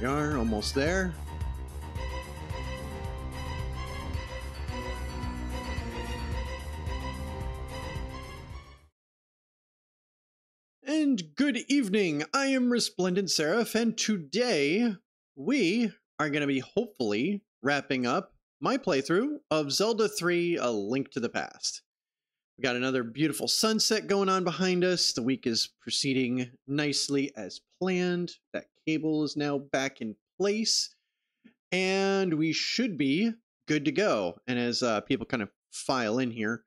we are, almost there. And good evening. I am Resplendent Seraph, and today we are going to be hopefully wrapping up my playthrough of Zelda 3 A Link to the Past. We got another beautiful sunset going on behind us. The week is proceeding nicely as planned. That cable is now back in place, and we should be good to go. And as uh, people kind of file in here,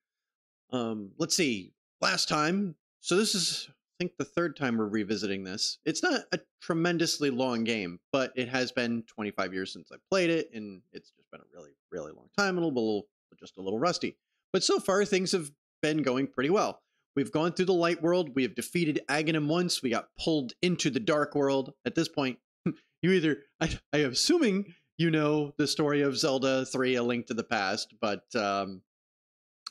um, let's see. Last time, so this is I think the third time we're revisiting this. It's not a tremendously long game, but it has been 25 years since I played it, and it's just been a really, really long time, and a little, just a little rusty. But so far, things have been going pretty well. We've gone through the light world. We have defeated Aghanim once. We got pulled into the dark world. At this point, you either, I, am assuming you know the story of Zelda 3, A Link to the Past, but um,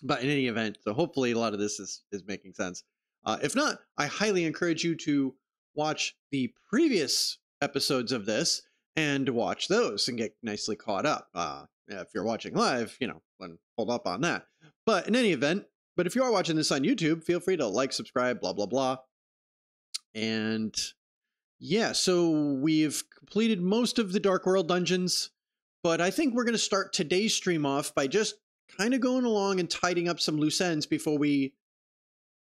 but in any event, so hopefully a lot of this is, is making sense. Uh, if not, I highly encourage you to watch the previous episodes of this and watch those and get nicely caught up. Uh, if you're watching live, you know, then hold up on that. But in any event, but if you are watching this on YouTube, feel free to like, subscribe, blah, blah, blah. And yeah, so we've completed most of the Dark World dungeons, but I think we're going to start today's stream off by just kind of going along and tidying up some loose ends before we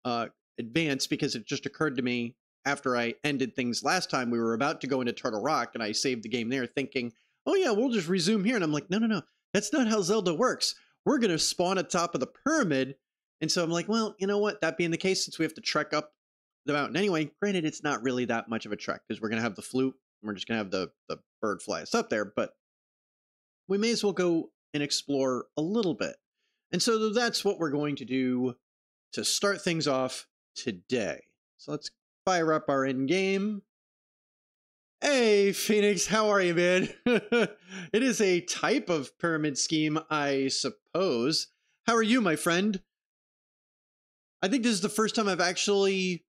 uh, advance because it just occurred to me after I ended things last time. We were about to go into Turtle Rock and I saved the game there thinking, oh yeah, we'll just resume here. And I'm like, no, no, no, that's not how Zelda works. We're going to spawn at top of the pyramid. And so I'm like, well, you know what? That being the case, since we have to trek up the mountain anyway, granted, it's not really that much of a trek because we're going to have the flute and we're just going to have the, the bird fly us up there. But we may as well go and explore a little bit. And so that's what we're going to do to start things off today. So let's fire up our in game. Hey, Phoenix, how are you, man? it is a type of pyramid scheme, I suppose. How are you, my friend? I think this is the first time I've actually.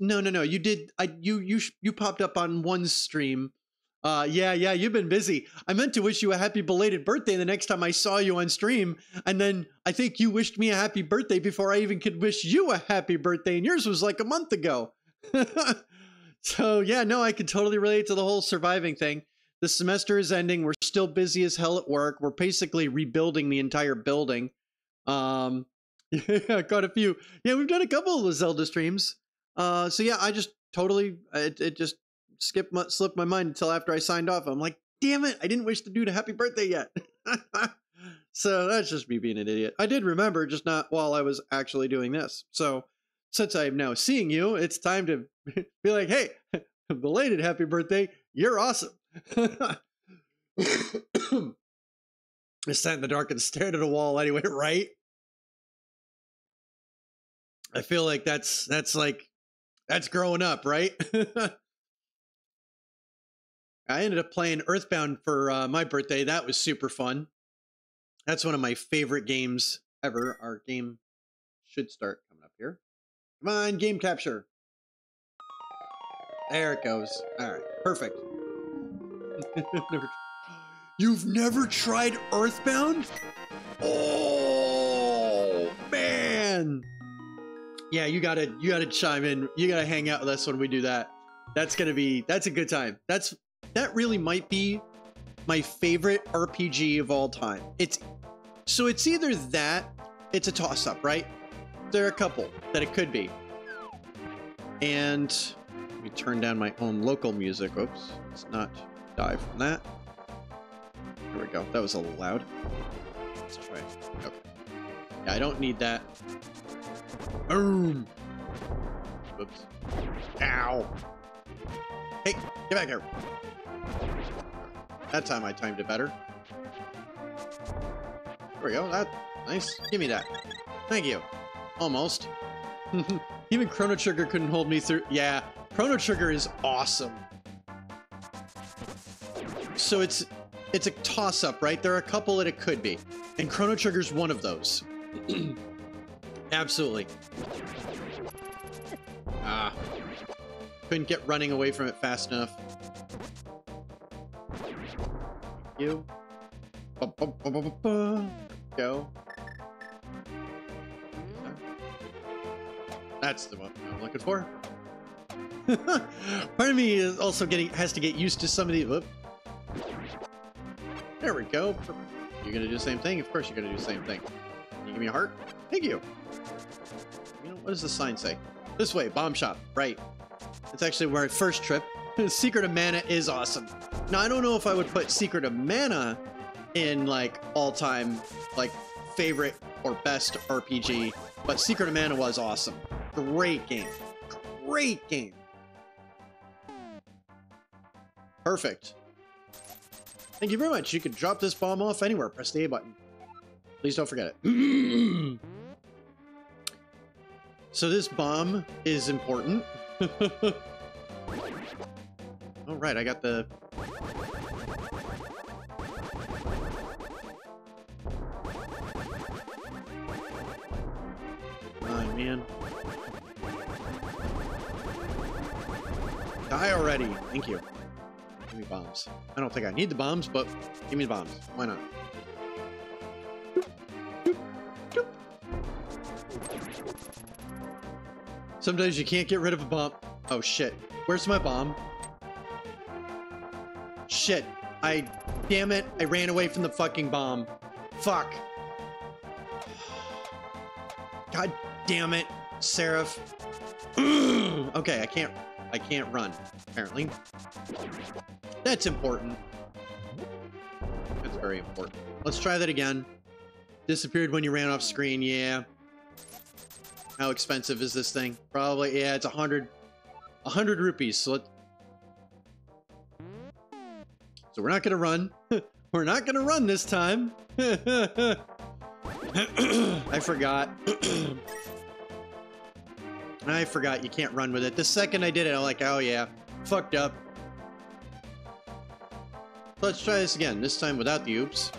No, no, no. You did. I you you you popped up on one stream uh, yeah, yeah, you've been busy. I meant to wish you a happy belated birthday the next time I saw you on stream. And then I think you wished me a happy birthday before I even could wish you a happy birthday. And yours was like a month ago. so, yeah, no, I can totally relate to the whole surviving thing. The semester is ending. We're still busy as hell at work. We're basically rebuilding the entire building. Um, yeah, got a few. Yeah, we've done a couple of the Zelda streams. Uh, so yeah, I just totally, it, it just skipped my, slipped my mind until after I signed off. I'm like, damn it, I didn't wish the dude a happy birthday yet. so that's just me being an idiot. I did remember, just not while I was actually doing this. So since I'm now seeing you, it's time to be like, hey, belated happy birthday. You're awesome. I sat in the dark and stared at a wall anyway, right? I feel like that's that's like that's growing up, right? I ended up playing Earthbound for uh, my birthday. That was super fun. That's one of my favorite games ever. Our game should start coming up here. Come on, game capture. There it goes. All right, perfect. You've never tried Earthbound? Oh man! Yeah, you gotta you gotta chime in. You gotta hang out with us when we do that. That's gonna be that's a good time. That's that really might be my favorite RPG of all time. It's so it's either that, it's a toss up, right? There are a couple that it could be. And let me turn down my own local music. Oops, let's not die from that. There we go. That was a little loud. Let's try. Okay. Yeah, I don't need that. Boom. Oops. Ow. Hey, get back here. That time I timed it better. There we go. That nice. Give me that. Thank you. Almost. Even Chrono Trigger couldn't hold me through. Yeah, Chrono Trigger is awesome. So it's it's a toss up, right? There are a couple that it could be, and Chrono Trigger's one of those. Absolutely. Ah, couldn't get running away from it fast enough. You. Ba, ba, ba, ba, ba. Go. That's the one I'm looking for. Part of me is also getting has to get used to some of the. Whoop. There we go. You're gonna do the same thing. Of course, you're gonna do the same thing. Can you give me a heart? Thank you. What does the sign say? This way, bomb shop. Right. It's actually where I first trip. Secret of Mana is awesome. Now I don't know if I would put Secret of Mana in like all-time like favorite or best RPG, but Secret of Mana was awesome. Great game. Great game. Perfect. Thank you very much. You can drop this bomb off anywhere. Press the A button. Please don't forget it. so this bomb is important. All right. I got the... Oh, man. Die already. Thank you. Give me bombs. I don't think I need the bombs, but give me the bombs. Why not? Sometimes you can't get rid of a bomb. Oh shit. Where's my bomb? Shit. I... Damn it. I ran away from the fucking bomb. Fuck. God damn it, Seraph. okay, I can't... I can't run, apparently. That's important. That's very important. Let's try that again. Disappeared when you ran off screen, yeah. How expensive is this thing? Probably, yeah, it's a hundred, a hundred rupees. So. So we're not gonna run. we're not gonna run this time. I forgot. I forgot you can't run with it. The second I did it, I'm like, oh yeah, fucked up. Let's try this again, this time without the oops.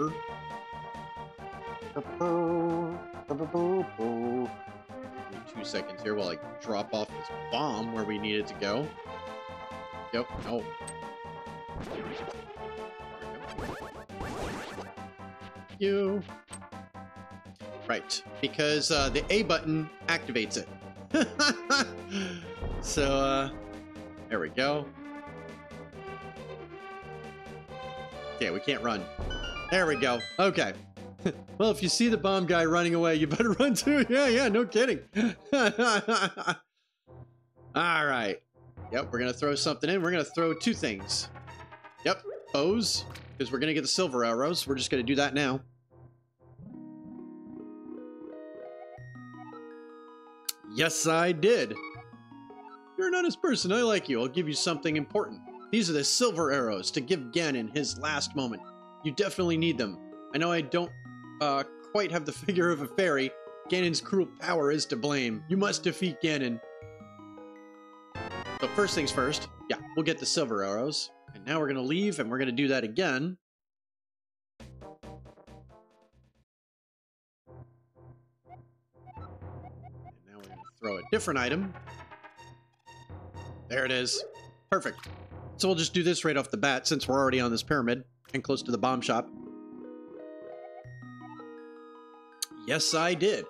Two seconds here while I drop off this bomb where we need it to go. Yep, no. You. Right, because uh, the A button activates it. so, uh, there we go. Okay, we can't run. There we go. Okay. well, if you see the bomb guy running away, you better run too. Yeah, yeah, no kidding. All right. Yep, we're going to throw something in. We're going to throw two things. Yep, bows, because we're going to get the silver arrows. We're just going to do that now. Yes, I did. You're an honest person. I like you. I'll give you something important. These are the silver arrows to give Ganon his last moment. You definitely need them. I know I don't uh, quite have the figure of a fairy. Ganon's cruel power is to blame. You must defeat Ganon. So first things first, yeah, we'll get the silver arrows. And now we're going to leave, and we're going to do that again. And now we're going to throw a different item. There it is. Perfect. So we'll just do this right off the bat since we're already on this pyramid and close to the bomb shop. Yes, I did.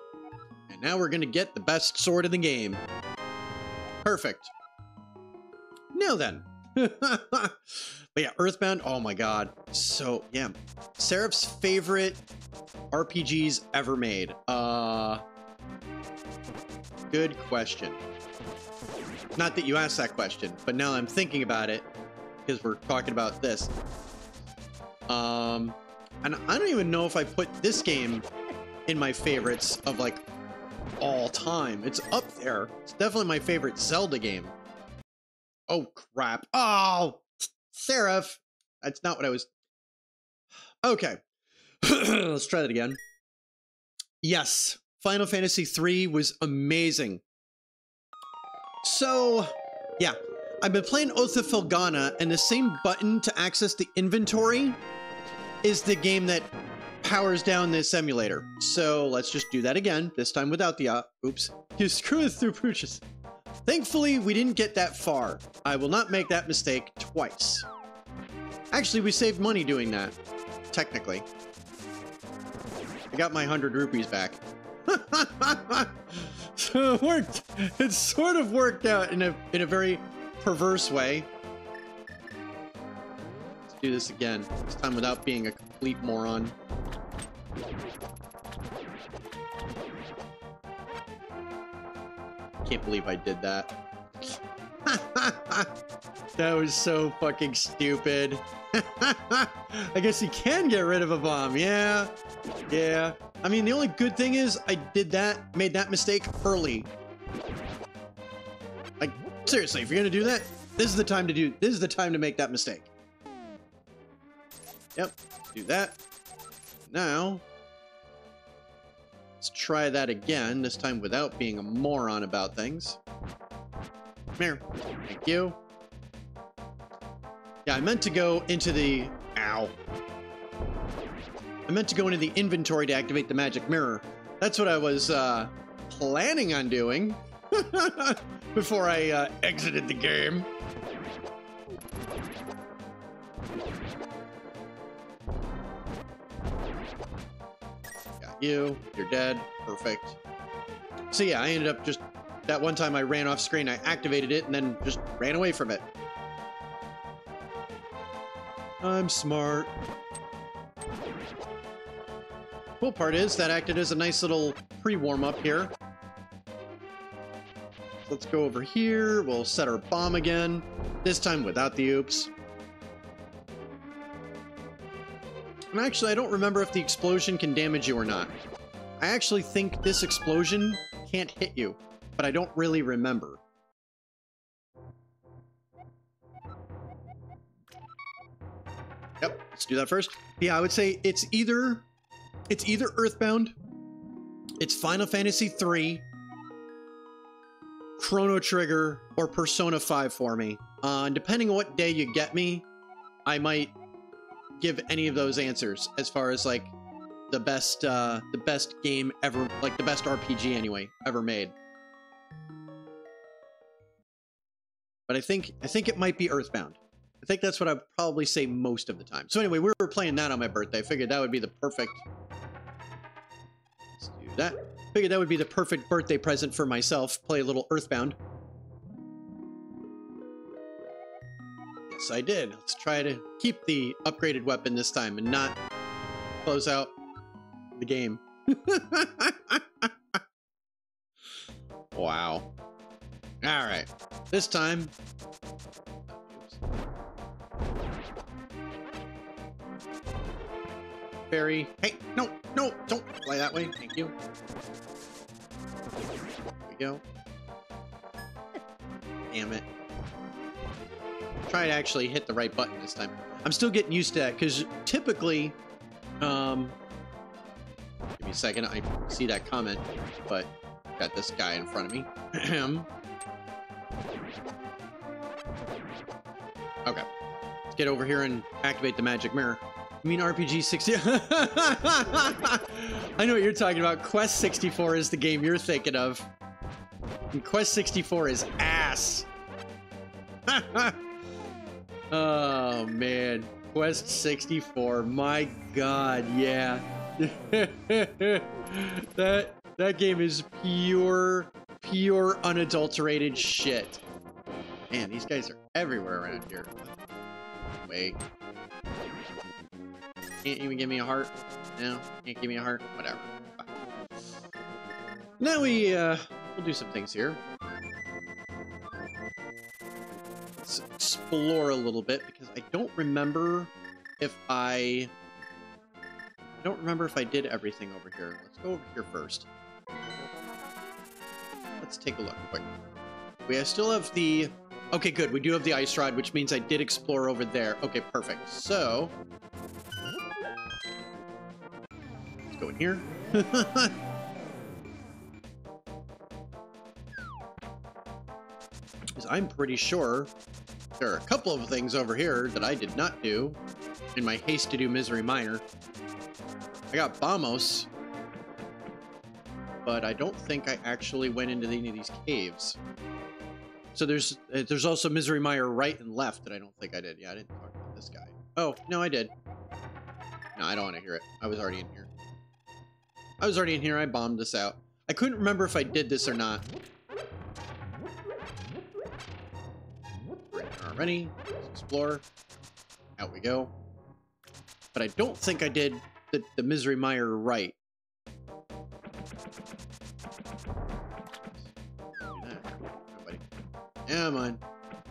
And now we're going to get the best sword in the game. Perfect. Now then. but yeah, Earthbound, oh my god. So, yeah. Seraph's favorite RPGs ever made. Uh Good question. Not that you asked that question, but now I'm thinking about it because we're talking about this. Um, and I don't even know if I put this game in my favorites of like all time. It's up there. It's definitely my favorite Zelda game. Oh crap. Oh, Seraph. That's not what I was. Okay. Let's try that again. Yes, Final Fantasy III was amazing. So, yeah, I've been playing Oath of Felghana, and the same button to access the inventory is the game that powers down this emulator. So let's just do that again, this time without the, uh, oops. You screw it through pooches. Thankfully, we didn't get that far. I will not make that mistake twice. Actually, we saved money doing that, technically. I got my 100 rupees back. so it worked. It sort of worked out in a in a very perverse way. Do this again. This time without being a complete moron. Can't believe I did that. that was so fucking stupid. I guess you can get rid of a bomb. Yeah. Yeah. I mean, the only good thing is I did that, made that mistake early. Like, seriously, if you're gonna do that, this is the time to do, this is the time to make that mistake. Yep, do that. Now, let's try that again, this time without being a moron about things. Come here. Thank you. Yeah, I meant to go into the... Ow. I meant to go into the inventory to activate the magic mirror. That's what I was uh, planning on doing before I uh, exited the game. You. You're dead. Perfect. So yeah, I ended up just... That one time I ran off screen, I activated it and then just ran away from it. I'm smart. Cool part is that acted as a nice little pre-warm-up here. Let's go over here. We'll set our bomb again. This time without the oops. And actually, I don't remember if the explosion can damage you or not. I actually think this explosion can't hit you, but I don't really remember. Yep, let's do that first. Yeah, I would say it's either it's either Earthbound, it's Final Fantasy III, Chrono Trigger, or Persona 5 for me. Uh, depending on what day you get me, I might give any of those answers as far as like the best uh, the best game ever, like the best RPG anyway ever made. But I think I think it might be Earthbound. I think that's what I'd probably say most of the time. So anyway, we were playing that on my birthday. I figured that would be the perfect... Let's do that. Figured that would be the perfect birthday present for myself. Play a little Earthbound. I did. Let's try to keep the upgraded weapon this time and not close out the game. wow. All right. This time, Fairy. Hey, no, no, don't fly that way. Thank you. There we go. Damn it. Try to actually hit the right button this time. I'm still getting used to that because typically, um, give me a second. I see that comment, but got this guy in front of me. okay. Let's get over here and activate the magic mirror. I mean RPG 60. I know what you're talking about. Quest 64 is the game you're thinking of. And Quest 64 is ass. oh man. Quest 64. My god, yeah. that that game is pure pure unadulterated shit. Man, these guys are everywhere around here. Wait. Can't even give me a heart? No? Can't give me a heart? Whatever. Now we, uh, we'll do some things here. Explore a little bit, because I don't remember if I... I don't remember if I did everything over here. Let's go over here first. Let's take a look quick. We still have the... Okay, good. We do have the ice rod, which means I did explore over there. Okay, perfect. So, Let's go in here. Because I'm pretty sure There are a couple of things over here that I did not do in my haste to do Misery Mire. I got Bombos, but I don't think I actually went into any of these caves. So there's uh, there's also Misery Mire right and left that I don't think I did. Yeah, I didn't talk about this guy. Oh, no, I did. No, I don't want to hear it. I was already in here. I was already in here. I bombed this out. I couldn't remember if I did this or not. Already. Let's explore. Out we go. But I don't think I did the, the Misery Mire right. Come on.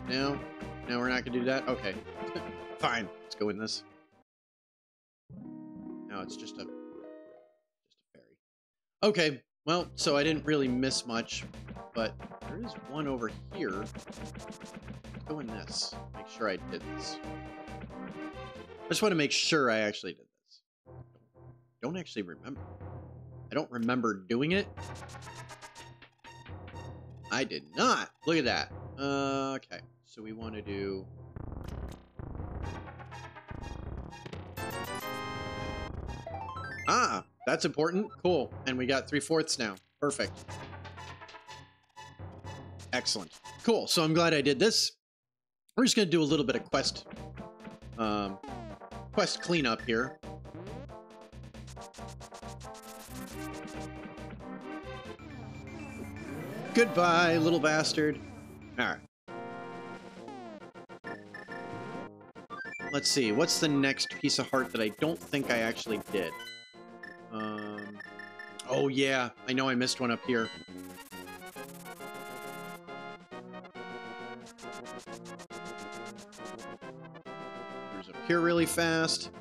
No. No, we're not gonna do that? Okay. Fine. Let's go in this. No, it's just a just a fairy. Okay. Well, so I didn't really miss much, but there is one over here. Let's go in this. Make sure I did this. I just want to make sure I actually did this. Don't actually remember. I don't remember doing it. I did not. Look at that. Uh, okay, so we want to do... Ah, that's important. Cool. And we got three-fourths now. Perfect. Excellent. Cool. So I'm glad I did this. We're just going to do a little bit of quest, um, quest cleanup here. Goodbye, little bastard. Alright. Let's see, what's the next piece of heart that I don't think I actually did? Oh yeah, I know I missed one up here. Up here really fast.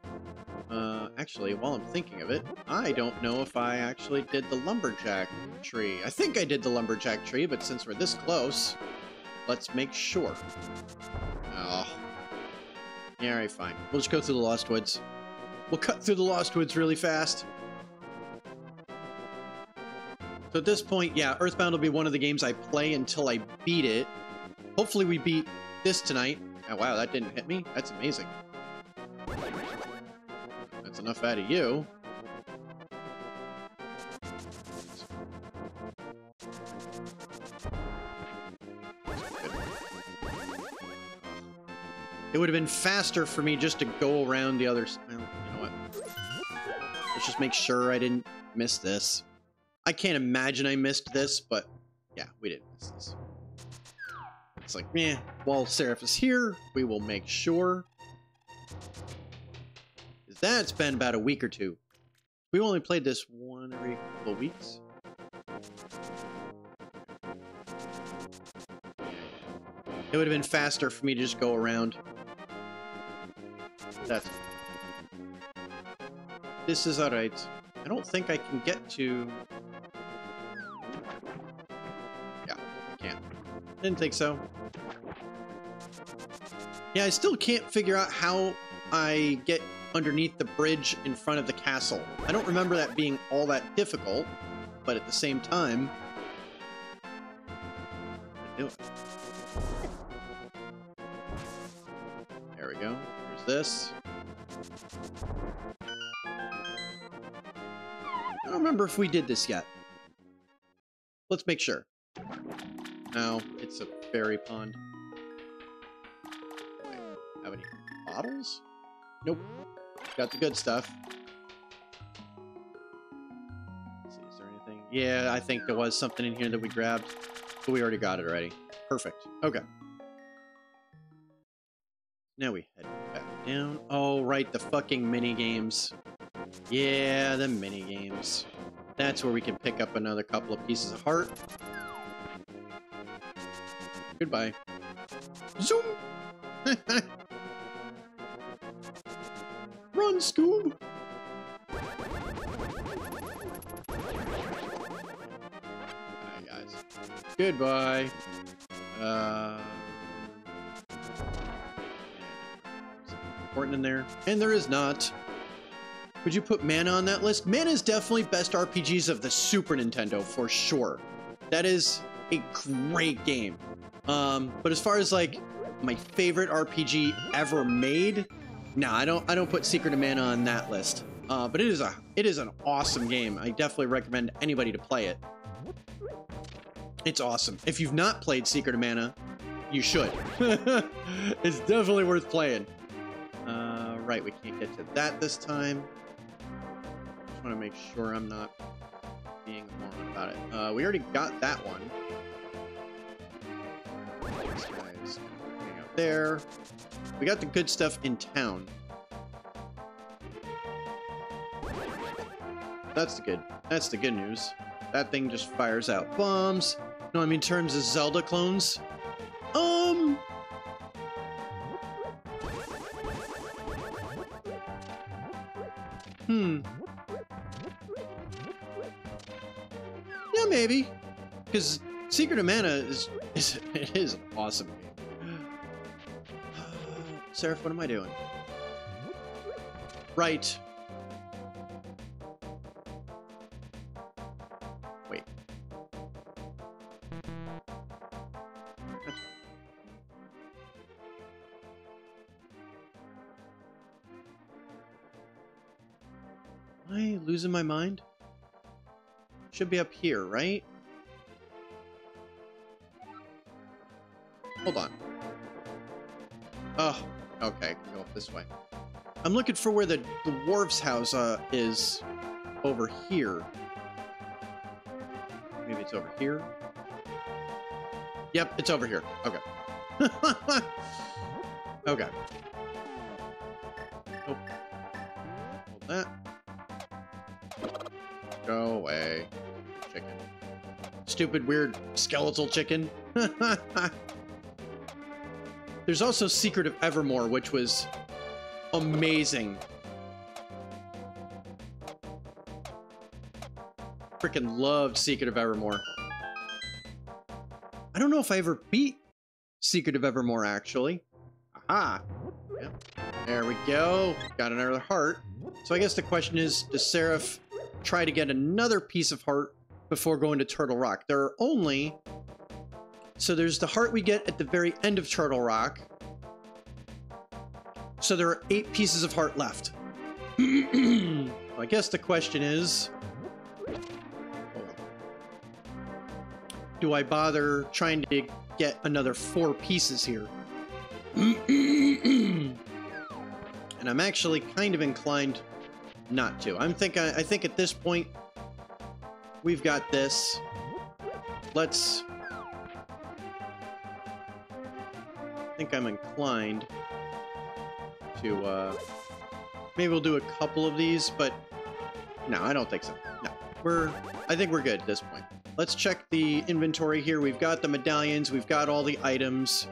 Uh, actually, while I'm thinking of it, I don't know if I actually did the lumberjack tree. I think I did the lumberjack tree, but since we're this close, let's make sure. Oh. Yeah, alright, fine. We'll just go through the Lost Woods. We'll cut through the Lost Woods really fast. So at this point, yeah, Earthbound will be one of the games I play until I beat it. Hopefully we beat this tonight. Oh, wow, that didn't hit me. That's amazing That's enough out of you. It would have been faster for me just to go around the other. Well, you know what? Let's just make sure I didn't miss this. I can't imagine I missed this, but yeah, we didn't miss this. It's like, meh, while Seraph is here, we will make sure that's been about a week or two. We only played this one every couple of weeks. It would have been faster for me to just go around. That's... This is alright. I don't think I can get to... Didn't think so. Yeah, I still can't figure out how I get underneath the bridge in front of the castle. I don't remember that being all that difficult, but at the same time. There we go. There's this. I don't remember if we did this yet. Let's make sure. No, it's a fairy pond. Have any bottles? Nope. Got the good stuff. Let's see, is there anything? Yeah, I think there was something in here that we grabbed, but we already got it already. Perfect. Okay. Now we head back down. Oh, right, the fucking mini games. Yeah, the mini games. That's where we can pick up another couple of pieces of heart. Goodbye. Zoom! Run, Scoob! Alright, guys. Goodbye. Uh, important in there? And there is not. Would you put Mana on that list? Mana is definitely best RPGs of the Super Nintendo, for sure. That is a great game. Um, but as far as like my favorite RPG ever made. No, I don't I don't put Secret of Mana on that list. Uh, but it is a it is an awesome game. I definitely recommend anybody to play it. It's awesome. If you've not played Secret of Mana, you should. it's definitely worth playing. Uh, right, we can't get to that this time. Just want to make sure I'm not being a moron about it. Uh, we already got that one. This guy's up there. We got the good stuff in town. That's the good. That's the good news. That thing just fires out bombs. No, I mean terms of Zelda clones. Um. Hmm. Yeah, maybe. Because Secret of Mana is, is it is an awesome game. Seraph, what am I doing? Right. Wait. Am I losing my mind? Should be up here, right? Hold on. Oh, okay, go up this way. I'm looking for where the, the dwarf's house uh, is over here. Maybe it's over here. Yep, it's over here. Okay. okay. Nope. Hold that. Go away. Chicken. Stupid, weird, skeletal chicken. There's also Secret of Evermore, which was amazing. Freaking loved Secret of Evermore. I don't know if I ever beat Secret of Evermore, actually. Aha! Yep. There we go. Got another heart. So I guess the question is, does Seraph try to get another piece of heart before going to Turtle Rock? There are only... So there's the heart we get at the very end of Turtle Rock. So there are eight pieces of heart left. I guess the question is... Do I bother trying to get another four pieces here? and I'm actually kind of inclined not to. I'm think I, I think at this point we've got this. Let's. Think I'm inclined to. Uh, maybe we'll do a couple of these, but no, I don't think so. No, we're. I think we're good at this point. Let's check the inventory here. We've got the medallions. We've got all the items.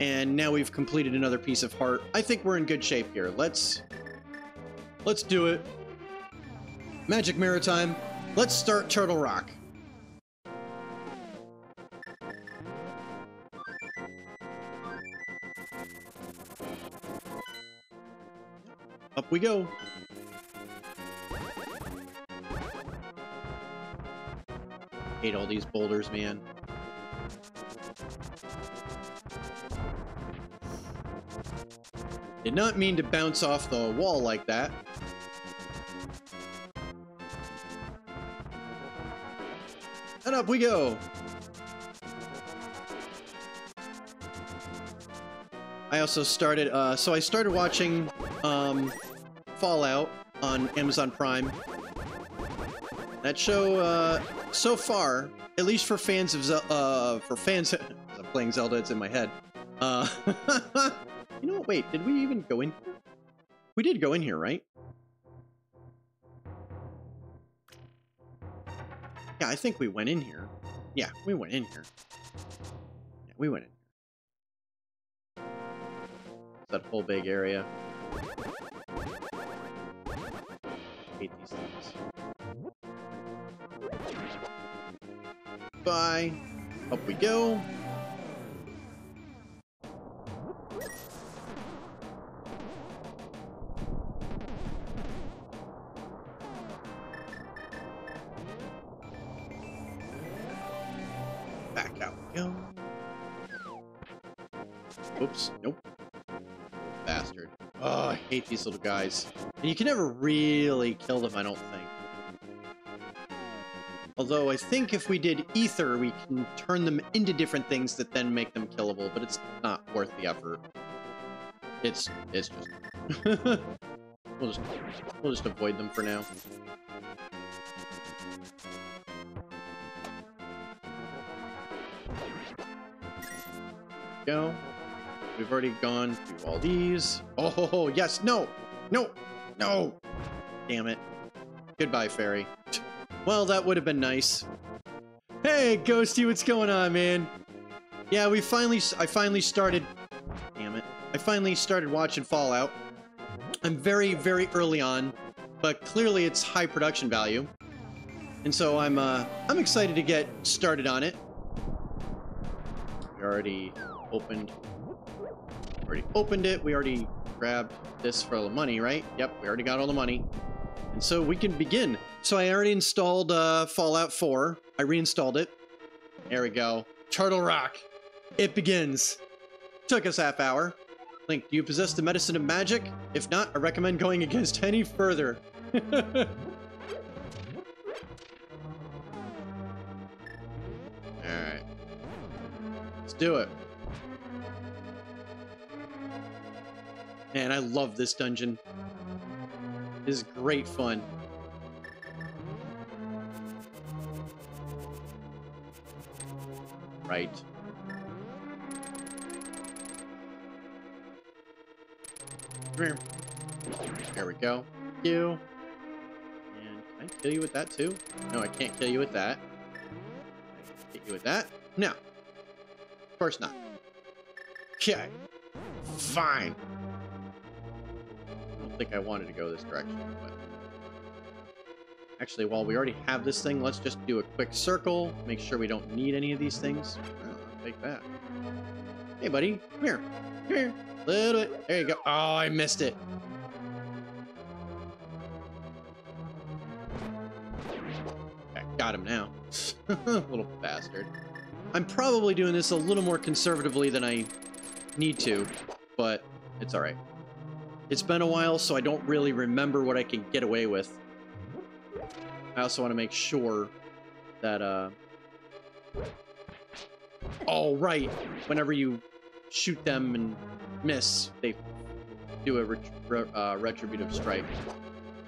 And now we've completed another piece of heart. I think we're in good shape here. Let's... Let's do it. Magic Maritime. Let's start Turtle Rock. We go. Hate all these boulders, man. Did not mean to bounce off the wall like that. And up we go. I also started, uh, so I started watching, um, Fallout on Amazon Prime. That show, uh, so far, at least for fans of, Zel uh, for fans, I'm playing Zelda, it's in my head. Uh, you know what, wait, did we even go in? We did go in here, right? Yeah, I think we went in here. Yeah, we went in here. Yeah, we went in here. That whole big area. Hate these things. Bye. Up we go. Back out we go. Oops. Nope. I hate these little guys. And you can never really kill them, I don't think. Although I think if we did ether, we can turn them into different things that then make them killable, but it's not worth the effort. It's it's just we'll just we'll just avoid them for now. Go. We've already gone through all these. Oh, yes, no, no, no. Damn it. Goodbye, fairy. Well, that would have been nice. Hey, Ghosty, what's going on, man? Yeah, we finally, I finally started, damn it. I finally started watching Fallout. I'm very, very early on, but clearly it's high production value. And so I'm, uh, I'm excited to get started on it. We already opened, already opened it. We already grabbed this for all the money, right? Yep, we already got all the money. And so we can begin. So I already installed uh, Fallout 4. I reinstalled it. There we go. Turtle Rock. It begins. Took us half hour. Link, do you possess the medicine of magic? If not, I recommend going against any further. Alright. Let's do it. Man, I love this dungeon. This is great fun. Right. There we go. You. And can I kill you with that too? No, I can't kill you with that. Hit you with that? No. Of course not. Okay. Fine. I think I wanted to go this direction, but... Actually, while we already have this thing, let's just do a quick circle. Make sure we don't need any of these things. Take that. Hey, buddy. Come here. Come here. Little bit. There you go. Oh, I missed it. Okay, got him now. little bastard. I'm probably doing this a little more conservatively than I need to, but it's alright. It's been a while, so I don't really remember what I can get away with. I also want to make sure that, uh... Oh, right! Whenever you shoot them and miss, they do a ret uh, retributive strike.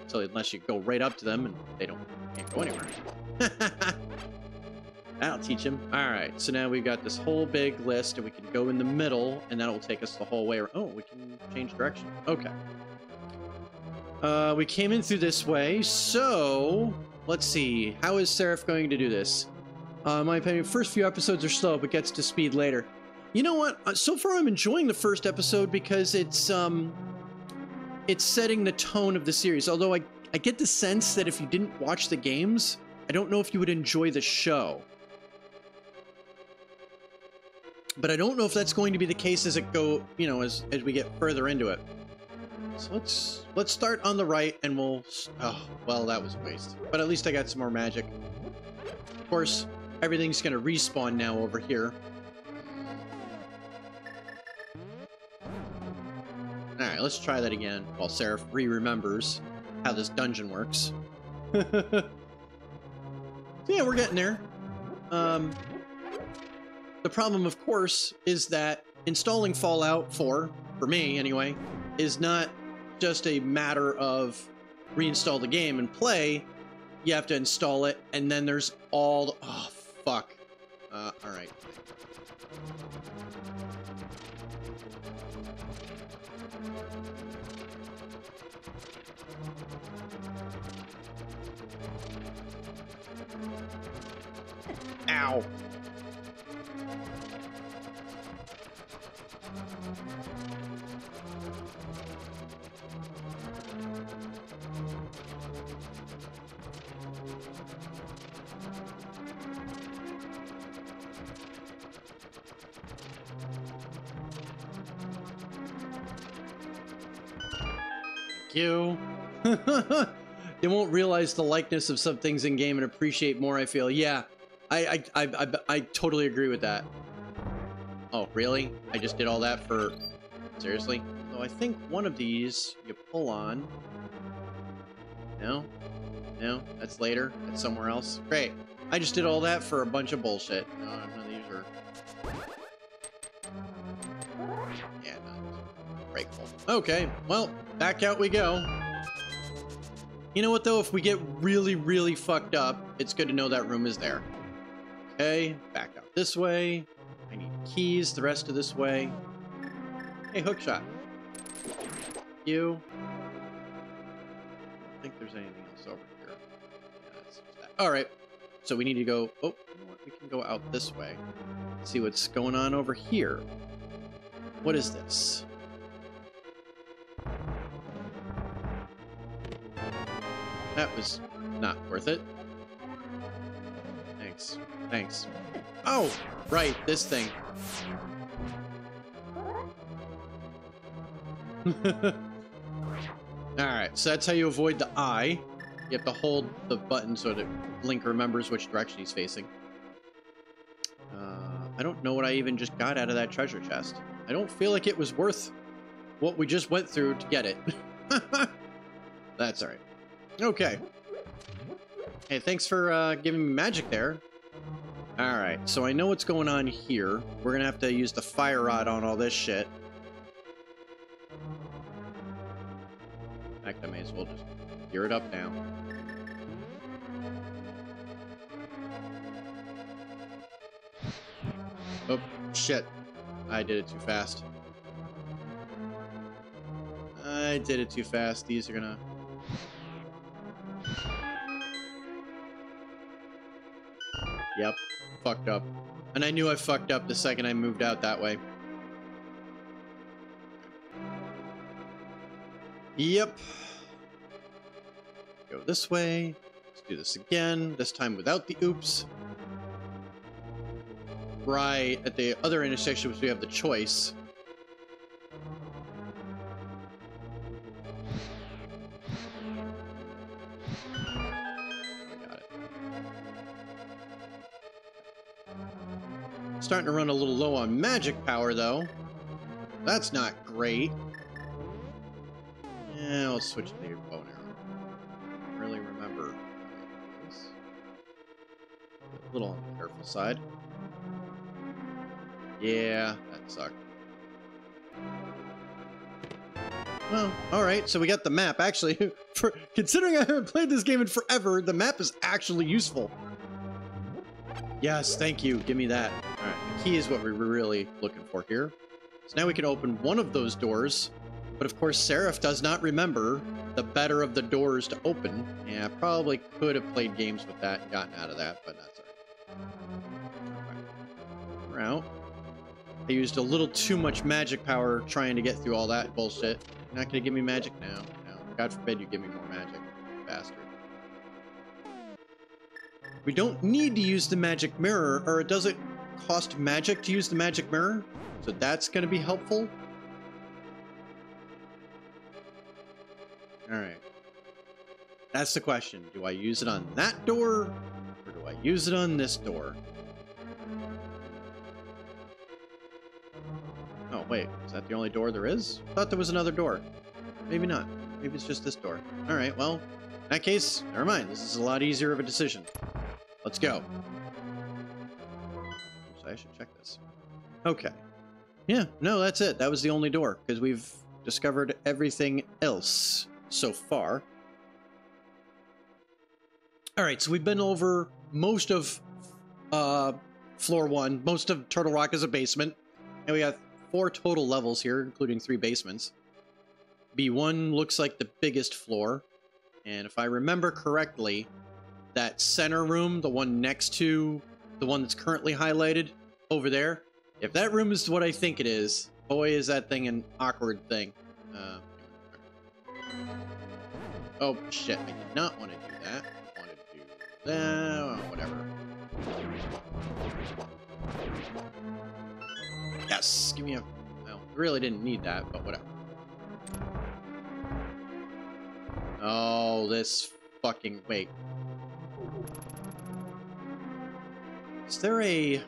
So unless you go right up to them and they don't can't go anywhere. That'll teach him. All right, so now we've got this whole big list, and we can go in the middle, and that'll take us the whole way. Oh, we can change direction. Okay. Uh, we came in through this way, so let's see. How is Seraph going to do this? Uh, my opinion, first few episodes are slow, but gets to speed later. You know what? Uh, so far, I'm enjoying the first episode because it's um, it's setting the tone of the series. Although I I get the sense that if you didn't watch the games, I don't know if you would enjoy the show. But I don't know if that's going to be the case as it go, you know, as as we get further into it. So let's let's start on the right, and we'll. Oh, well, that was a waste. But at least I got some more magic. Of course, everything's gonna respawn now over here. Alright, let's try that again while Seraph re-remembers how this dungeon works. yeah, we're getting there. Um, the problem, of course, is that installing Fallout 4, for me anyway, is not just a matter of reinstall the game and play. You have to install it, and then there's all the... Oh, fuck. Uh, alright. Ow. You. they won't realize the likeness of some things in game and appreciate more, I feel. Yeah, I, I, I, I, I totally agree with that. Oh, really? I just did all that for... Seriously? So I think one of these you pull on. No? No? That's later? That's somewhere else? Great. I just did all that for a bunch of bullshit. No, none of these are... Breakable. Okay, well, back out we go. You know what, though? If we get really, really fucked up, it's good to know that room is there. Okay, back out this way. I need keys the rest of this way. Hey, hookshot. You. I think there's anything else over here. Yeah, All right. So we need to go. Oh? We can go out this way. See what's going on over here. What is this? That was not worth it. Thanks. Thanks. Oh, right, this thing. Alright, so that's how you avoid the eye. You have to hold the button so that Link remembers which direction he's facing. Uh, I don't know what I even just got out of that treasure chest. I don't feel like it was worth what we just went through to get it. that's alright. Okay. Hey, thanks for uh, giving me magic there. Alright, so I know what's going on here. We're gonna have to use the fire rod on all this shit. In fact, I may as well just gear it up now. Oh, shit. I did it too fast. I did it too fast. These are gonna... Yep, fucked up. And I knew I fucked up the second I moved out that way. Yep. Go this way. Let's do this again, this time without the oops. Right, at the other intersection, we have the choice. Starting to run a little low on magic power, though. That's not great. Yeah, I'll switch to the bow and arrow. Really remember. A little on the careful side. Yeah, that sucked. Well, alright, so we got the map. Actually, for considering I haven't played this game in forever, the map is actually useful. Yes, thank you. Give me that. Key is what we're really looking for here. So now we can open one of those doors, but of course Seraph does not remember the better of the doors to open. Yeah, probably could have played games with that and gotten out of that, but that's alright. We're out. I used a little too much magic power trying to get through all that bullshit. You're not gonna give me magic now. No. God forbid you give me more magic, bastard. We don't need to use the magic mirror, or it doesn't cost magic to use the magic mirror. So that's going to be helpful. Alright. That's the question. Do I use it on that door, or do I use it on this door? Oh, wait. Is that the only door there is? I thought there was another door. Maybe not. Maybe it's just this door. Alright, well, in that case, never mind. This is a lot easier of a decision. Let's go. So I should check this. Okay. Yeah, no, that's it. That was the only door, because we've discovered everything else so far. Alright, so we've been over most of uh, floor one, most of Turtle Rock is a basement, and we have four total levels here, including three basements. B1 looks like the biggest floor, and if I remember correctly, that center room, the one next to the one that's currently highlighted over there, if that room is what I think it is, boy, is that thing an awkward thing. Uh, oh, shit. I did not want to do that. I wanted to do that. Oh, whatever. Yes! Give me a... Well, really didn't need that, but whatever. Oh, this fucking... Wait. Is there a...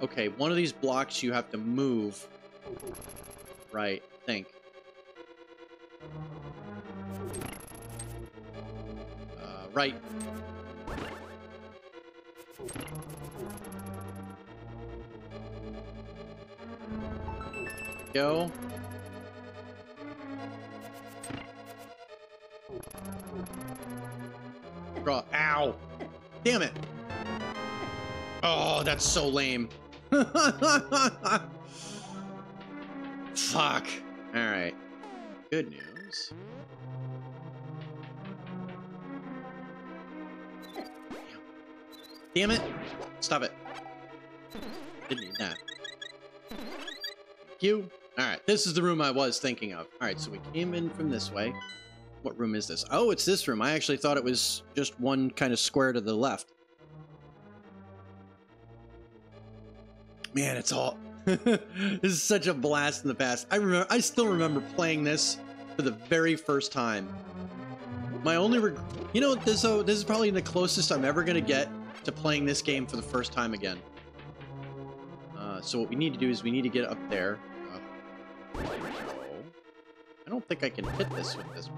okay, one of these blocks you have to move. Right, think. Uh, right. Go. Draw. Ow! Damn it! Oh, that's so lame. Fuck. Alright. Good news. Damn it! Stop it. Didn't need that. Thank you. Alright, this is the room I was thinking of. Alright, so we came in from this way. What room is this? Oh, it's this room. I actually thought it was just one kind of square to the left. Man, it's all... this is such a blast in the past. I remember, I still remember playing this for the very first time. My only reg- You know, this, so this is probably the closest I'm ever going to get to playing this game for the first time again. Uh, so what we need to do is we need to get up there. Uh. I don't think I can hit this with this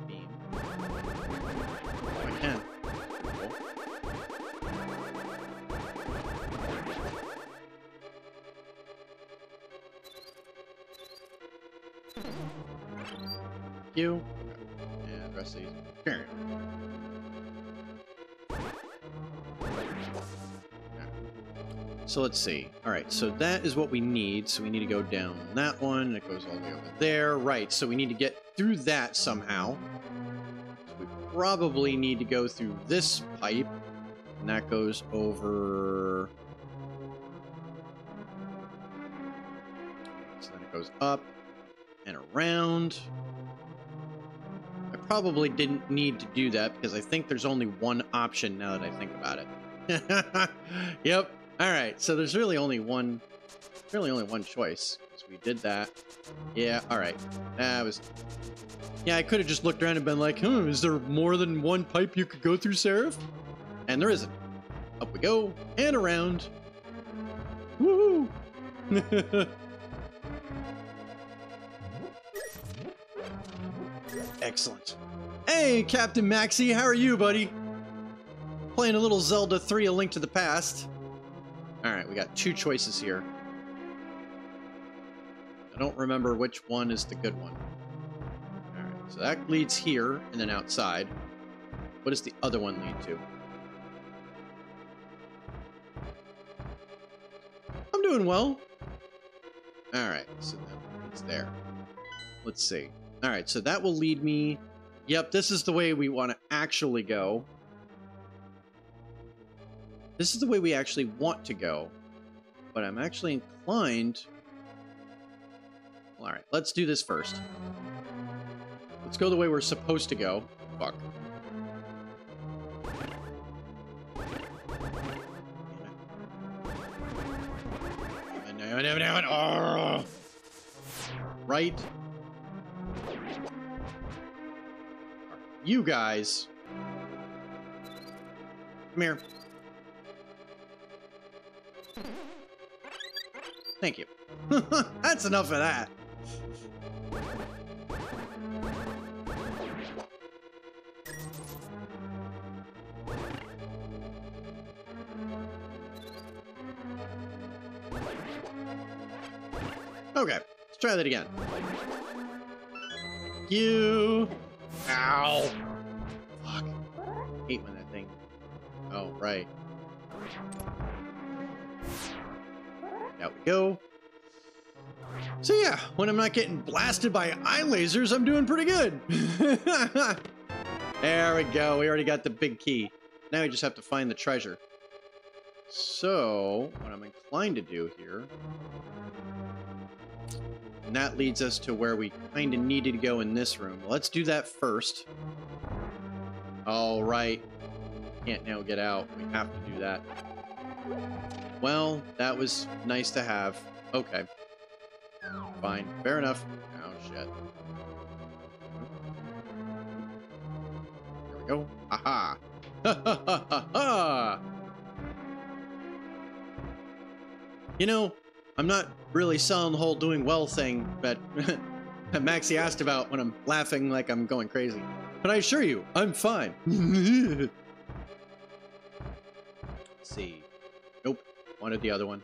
You. And the rest of these. So let's see. All right, so that is what we need. So we need to go down that one. It goes all the way over there. Right, so we need to get through that somehow. Probably need to go through this pipe. And that goes over... So then it goes up and around. I probably didn't need to do that because I think there's only one option now that I think about it. yep, all right, so there's really only one, really only one choice. So we did that. Yeah, all right. That was. Yeah, I could have just looked around and been like, "Hmm, is there more than one pipe you could go through, Seraph?" And there isn't. Up we go and around. Woohoo! Excellent. Hey, Captain Maxie, how are you, buddy? Playing a little Zelda 3 A Link to the Past. Alright, we got two choices here. I don't remember which one is the good one. So that leads here and then outside. What does the other one lead to? I'm doing well. Alright, so that leads there. Let's see. Alright, so that will lead me... Yep, this is the way we want to actually go. This is the way we actually want to go. But I'm actually inclined... Alright, let's do this first. Let's go the way we're supposed to go. Fuck. Right. You guys. Come here. Thank you. That's enough of that. Try that again. You. Ow. Fuck. hate when that thing. Oh, right. Out we go. So yeah, when I'm not getting blasted by eye lasers, I'm doing pretty good. there we go. We already got the big key. Now we just have to find the treasure. So, what I'm inclined to do here... And that leads us to where we kind of needed to go in this room. Let's do that first. All right. Can't now get out. We have to do that. Well, that was nice to have. Okay. Fine. Fair enough. Oh, shit. There we go. Aha! Ha ha ha ha ha! You know, I'm not really selling the whole doing well thing that Maxie asked about when I'm laughing like I'm going crazy. But I assure you, I'm fine. See. Nope. Wanted the other one.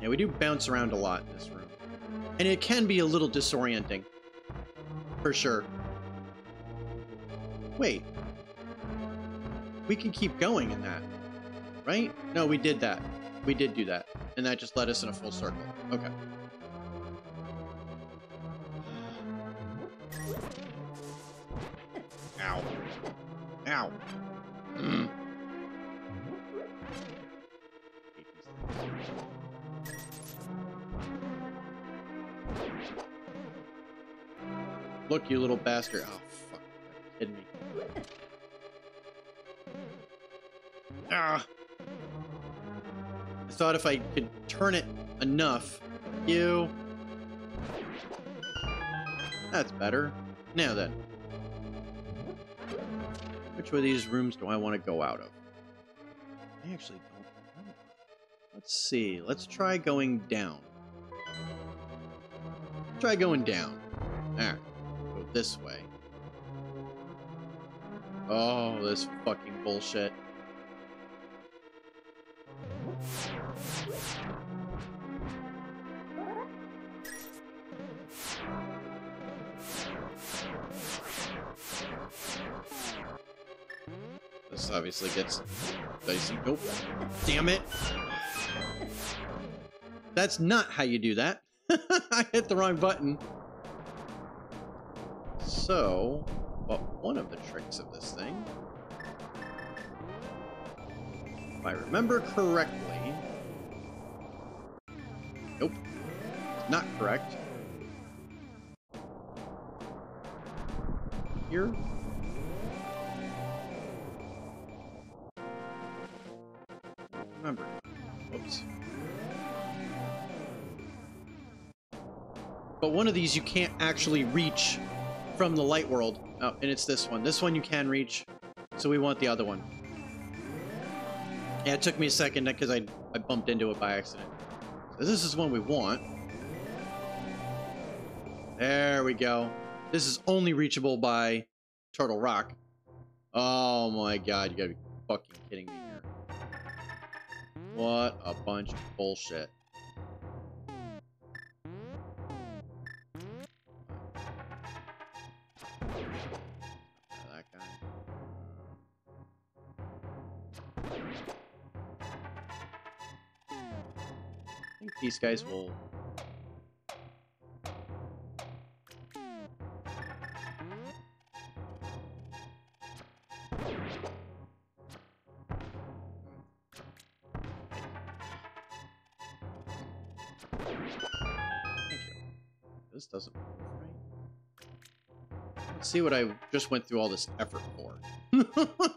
Yeah, we do bounce around a lot in this room. And it can be a little disorienting. For sure. Wait. We can keep going in that. Right? No, we did that. We did do that. And that just led us in a full circle. Okay. Ow. Ow. Mm. Look, you little bastard. Oh, fuck. Kidding me. Ah. Thought if I could turn it enough. You. That's better. Now then. Which of these rooms do I want to go out of? I actually don't remember. Let's see. Let's try going down. Try going down. Ah, go this way. Oh, this fucking bullshit. This obviously gets dicey. Nope. Damn it. That's not how you do that. I hit the wrong button. So, but one of the tricks of this thing, if I remember correctly, not correct. Here, remember. Whoops. But one of these you can't actually reach from the light world. Oh, and it's this one. This one you can reach, so we want the other one. Yeah, it took me a second because I, I bumped into it by accident. So this is one we want. There we go. This is only reachable by Turtle Rock. Oh my god, you gotta be fucking kidding me here. What a bunch of bullshit. These guys will see what I just went through all this effort for.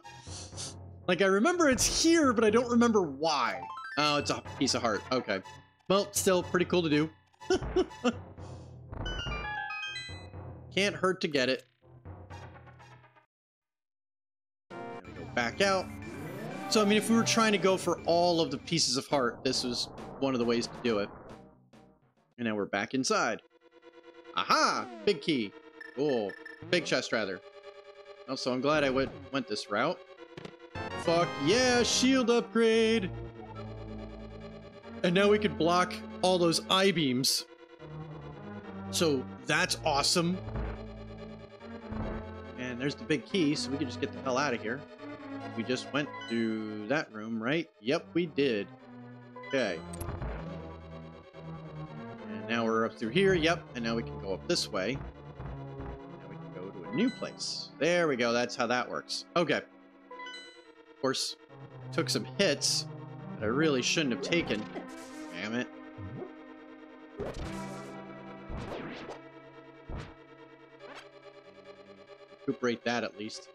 like, I remember it's here, but I don't remember why. Oh, it's a piece of heart. Okay. Well, still pretty cool to do. Can't hurt to get it. Go back out. So, I mean, if we were trying to go for all of the pieces of heart, this was one of the ways to do it. And now we're back inside. Aha! Big key. Cool. Big chest, rather. Oh, so I'm glad I went, went this route. Fuck yeah, shield upgrade! And now we could block all those I-beams. So that's awesome. And there's the big key, so we can just get the hell out of here. We just went to that room, right? Yep, we did. Okay. And now we're up through here, yep. And now we can go up this way. New place. There we go, that's how that works. Okay. Of course, took some hits that I really shouldn't have taken. Damn it. Recuperate that at least.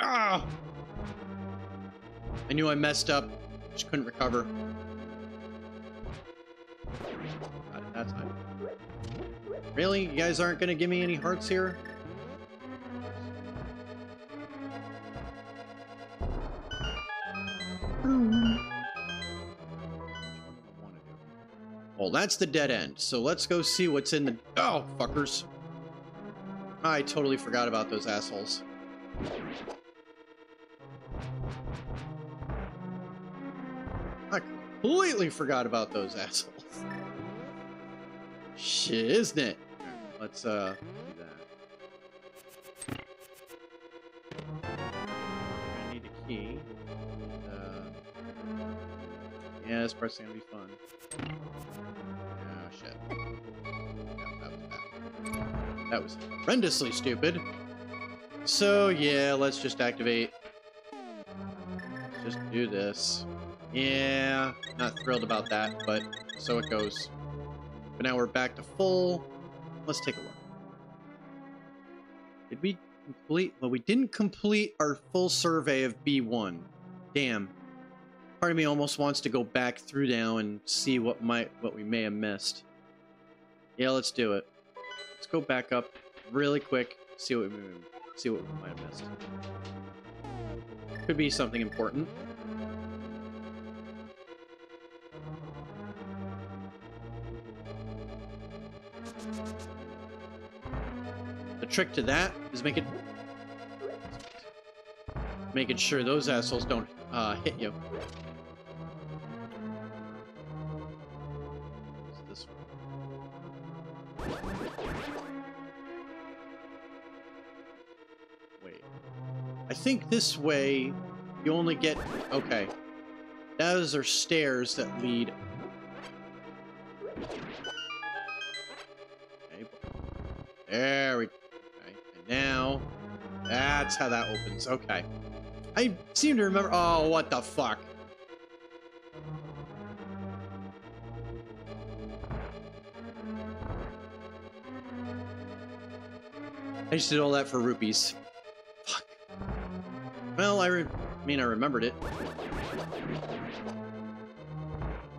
Ah! I knew I messed up. Just couldn't recover. It that time. Really? You guys aren't gonna give me any hearts here? That's the dead end. So let's go see what's in the... Oh, fuckers. I totally forgot about those assholes. I completely forgot about those assholes. Shit, isn't it? Let's, uh. I need key. Uh, yeah, this part's gonna be fun. That was horrendously stupid. So, yeah, let's just activate. Just do this. Yeah, not thrilled about that, but so it goes. But now we're back to full. Let's take a look. Did we complete? Well, we didn't complete our full survey of B1. Damn. Part of me almost wants to go back through now and see what might what we may have missed. Yeah, let's do it. Let's go back up really quick. See what we see what we might have missed. Could be something important. The trick to that is making making sure those assholes don't uh, hit you. Think this way you only get okay. Those are stairs that lead Okay. There we go. Okay. And now, that's how that opens. Okay. I seem to remember. Oh, what the fuck? I just did all that for rupees. Well, I, I mean, I remembered it.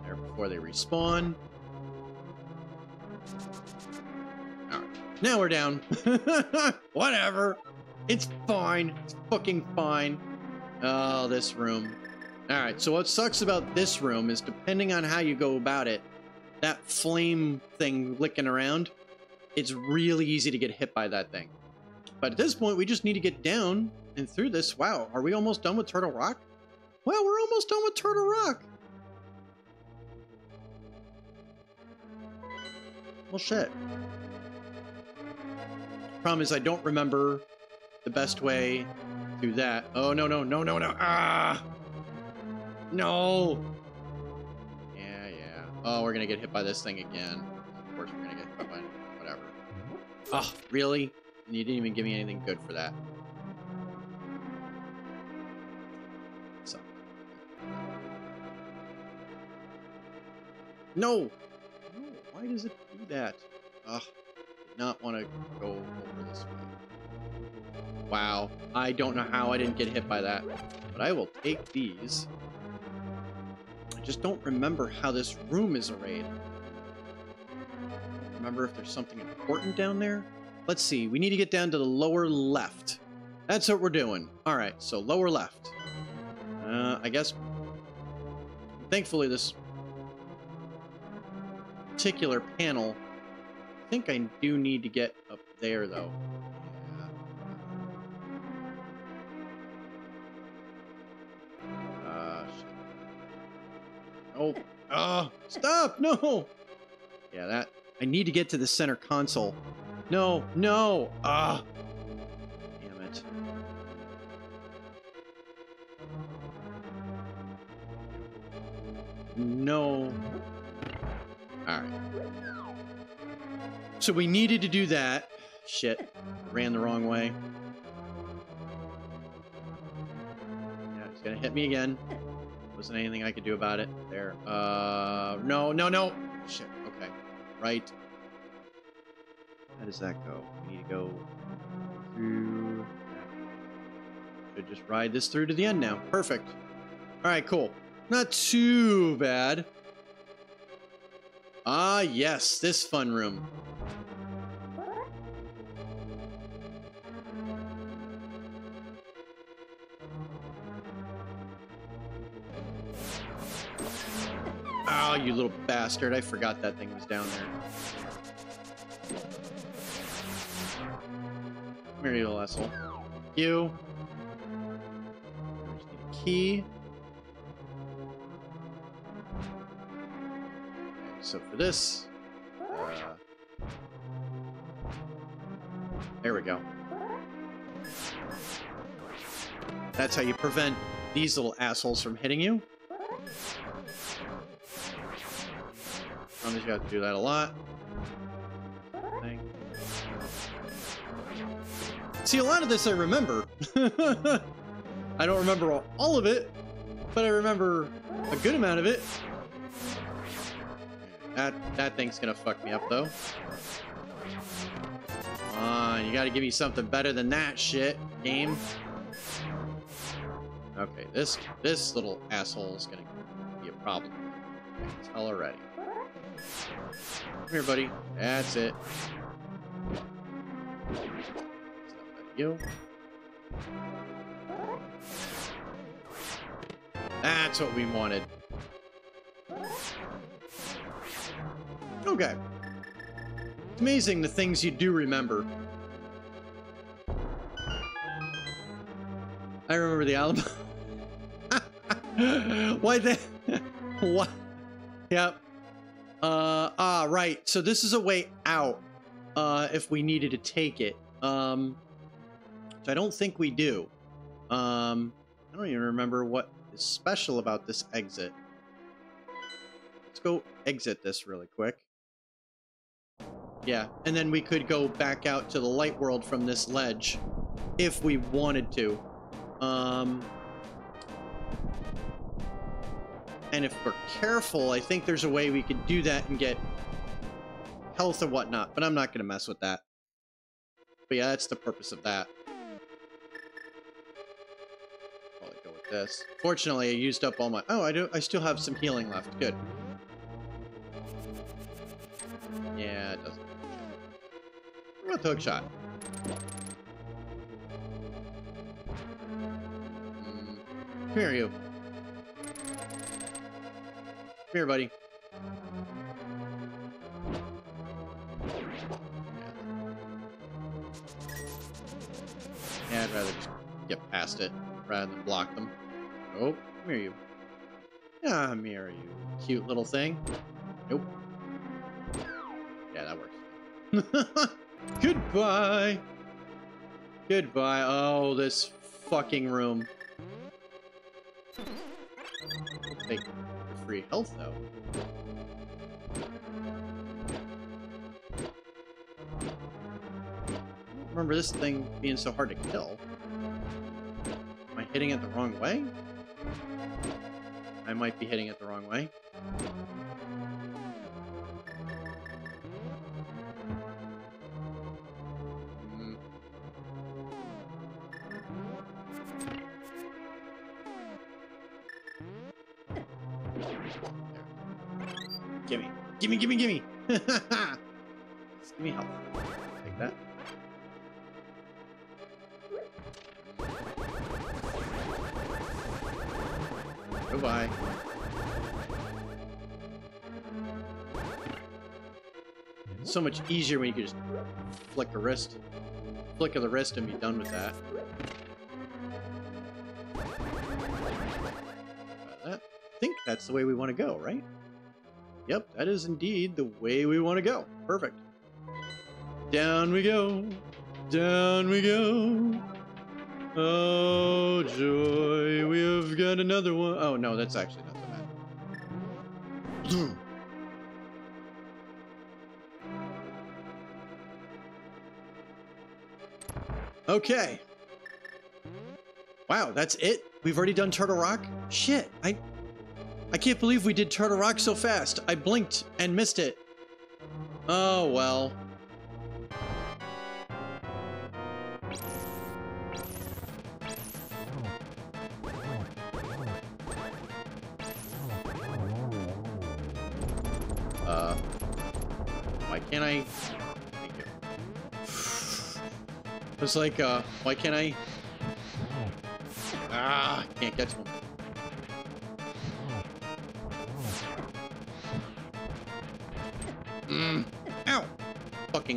There before they respawn. Alright. Now we're down. Whatever. It's fine. It's fucking fine. Oh, this room. Alright, so what sucks about this room is depending on how you go about it, that flame thing licking around, it's really easy to get hit by that thing. But at this point, we just need to get down and through this. Wow, are we almost done with Turtle Rock? Well, we're almost done with Turtle Rock. Well, shit. Problem is, I don't remember the best way through that. Oh, no, no, no, no, no. Ah! No! Yeah, yeah. Oh, we're gonna get hit by this thing again. Of course, we're gonna get hit by whatever. Oh, really? And you didn't even give me anything good for that. No! No, why does it do that? Ugh. Did not want to go over this way. Wow. I don't know how I didn't get hit by that. But I will take these. I just don't remember how this room is arrayed. Remember if there's something important down there? Let's see. We need to get down to the lower left. That's what we're doing. All right, so lower left. Uh, I guess... Thankfully, this particular panel... I think I do need to get up there, though. Oh, oh, stop! No! Yeah, that. I need to get to the center console. No, no! Ah! Damn it. No. Alright. So we needed to do that. Shit. Ran the wrong way. Yeah, it's gonna hit me again. Wasn't anything I could do about it. There. Uh, no, no, no. Shit. Okay. Right. How does that go? We need to go through. Should just ride this through to the end now. Perfect. All right, cool. Not too bad. Ah, yes, this fun room. Oh, you little bastard. I forgot that thing was down there. Come here, you little asshole. You. Key. So for this, uh, there we go. That's how you prevent these little assholes from hitting you. I'm just gonna do that a lot. See, a lot of this I remember. I don't remember all of it, but I remember a good amount of it. That that thing's gonna fuck me up though. Come on, you gotta give me something better than that shit, game. Okay, this this little asshole is gonna be a problem. Tell already. Come here, buddy. That's it. You. That's what we wanted. Okay. It's amazing the things you do remember. I remember the album. Why the? what? Yep. Uh, ah, right. So this is a way out, uh, if we needed to take it. Um, so I don't think we do. Um, I don't even remember what is special about this exit. Let's go exit this really quick. Yeah, and then we could go back out to the light world from this ledge if we wanted to. Um, and if we're careful, I think there's a way we could do that and get health and whatnot, but I'm not going to mess with that. But yeah, that's the purpose of that. Probably go with this. Fortunately, I used up all my... Oh, I do. I still have some healing left. Good. Yeah, it doesn't. What about the hook shot? Mm. Come here, you. Come here, buddy. Yeah, I'd rather get past it rather than block them. Oh, come here, you. Come here, you cute little thing. Nope. Yeah, that works. Goodbye. Goodbye. Oh, this fucking room. I'll take free health, though. Remember this thing being so hard to kill. Am I hitting it the wrong way? I might be hitting it the wrong way. Gimme. Gimme, gimme! Just give me health. Take that. Goodbye. So much easier when you can just flick a wrist. Flick of the wrist and be done with that. I think that's the way we want to go, right? Yep, that is indeed the way we want to go. Perfect. Down we go. Down we go. Oh, joy. We have got another one. Oh, no, that's actually not so bad. okay. Wow, that's it? We've already done Turtle Rock? Shit, I... I can't believe we did Turtle Rock so fast. I blinked and missed it. Oh, well. Uh, why can't I? It's like, uh, why can't I? Ah, can't catch to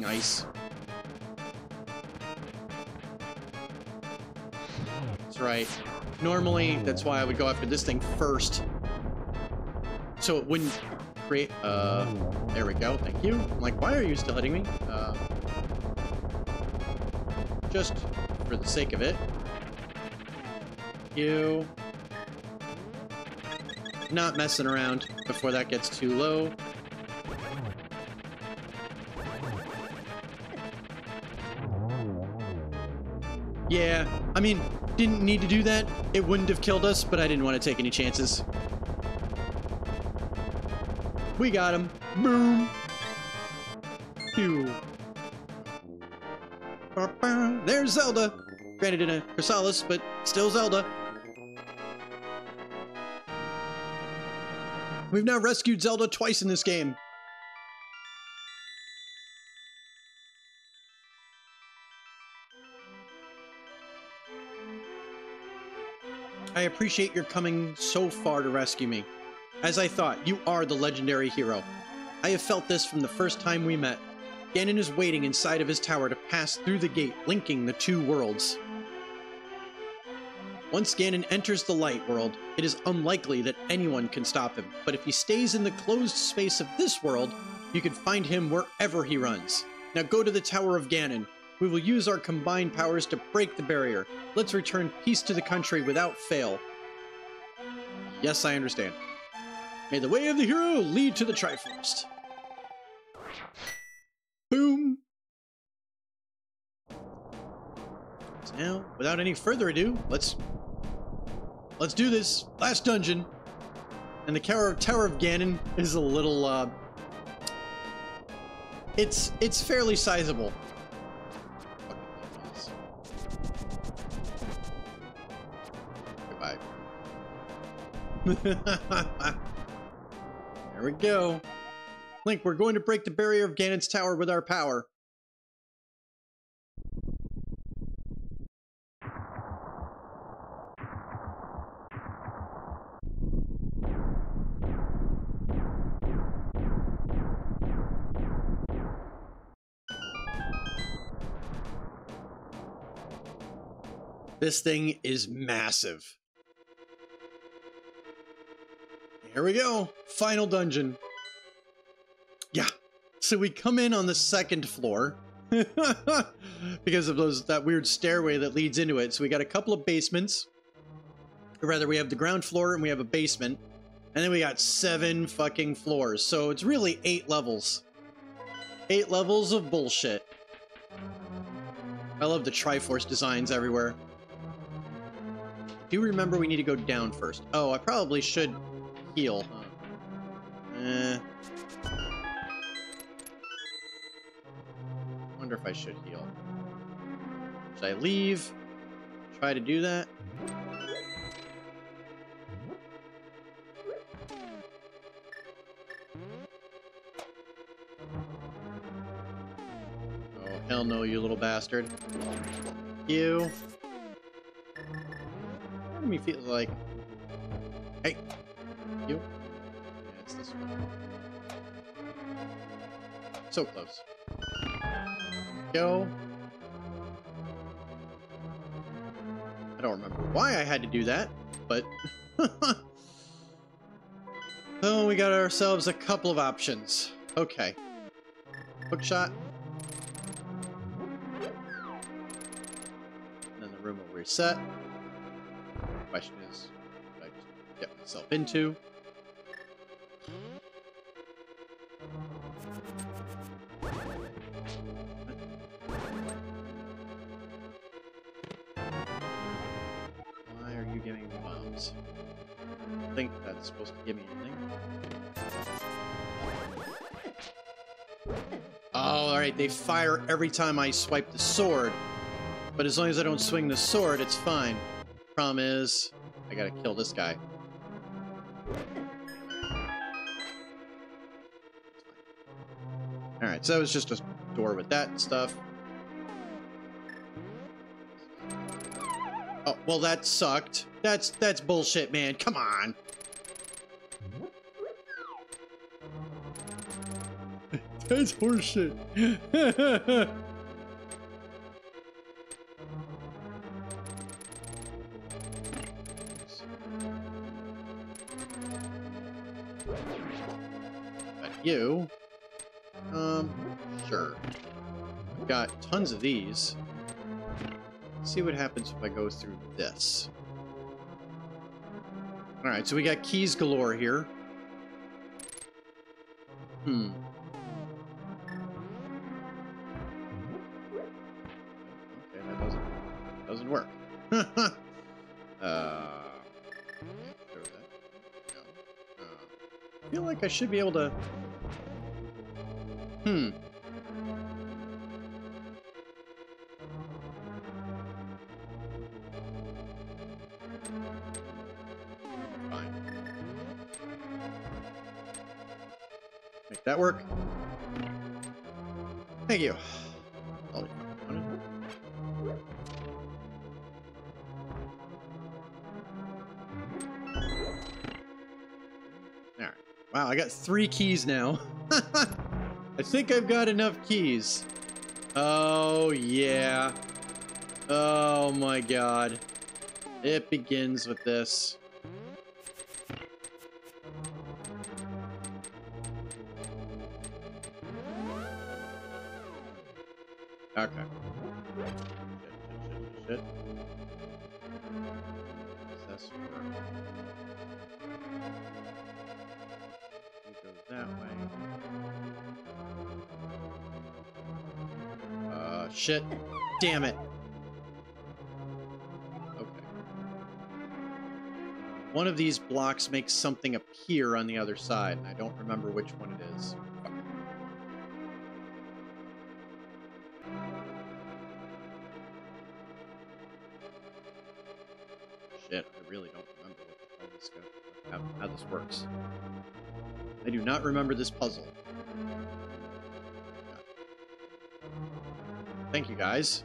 fucking ice. That's right. Normally, that's why I would go after this thing first. So it wouldn't create... Uh, there we go. Thank you. I'm like, why are you still hitting me? Uh, just for the sake of it. You. Not messing around before that gets too low. I mean, didn't need to do that. It wouldn't have killed us, but I didn't want to take any chances. We got him. Boom. Pew. There's Zelda. Granted in a chrysalis, but still Zelda. We've now rescued Zelda twice in this game. I appreciate your coming so far to rescue me. As I thought, you are the legendary hero. I have felt this from the first time we met. Ganon is waiting inside of his tower to pass through the gate linking the two worlds. Once Ganon enters the light world, it is unlikely that anyone can stop him, but if he stays in the closed space of this world, you can find him wherever he runs. Now go to the Tower of Ganon. We will use our combined powers to break the barrier. Let's return peace to the country without fail. Yes, I understand. May the way of the hero lead to the Triforce. Boom! So now, without any further ado, let's let's do this last dungeon. And the Tower, of Ganon is a little uh it's it's fairly sizable. there we go. Link, we're going to break the barrier of Ganon's tower with our power. This thing is massive. Here we go. Final dungeon. Yeah. So we come in on the second floor. because of those that weird stairway that leads into it. So we got a couple of basements. Or rather, we have the ground floor and we have a basement. And then we got seven fucking floors. So it's really eight levels. Eight levels of bullshit. I love the Triforce designs everywhere. Do remember we need to go down first. Oh, I probably should heal, huh? Eh. Wonder if I should heal. Should I leave? Try to do that? Oh, hell no, you little bastard. You. Of me feel like... Hey! So close. Go. I don't remember why I had to do that, but... oh, we got ourselves a couple of options. Okay. Hook shot. And then the room will reset. question is, what I just get myself into? They fire every time I swipe the sword. But as long as I don't swing the sword, it's fine. Problem is, I gotta kill this guy. Alright, so that was just a door with that stuff. Oh, well that sucked. That's that's bullshit, man. Come on. That's horseshit. You. Um, sure. I've got tons of these. Let's see what happens if I go through this. Alright, so we got keys galore here. Hmm. Should be able to. Hmm. Make that work. Thank you. Three keys now. I think I've got enough keys. Oh, yeah. Oh, my God. It begins with this. Damn it. Okay. One of these blocks makes something appear on the other side, and I don't remember which one it is. Shit, I really don't remember what this how, how this works. I do not remember this puzzle. Thank you, guys.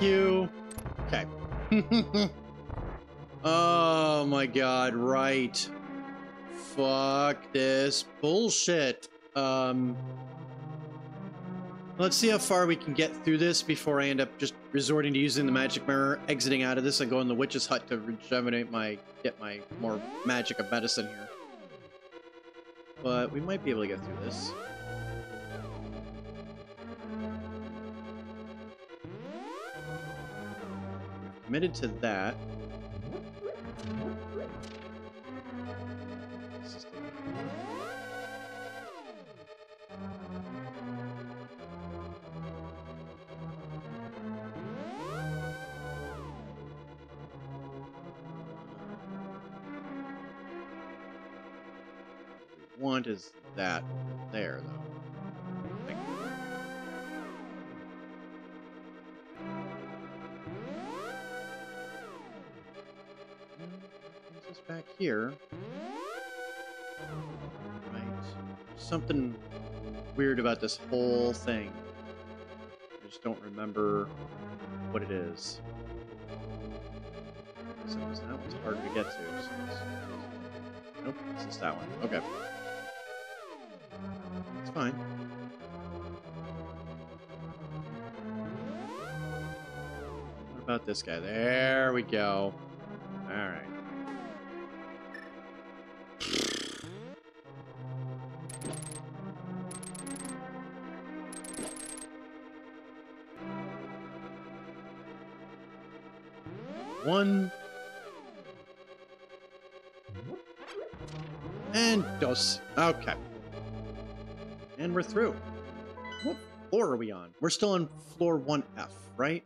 You. Okay. oh my god, right. Fuck this bullshit. Um Let's see how far we can get through this before I end up just resorting to using the magic mirror, exiting out of this, and going to the witch's hut to rejuvenate my get my more magic of medicine here. But we might be able to get through this. Committed to that. That there, though. Back here. Right. Something weird about this whole thing. I just don't remember what it is. So that one's harder to get to. so Nope, it's just that one. Okay. About this guy? There we go. Alright. One. And dos. Okay. And we're through. What floor are we on? We're still on floor 1F, right?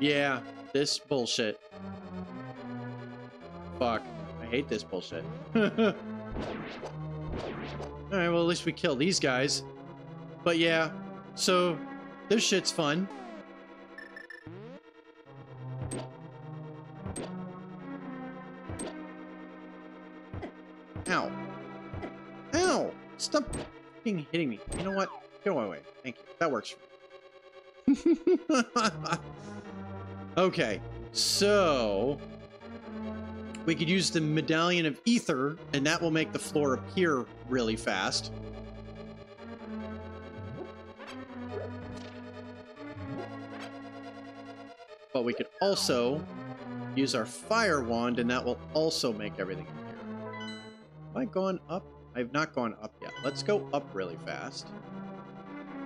Yeah. This bullshit. Fuck. I hate this bullshit. Alright, well, at least we kill these guys. But yeah, so this shit's fun. Ow. Ow! stop hitting me. You know what? Get away. Thank you. That works okay, so we could use the Medallion of Ether, and that will make the floor appear really fast. But we could also use our Fire Wand, and that will also make everything appear. Have I gone up? I have not gone up yet. Let's go up really fast.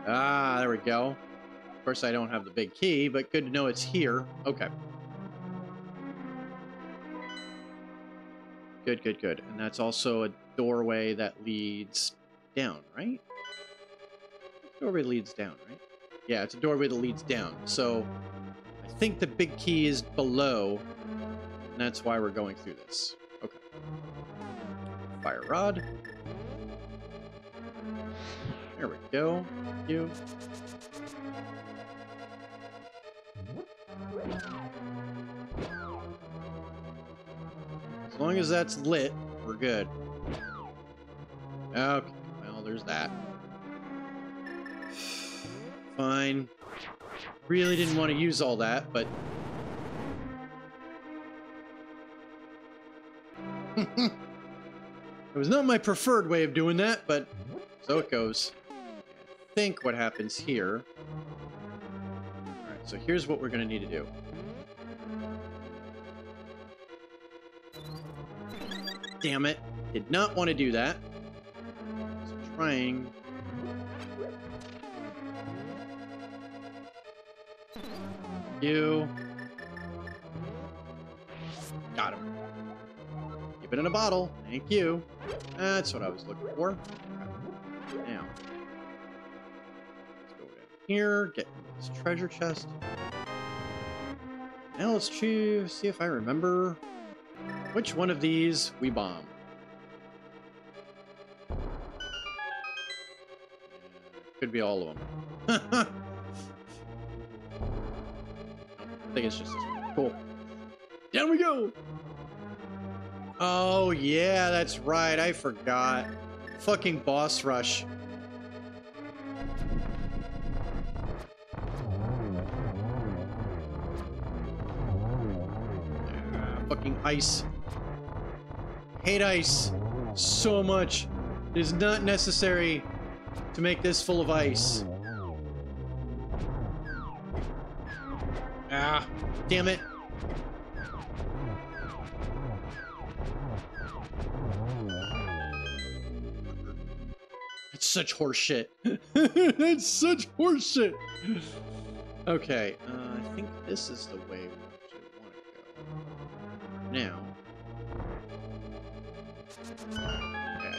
Ah, there we go. Of course, I don't have the big key, but good to know it's here. Okay. Good, good, good. And that's also a doorway that leads down, right? Doorway leads down, right? Yeah, it's a doorway that leads down. So I think the big key is below, and that's why we're going through this. Okay. Fire rod. There we go. Thank you. Long as that's lit, we're good. Okay, well, there's that. Fine. Really didn't want to use all that, but... it was not my preferred way of doing that, but so it goes. I think what happens here... Alright, so here's what we're going to need to do. Damn it. Did not want to do that. So trying. You. Got him. Keep it in a bottle. Thank you. That's what I was looking for. Now. Let's go down here. Get this treasure chest. Now let's choose, see if I remember which one of these we bomb? Could be all of them. I think it's just. Cool. Down we go! Oh, yeah, that's right. I forgot. Fucking boss rush. Uh, fucking ice hate ice so much. It is not necessary to make this full of ice. Ah, damn it. That's such horseshit. That's such horseshit. Okay, uh, I think this is the way we want to go. Now,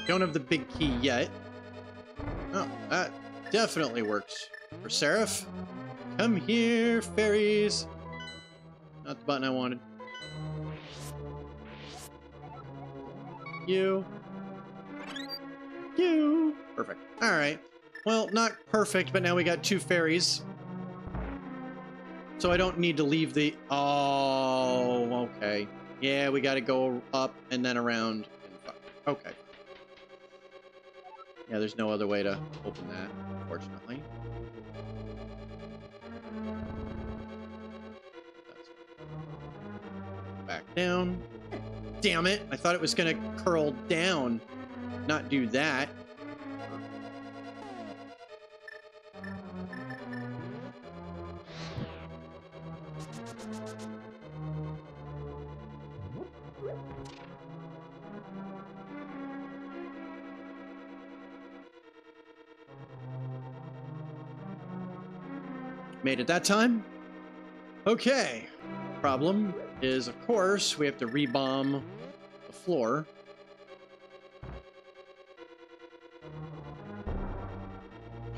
don't have the big key yet. Oh, that definitely works. For Seraph. Come here, fairies. Not the button I wanted. You. You. Perfect. Alright. Well, not perfect, but now we got two fairies. So I don't need to leave the... Oh, okay. Yeah, we gotta go up and then around. Okay. Yeah, there's no other way to open that, unfortunately. Back down. Damn it! I thought it was gonna curl down, not do that. Made it that time? Okay. Problem is, of course, we have to rebomb the floor.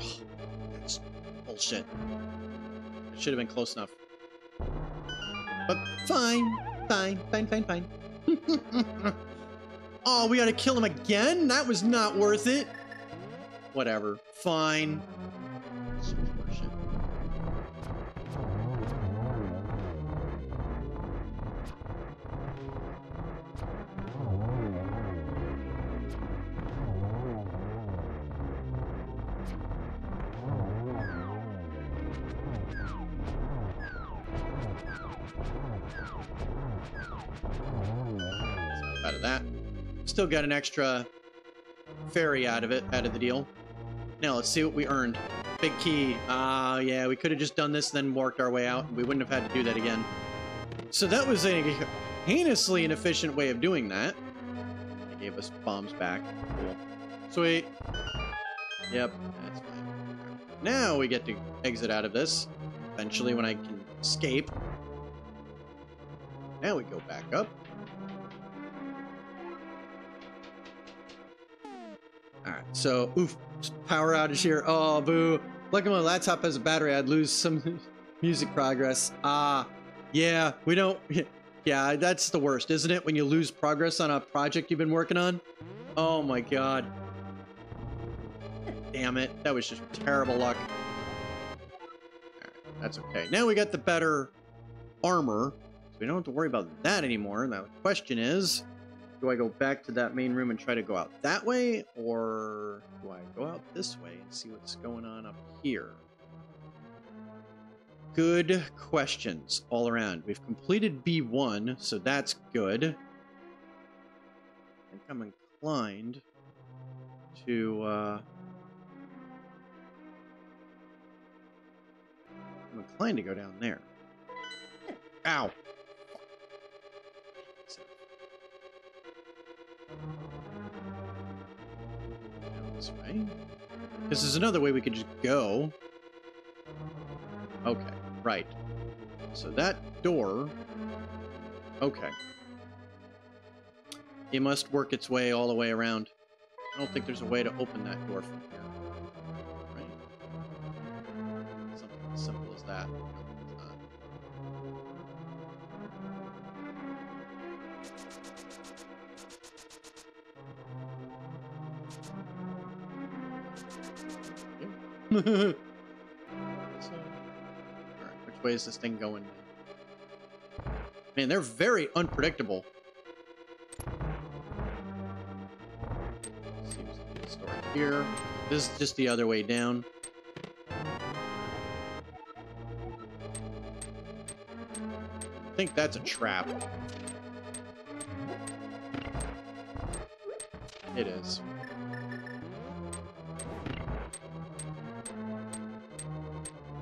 that's bullshit. It should have been close enough. But fine. Fine. Fine, fine, fine. oh, we gotta kill him again? That was not worth it. Whatever. Fine. Got an extra fairy out of it, out of the deal. Now let's see what we earned. Big key. Ah, uh, yeah, we could have just done this and then worked our way out. We wouldn't have had to do that again. So that was a heinously inefficient way of doing that. They gave us bombs back. Cool. Sweet. Yep, that's fine. Now we get to exit out of this. Eventually when I can escape. Now we go back up. Alright, so, oof, power outage here. Oh, boo. Lucky my laptop has a battery, I'd lose some music progress. Ah, yeah, we don't... Yeah, that's the worst, isn't it? When you lose progress on a project you've been working on? Oh my god. Damn it, that was just terrible luck. Right, that's okay. Now we got the better armor, so we don't have to worry about that anymore. Now the question is, do I go back to that main room and try to go out that way, or do I go out this way and see what's going on up here? Good questions all around. We've completed B1, so that's good. I think I'm inclined to... Uh, I'm inclined to go down there. Ow! This way. This is another way we could just go. Okay, right. So that door... Okay. It must work its way all the way around. I don't think there's a way to open that door from here. Right? Something as simple as that. so, which way is this thing going? Man, they're very unpredictable. Seems to be a story here. This is just the other way down. I think that's a trap. It is.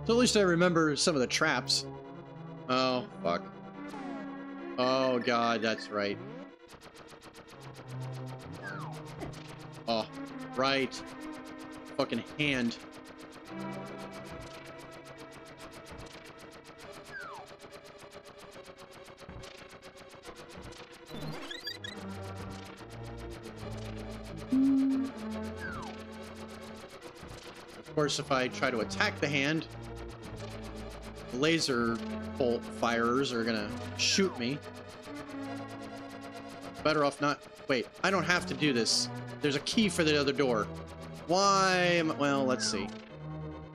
So at least I remember some of the traps. Oh, fuck. Oh, God, that's right. Oh, right. Fucking hand. Of course, if I try to attack the hand, laser bolt firers are gonna shoot me. Better off not... Wait, I don't have to do this. There's a key for the other door. Why am... I... Well, let's see.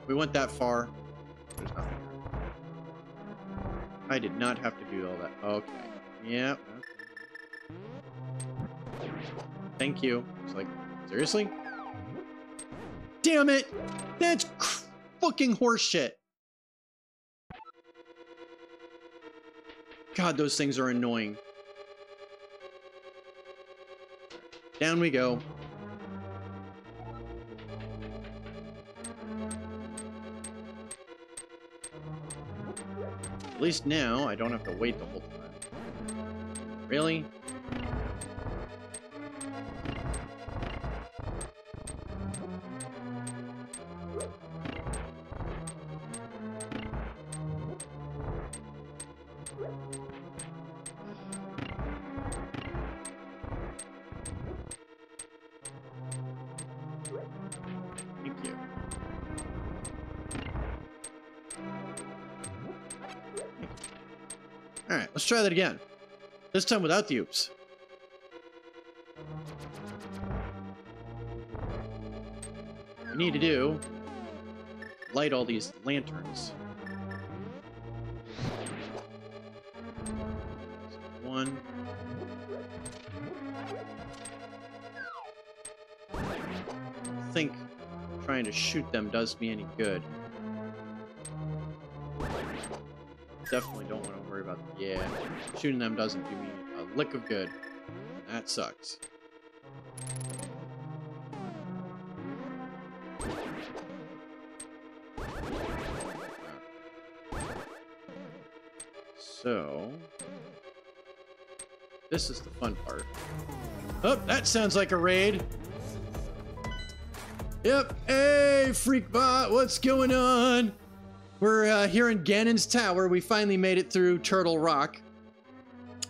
We went that far. There's nothing. I did not have to do all that. Okay. Yep. Okay. Thank you. It's like, seriously? Damn it! That's fucking horseshit. God, those things are annoying. Down we go. At least now, I don't have to wait the whole time. Really? Try that again. This time without the oops. We need to do light all these lanterns. One. I think trying to shoot them does me any good. Definitely don't want to worry about... them. Yeah, shooting them doesn't do me a lick of good. That sucks. So, this is the fun part. Oh, that sounds like a raid. Yep. Hey, Freakbot, what's going on? We're uh, here in Ganon's Tower. We finally made it through Turtle Rock.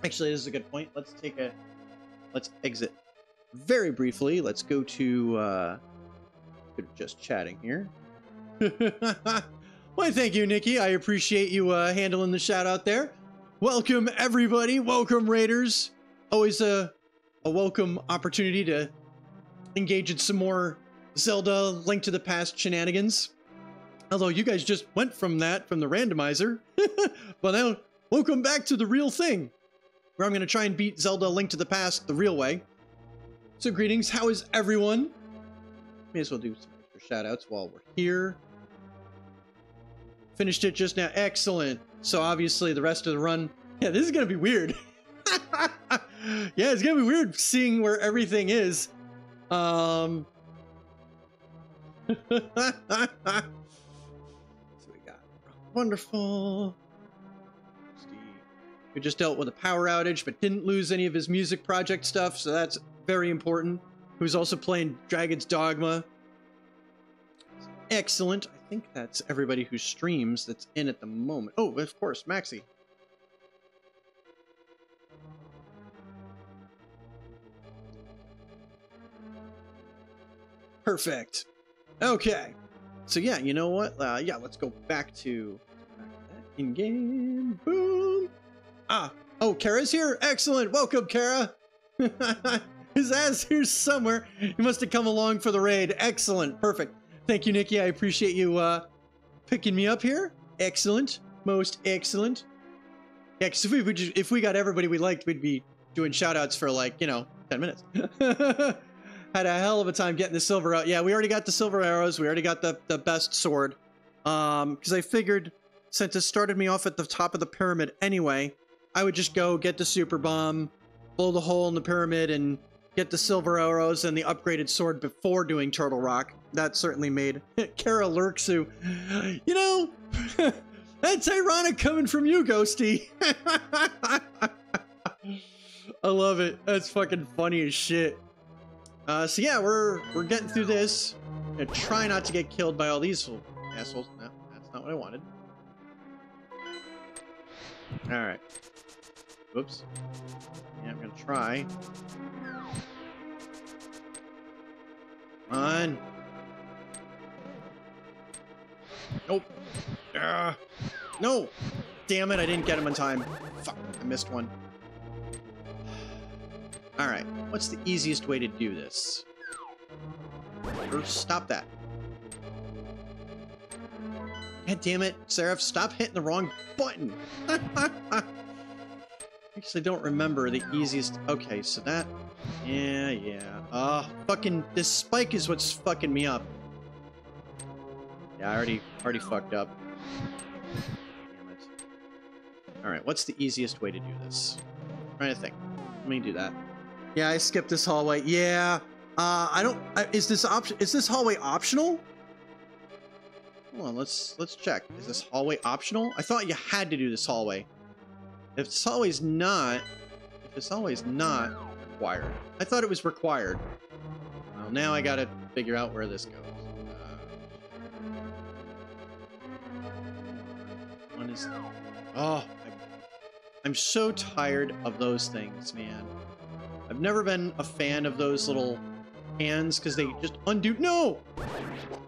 Actually, this is a good point. Let's take a... Let's exit very briefly. Let's go to... Uh, just chatting here. Why, thank you, Nikki. I appreciate you uh, handling the shout out there. Welcome, everybody. Welcome, Raiders. Always a, a welcome opportunity to engage in some more Zelda Link to the Past shenanigans. Although you guys just went from that, from the randomizer. but now, welcome back to the real thing, where I'm going to try and beat Zelda Link to the Past the real way. So, greetings. How is everyone? May as well do some extra shout outs while we're here. Finished it just now. Excellent. So obviously the rest of the run. Yeah, this is gonna be weird. yeah, it's gonna be weird seeing where everything is. Um. wonderful. Who just dealt with a power outage but didn't lose any of his music project stuff, so that's very important. Who's also playing Dragon's Dogma. Excellent I think that's everybody who streams that's in at the moment. Oh, of course, Maxi. Perfect. Okay. So yeah, you know what? Uh, yeah, let's go back to in game. Boom. Ah. Oh, Kara's here. Excellent. Welcome, Kara. His ass here somewhere. He must have come along for the raid. Excellent. Perfect. Thank you, Nikki. I appreciate you uh, picking me up here. Excellent. Most excellent. Yeah, because if we, if we got everybody we liked, we'd be doing shoutouts for like, you know, 10 minutes. Had a hell of a time getting the silver out. Yeah, we already got the silver arrows. We already got the, the best sword. Um, because I figured since it started me off at the top of the pyramid anyway, I would just go get the super bomb, blow the hole in the pyramid, and get the silver arrows and the upgraded sword before doing Turtle Rock. That certainly made Kara Lurksu. You know, that's ironic coming from you, Ghosty. I love it. That's fucking funny as shit. Uh, so yeah, we're we're getting through this. gonna try not to get killed by all these assholes. No, that's not what I wanted. All right. Oops. Yeah, I'm gonna try. Come on. Nope. Uh, no! Damn it, I didn't get him in time. Fuck, I missed one. Alright, what's the easiest way to do this? First, stop that. God damn it, Seraph, stop hitting the wrong button! Actually, don't remember the easiest... Okay, so that... Yeah, yeah. Ah, uh, fucking... This spike is what's fucking me up. Yeah, I already, already fucked up. Alright, what's the easiest way to do this? I'm trying to think. Let me do that. Yeah, I skipped this hallway. Yeah. Uh, I don't... Uh, is this option... Is this hallway optional? Hold on, let's let's check. Is this hallway optional? I thought you had to do this hallway. If it's always not, if it's always not required. I thought it was required. Well, now I gotta figure out where this goes. Uh, is, oh, I'm, I'm so tired of those things, man. I've never been a fan of those little hands because they just undo, no!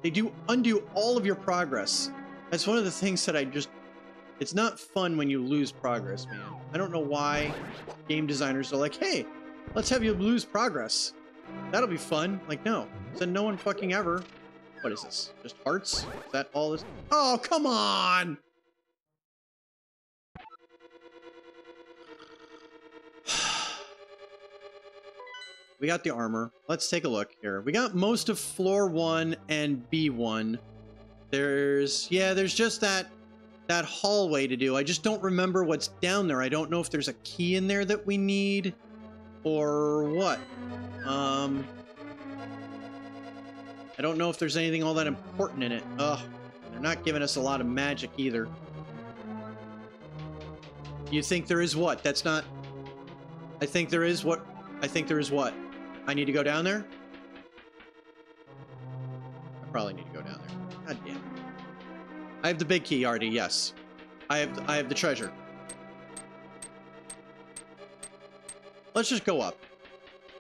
They do undo all of your progress. That's one of the things that I just it's not fun when you lose progress, man. I don't know why game designers are like, hey, let's have you lose progress. That'll be fun. Like, no. Said no one fucking ever. What is this? Just hearts? Is that all this? Oh, come on! We got the armor. Let's take a look here. We got most of floor one and B1. There's, yeah, there's just that that hallway to do. I just don't remember what's down there. I don't know if there's a key in there that we need. Or what? Um... I don't know if there's anything all that important in it. Ugh. They're not giving us a lot of magic either. You think there is what? That's not... I think there is what? I think there is what? I need to go down there? I probably need to go down there. God damn it. I have the big key, Artie, yes. I have, I have the treasure. Let's just go up.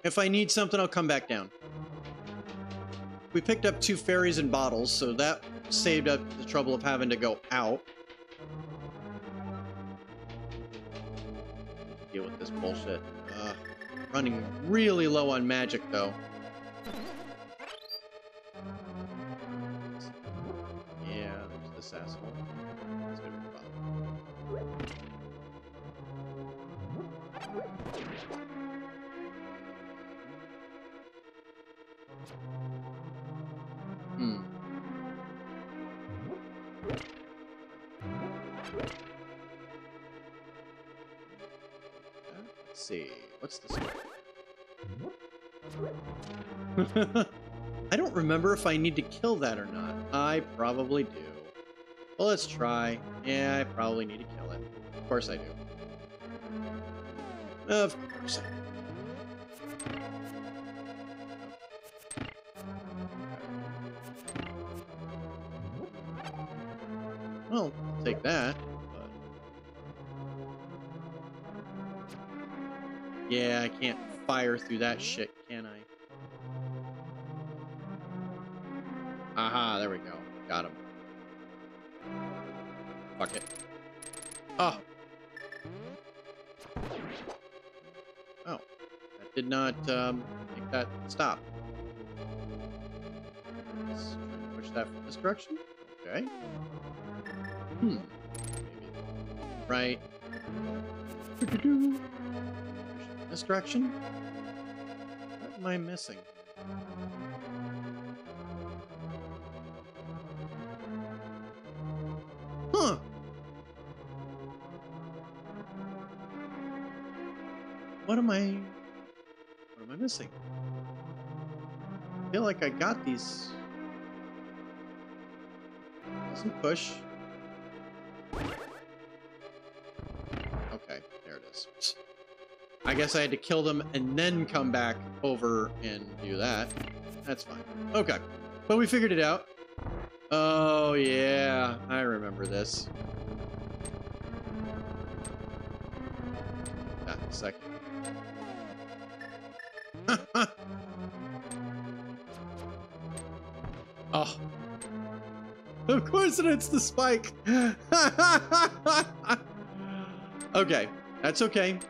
If I need something, I'll come back down. We picked up two fairies and bottles, so that saved up the trouble of having to go out. Deal with this bullshit. Running really low on magic, though. Yeah, there's this asshole. Let's go What's this one? I don't remember if I need to kill that or not. I probably do. Well, let's try. Yeah, I probably need to kill it. Of course I do. Of course I do. Well, take that. Yeah, I can't fire through that shit, can I? Aha, there we go. Got him. Fuck it. Oh. Oh. That did not um, make that stop. Let's push that from this direction. Okay. Hmm. Maybe right. direction? What am I missing? Huh. What am I... What am I missing? I feel like I got these... Doesn't push. Okay, there it is. I guess I had to kill them and then come back over and do that. That's fine. Okay. But we figured it out. Oh, yeah. I remember this. Ah, a second. oh. Of course it hits the spike. okay. That's okay.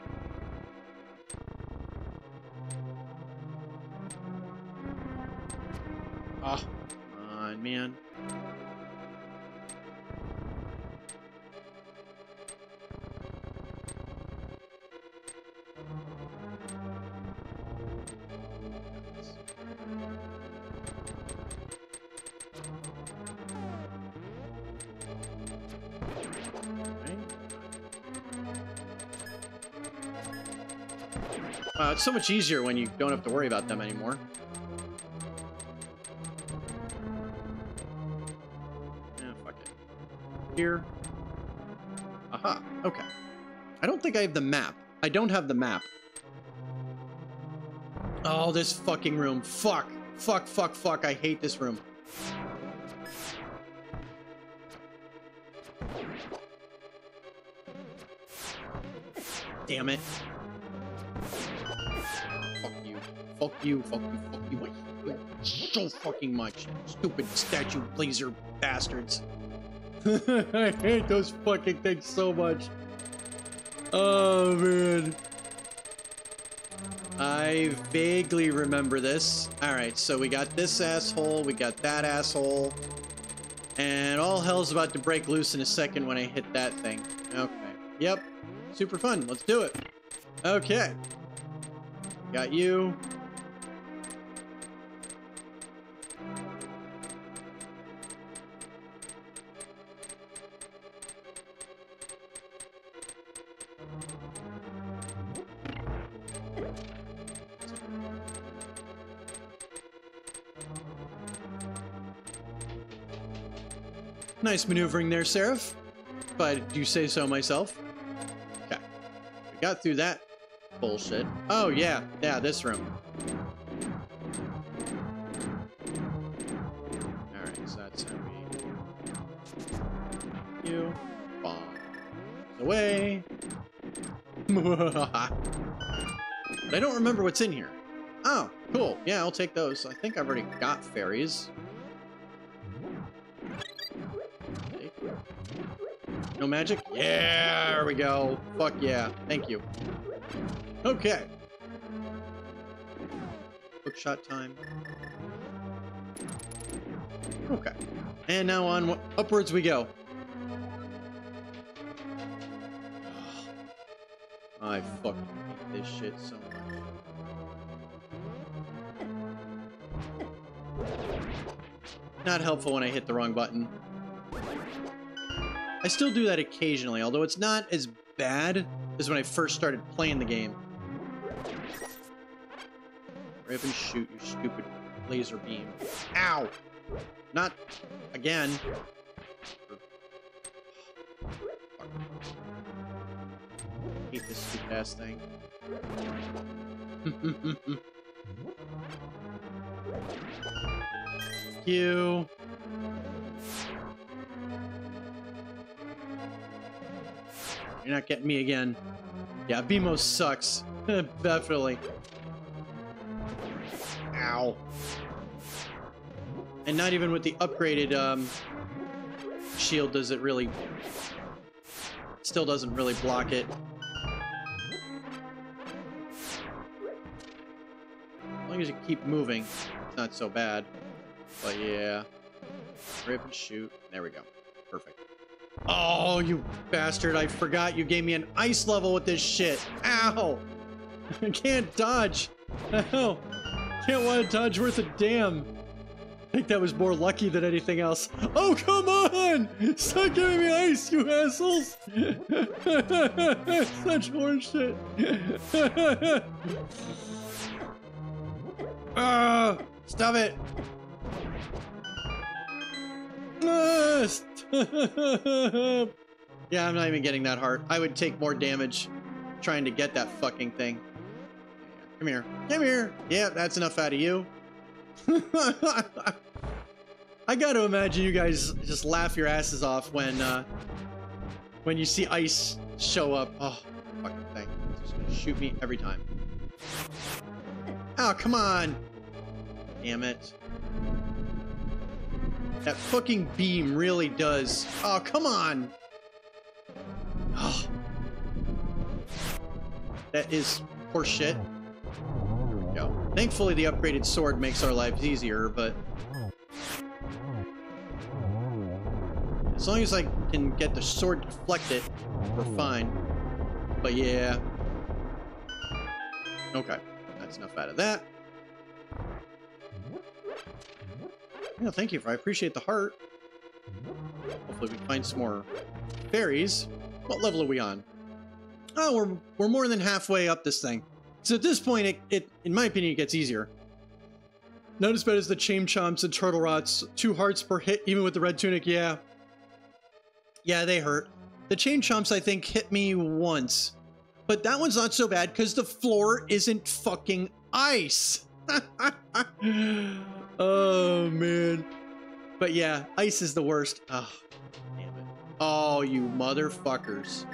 Man. Wow, uh, it's so much easier when you don't have to worry about them anymore. Here. Aha, okay. I don't think I have the map. I don't have the map. Oh, this fucking room. Fuck. Fuck, fuck, fuck. I hate this room. Damn it. Fuck you. Fuck you. Fuck you. Fuck you. I hate you so fucking much. Stupid statue blazer bastards. I hate those fucking things so much. Oh, man. I vaguely remember this. Alright, so we got this asshole, we got that asshole. And all hell's about to break loose in a second when I hit that thing. Okay. Yep. Super fun. Let's do it. Okay. Got you. Nice maneuvering there, Seraph. But do say so myself. Okay. We got through that bullshit. Oh, yeah. Yeah, this room. Alright, so that's how we... You. Bomb. Away. but I don't remember what's in here. Oh, cool. Yeah, I'll take those. I think I've already got fairies. No magic? Yeah, there we go. Fuck yeah. Thank you. Okay. Hook shot time. Okay. And now on upwards we go. I fucking hate this shit so much. Not helpful when I hit the wrong button. I still do that occasionally, although it's not as bad as when I first started playing the game. Rip and shoot, you stupid laser beam. Ow! Not again. hate this stupid ass thing. you. You're not getting me again. Yeah, Beamos sucks. Definitely. Ow. And not even with the upgraded um, shield does it really... Still doesn't really block it. As long as you keep moving, it's not so bad. But yeah. Rip and shoot. There we go. Perfect. Oh, you bastard. I forgot you gave me an ice level with this shit. Ow! I can't dodge. Ow! Can't want to dodge worth a damn. I think that was more lucky than anything else. Oh, come on! Stop giving me ice, you assholes! Such horseshit. Ah! Stop it! Ah, yeah, I'm not even getting that hard. I would take more damage trying to get that fucking thing. Come here. Come here. Yeah, that's enough out of you. I gotta imagine you guys just laugh your asses off when uh, when you see ice show up. Oh, fucking thing. It's just gonna shoot me every time. Oh, come on. Damn it. That fucking beam really does. Oh, come on. Oh. That is horseshit. Go. Thankfully, the upgraded sword makes our lives easier, but... As long as I can get the sword deflected, we're fine. But yeah. Okay. That's enough out of that. Yeah, thank you. I appreciate the heart. Hopefully we find some more fairies. What level are we on? Oh, we're, we're more than halfway up this thing. So at this point, it, it in my opinion, it gets easier. Not as bad as the chain chomps and turtle rots. Two hearts per hit, even with the red tunic, yeah. Yeah, they hurt. The chain chomps, I think, hit me once. But that one's not so bad because the floor isn't fucking ice. oh, man. But yeah, ice is the worst. Oh, damn it. Oh, you motherfuckers.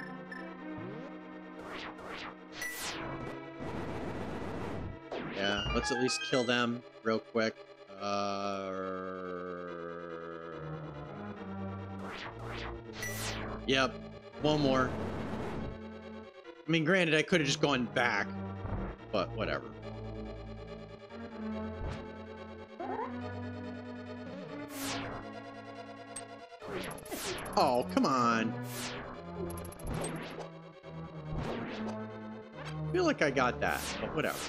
Yeah, let's at least kill them real quick. Uh... Yep, one more. I mean, granted, I could have just gone back, but whatever. Oh, come on. I feel like I got that, but whatever.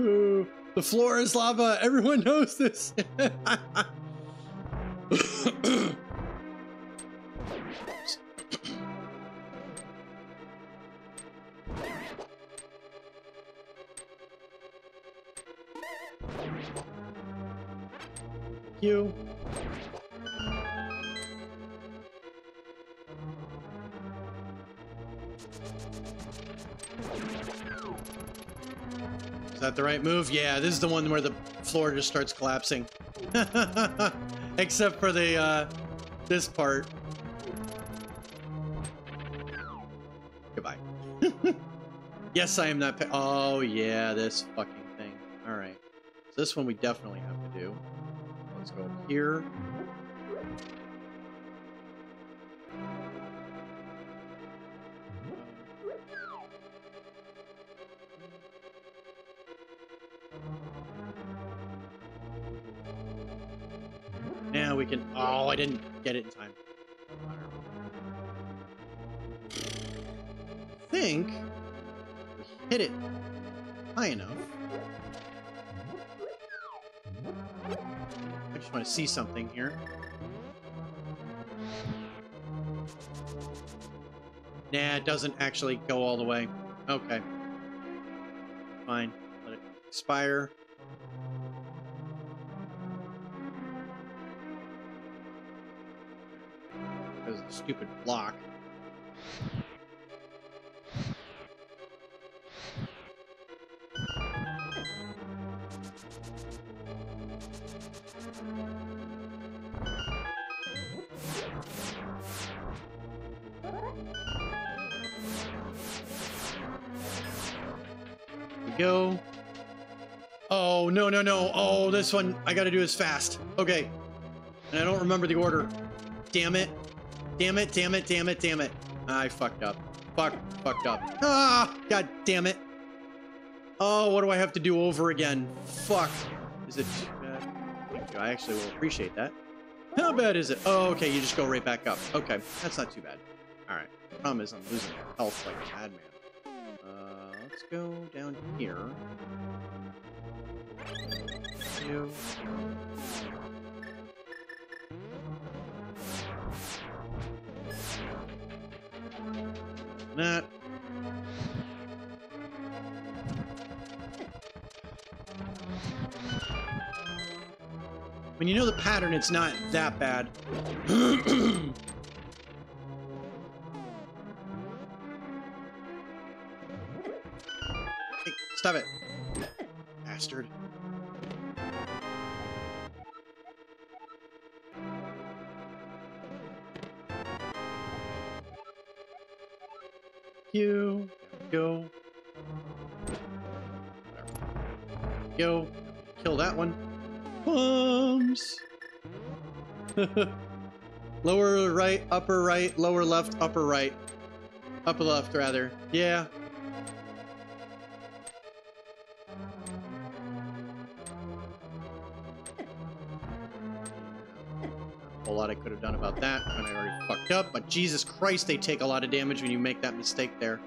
Ooh, the floor is lava. Everyone knows this. right move? Yeah, this is the one where the floor just starts collapsing. Except for the, uh, this part. Goodbye. yes, I am not. oh, yeah, this fucking thing. All right. So this one we definitely have to do. Let's go here. Didn't get it in time. I think hit it high enough. I just want to see something here. Nah, it doesn't actually go all the way. Okay. Fine. Let it expire. Stupid block. go. Oh, no, no, no. Oh, this one I gotta do is fast. Okay. And I don't remember the order. Damn it. Damn it, damn it, damn it, damn it. I fucked up. Fuck, fucked up. Ah, god damn it. Oh, what do I have to do over again? Fuck. Is it. I actually will appreciate that. How bad is it? Oh, okay, you just go right back up. Okay, that's not too bad. Alright. Problem is I'm losing health like a madman. Uh, let's go down here. That. When you know the pattern, it's not that bad. hey, stop it. Bastard. You go. Go. Kill that one. Bombs. lower right, upper right, lower left, upper right. Upper left, rather. Yeah. A lot I could have done about that, already fucked up, but Jesus Christ, they take a lot of damage when you make that mistake there.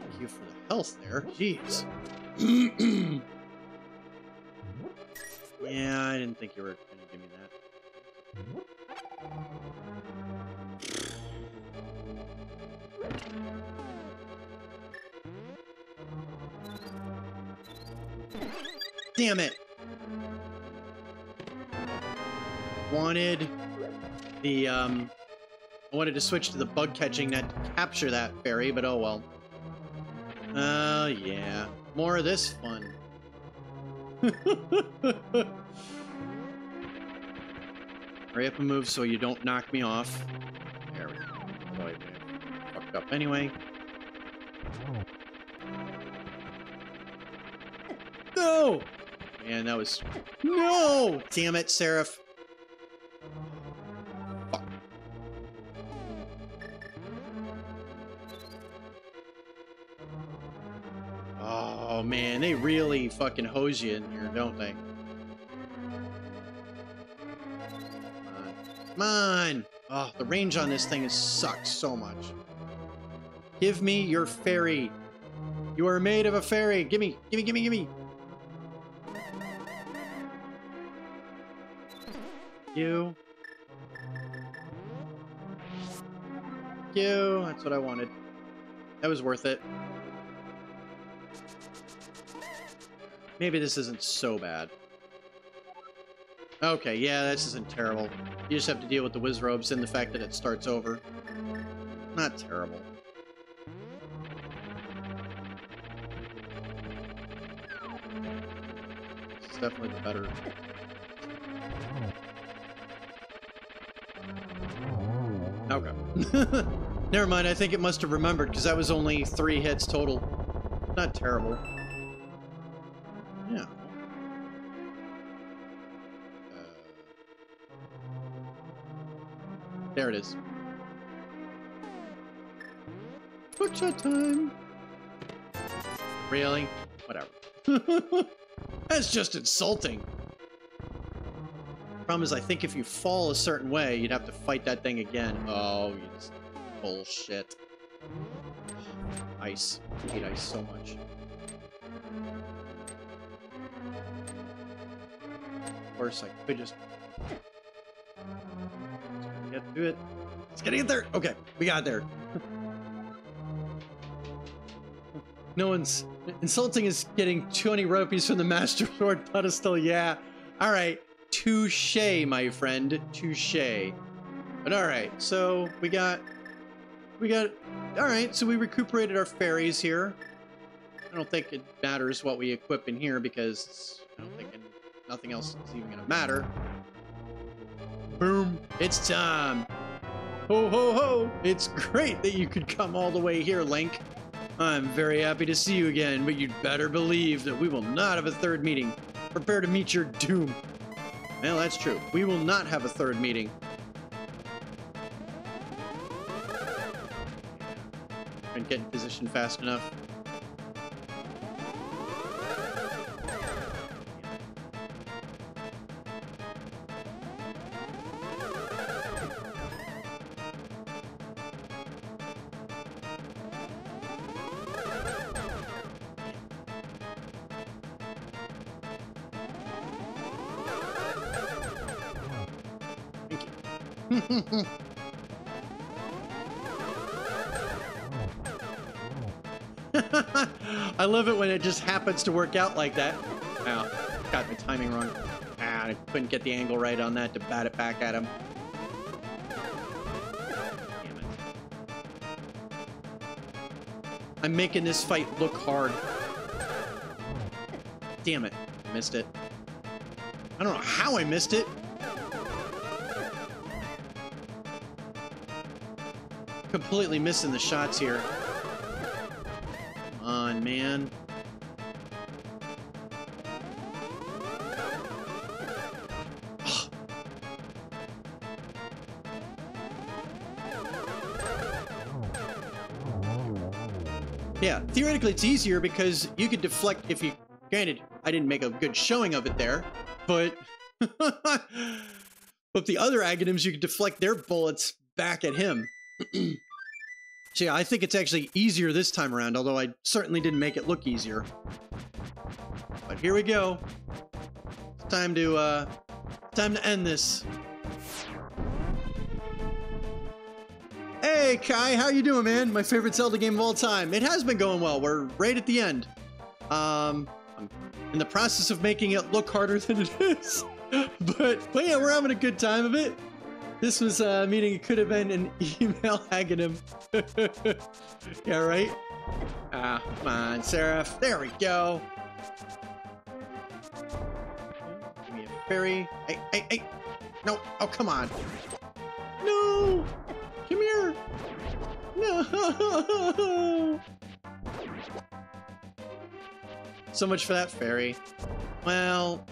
Thank you for the health there. Jeez. yeah, I didn't think you were gonna give me that. Damn it! Wanted the, um... I wanted to switch to the bug catching net to capture that fairy, but oh well. Oh, yeah. More of this fun. Hurry up and move so you don't knock me off. There we go. Fucked up anyway. No! Man, that was... No! Damn it, Seraph. Fuck. Oh, man, they really fucking hose you in here, don't they? Come on. Come on! Oh, the range on this thing is sucks so much. Give me your fairy. You are made of a fairy. Gimme, gimme, gimme, gimme. You. You. That's what I wanted. That was worth it. Maybe this isn't so bad. Okay, yeah, this isn't terrible. You just have to deal with the Wizzrobes and the fact that it starts over. Not terrible. It's definitely the better. Okay. Never mind, I think it must have remembered because that was only three hits total. Not terrible. Yeah. Uh, there it is. Shot time. Really? Whatever. That's just insulting. Problem is, I think if you fall a certain way, you'd have to fight that thing again. Oh, you just bullshit. Ice. I hate ice so much. Of course, I could just... Get to it. It's getting there. Okay, we got there. no one's... Insulting is getting 20 rupees from the Master Sword pedestal. Yeah. All right. Touche, my friend. Touche. But all right. So we got... We got... All right. So we recuperated our fairies here. I don't think it matters what we equip in here because I don't think nothing else is even to matter. Boom. It's time. Ho, ho, ho. It's great that you could come all the way here, Link. I'm very happy to see you again, but you'd better believe that we will not have a third meeting. Prepare to meet your doom. Well, that's true. We will not have a third meeting. And get in position fast enough. Happens to work out like that. Wow, got the timing wrong. Ah, I couldn't get the angle right on that to bat it back at him. Damn it. I'm making this fight look hard. Damn it. Missed it. I don't know how I missed it. Completely missing the shots here. Theoretically it's easier because you could deflect if you... Granted, I didn't make a good showing of it there, but... but the other Aghanims, you could deflect their bullets back at him. so yeah, I think it's actually easier this time around, although I certainly didn't make it look easier. But here we go. It's time to, uh... Time to end this. Hey, Kai, how you doing, man? My favorite Zelda game of all time. It has been going well. We're right at the end. Um, I'm in the process of making it look harder than it is. but, but yeah, we're having a good time of it. This was a meeting. It could have been an email Aghanim. yeah, right? Ah, come on, Seraph. There we go. Give me a fairy. Hey, hey, hey. No. Oh, come on. No. Come here! No! So much for that fairy. Well,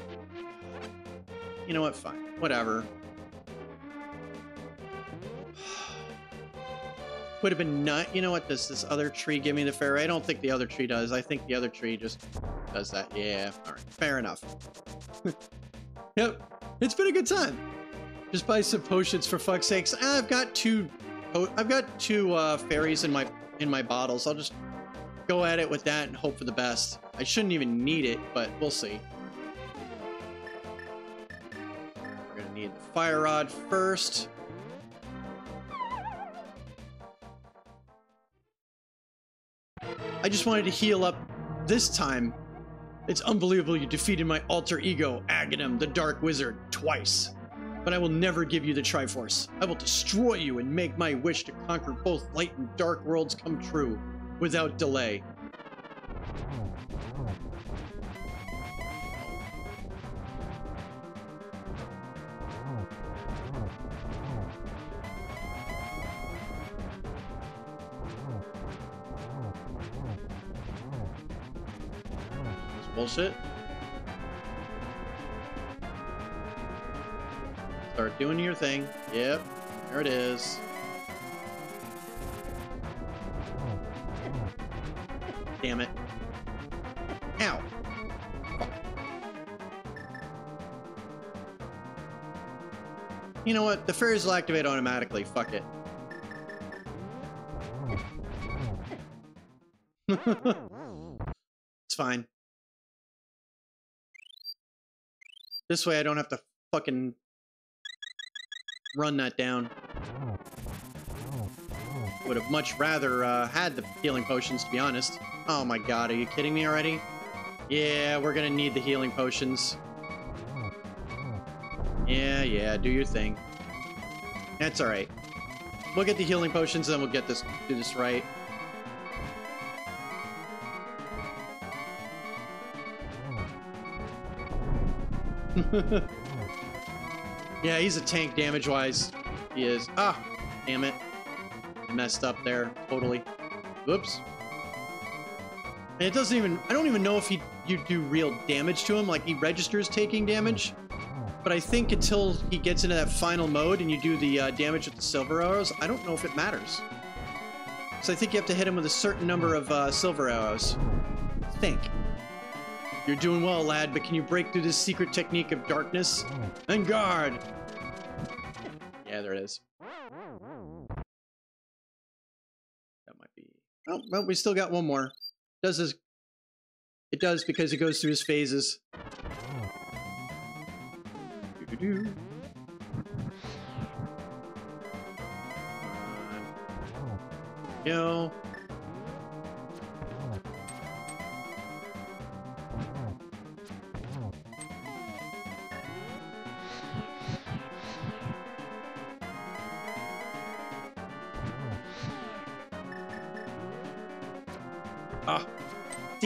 you know what? Fine. Whatever. Would have been nut. You know what? Does this other tree give me the fairy? I don't think the other tree does. I think the other tree just does that. Yeah. All right. Fair enough. yep. It's been a good time. Just buy some potions for fuck's sakes. I've got two I've got two uh, fairies in my in my bottles. I'll just go at it with that and hope for the best. I shouldn't even need it, but we'll see. We're gonna need the fire rod first. I just wanted to heal up this time. It's unbelievable you defeated my alter ego, Aghanim, the Dark Wizard, twice. But I will never give you the Triforce. I will destroy you and make my wish to conquer both light and dark worlds come true, without delay. bullshit. Start doing your thing. Yep, there it is. Damn it. Ow. You know what? The fairies will activate automatically. Fuck it. it's fine. This way I don't have to fucking run that down. Would have much rather uh, had the healing potions, to be honest. Oh my god, are you kidding me already? Yeah, we're gonna need the healing potions. Yeah, yeah, do your thing. That's alright. We'll get the healing potions, and then we'll get this do this right. yeah, he's a tank damage-wise. He is. Ah, damn it. I messed up there, totally. Whoops. And it doesn't even, I don't even know if he, you do real damage to him, like he registers taking damage. But I think until he gets into that final mode and you do the uh, damage with the silver arrows, I don't know if it matters. So I think you have to hit him with a certain number of uh, silver arrows. Think. You're doing well, lad, but can you break through this secret technique of darkness? And guard! Yeah, there it is. That might be... Oh, well, we still got one more. Does this... It does because it goes through his phases. Doo.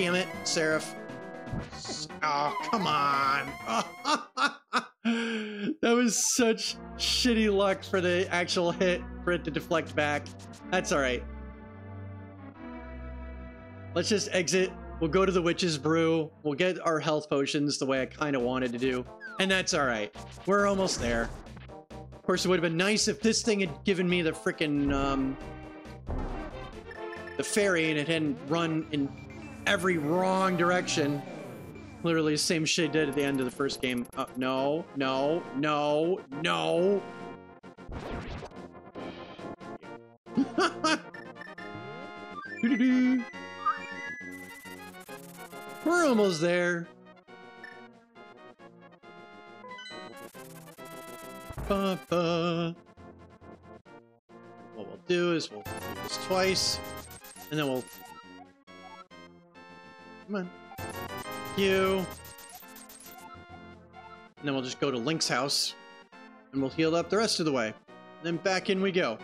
Damn it, Seraph. Oh, come on. that was such shitty luck for the actual hit for it to deflect back. That's alright. Let's just exit. We'll go to the Witch's Brew. We'll get our health potions the way I kind of wanted to do. And that's alright. We're almost there. Of course, it would have been nice if this thing had given me the freaking, um, the ferry and it hadn't run in every wrong direction. Literally the same shit did at the end of the first game. Uh, no, no, no, no. Doo-doo-doo. We're almost there. Ba -ba. What we'll do is we'll do this twice. And then we'll... Come on. You. And then we'll just go to Link's house. And we'll heal up the rest of the way. And then back in we go.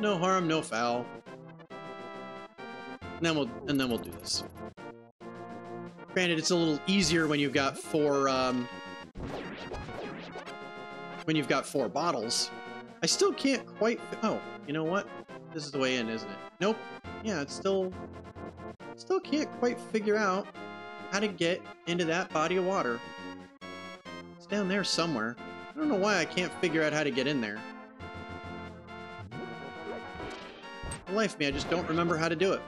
No harm, no foul. And then we'll and then we'll do this. Granted, it's a little easier when you've got four um, when you've got four bottles. I still can't quite. Oh, you know what? This is the way in, isn't it? Nope. Yeah, it's still... Still can't quite figure out how to get into that body of water. It's down there somewhere. I don't know why I can't figure out how to get in there. Life me, I just don't remember how to do it.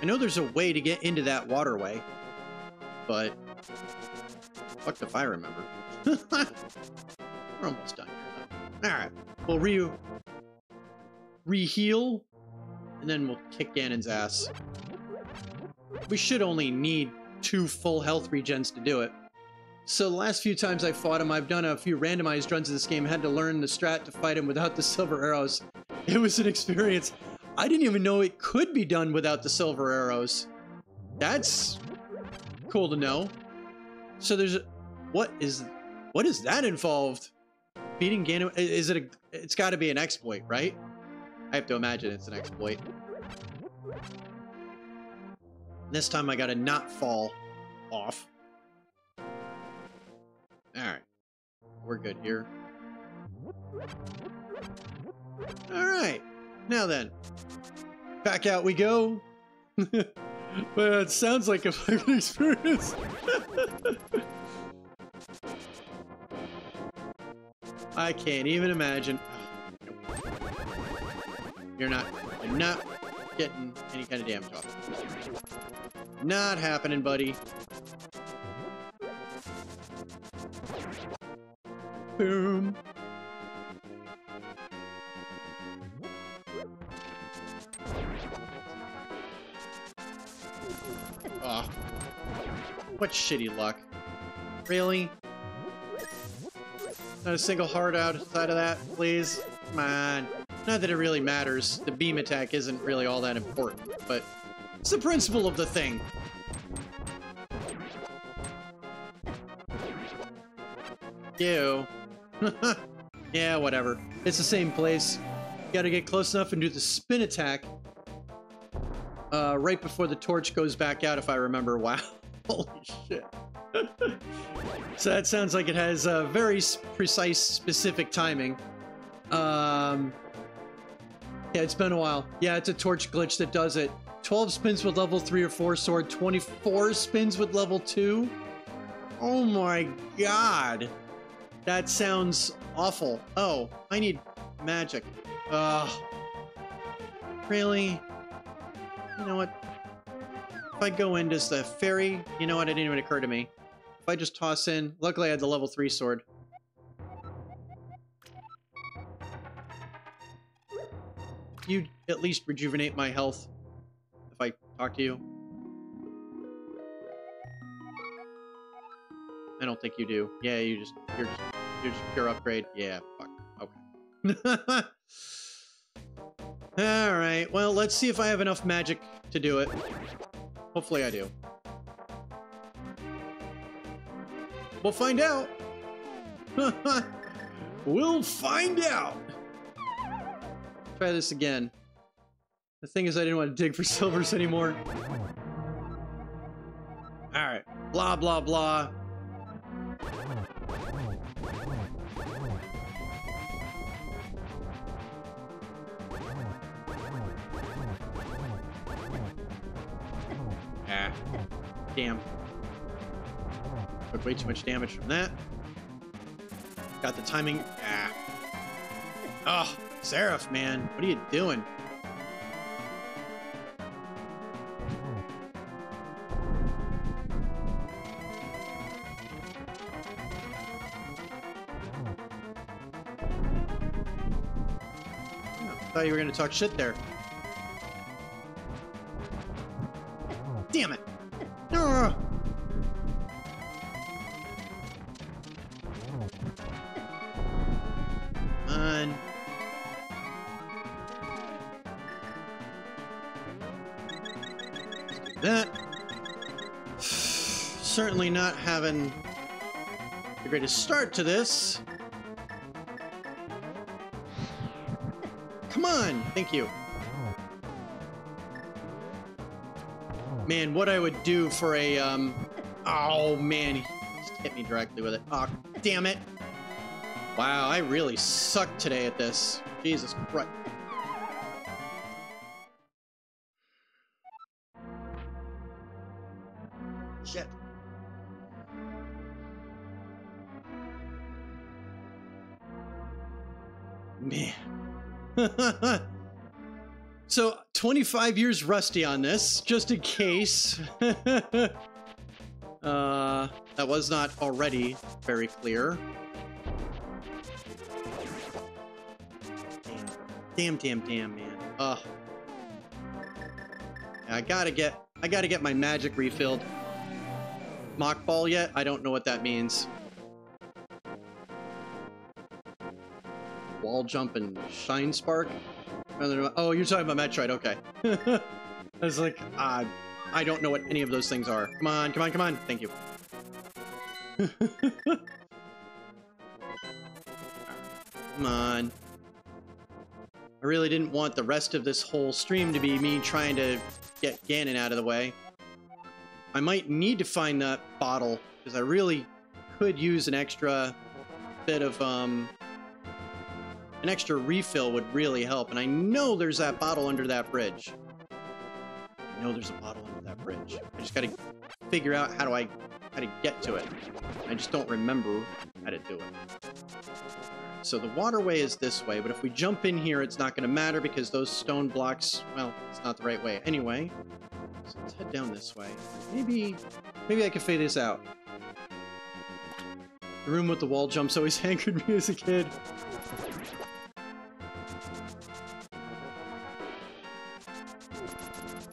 I know there's a way to get into that waterway, but fuck if I remember. We're almost done here. Alright, we'll re... Re-heal, and then we'll kick Ganon's ass. We should only need two full health regens to do it. So the last few times I fought him, I've done a few randomized runs of this game, had to learn the strat to fight him without the silver arrows. It was an experience. I didn't even know it could be done without the silver arrows. That's cool to know. So there's what is what is that involved? Beating Ganon is it a it's got to be an exploit, right? I have to imagine it's an exploit. This time I got to not fall off. Alright. We're good here. Alright. Now then. Back out we go. but it sounds like a fucking experience. I can't even imagine. You're not, you're not getting any kind of damage off. Not happening, buddy. Boom. Oh. What shitty luck. Really? Not a single heart outside of that, please? Come on. Not that it really matters. The beam attack isn't really all that important, but it's the principle of the thing. Ew. yeah, whatever. It's the same place. You gotta get close enough and do the spin attack uh, right before the torch goes back out, if I remember. Wow. Holy shit. so that sounds like it has a very precise, specific timing. Um, yeah, it's been a while. Yeah, it's a torch glitch that does it. 12 spins with level 3 or 4 sword, 24 spins with level 2? Oh my god. That sounds awful. Oh, I need magic. Ugh. Really? You know what? If I go in as the fairy, you know what? It didn't even occur to me. If I just toss in... Luckily, I had the level 3 sword. You at least rejuvenate my health if I talk to you. I don't think you do. Yeah, you just you're just you're just pure upgrade. Yeah, fuck. Okay. All right. Well, let's see if I have enough magic to do it. Hopefully I do. We'll find out. we'll find out. Try this again. The thing is I didn't want to dig for silvers anymore. Alright. Blah, blah, blah. Damn. Took way too much damage from that. Got the timing. Ah. Oh, Seraph, man. What are you doing? thought you were going to talk shit there. Having the greatest start to this. Come on! Thank you. Man, what I would do for a, um... Oh, man. He just hit me directly with it. Oh, damn it. Wow, I really suck today at this. Jesus Christ. 25 years rusty on this, just in case. uh, that was not already very clear. Damn, damn, damn, man. Ugh. I gotta get, I gotta get my magic refilled. Mock Ball yet. I don't know what that means. Wall Jump and Shine Spark? Oh, you're talking about Metroid, okay. I was like, uh, I don't know what any of those things are. Come on, come on, come on. Thank you. come on. I really didn't want the rest of this whole stream to be me trying to get Ganon out of the way. I might need to find that bottle, because I really could use an extra bit of, um... An extra refill would really help, and I know there's that bottle under that bridge. I know there's a bottle under that bridge. I just gotta figure out how do I... how to get to it. I just don't remember how to do it. So the waterway is this way, but if we jump in here, it's not going to matter because those stone blocks, well, it's not the right way. Anyway, so let's head down this way. Maybe, maybe I can figure this out. The room with the wall jumps always anchored me as a kid.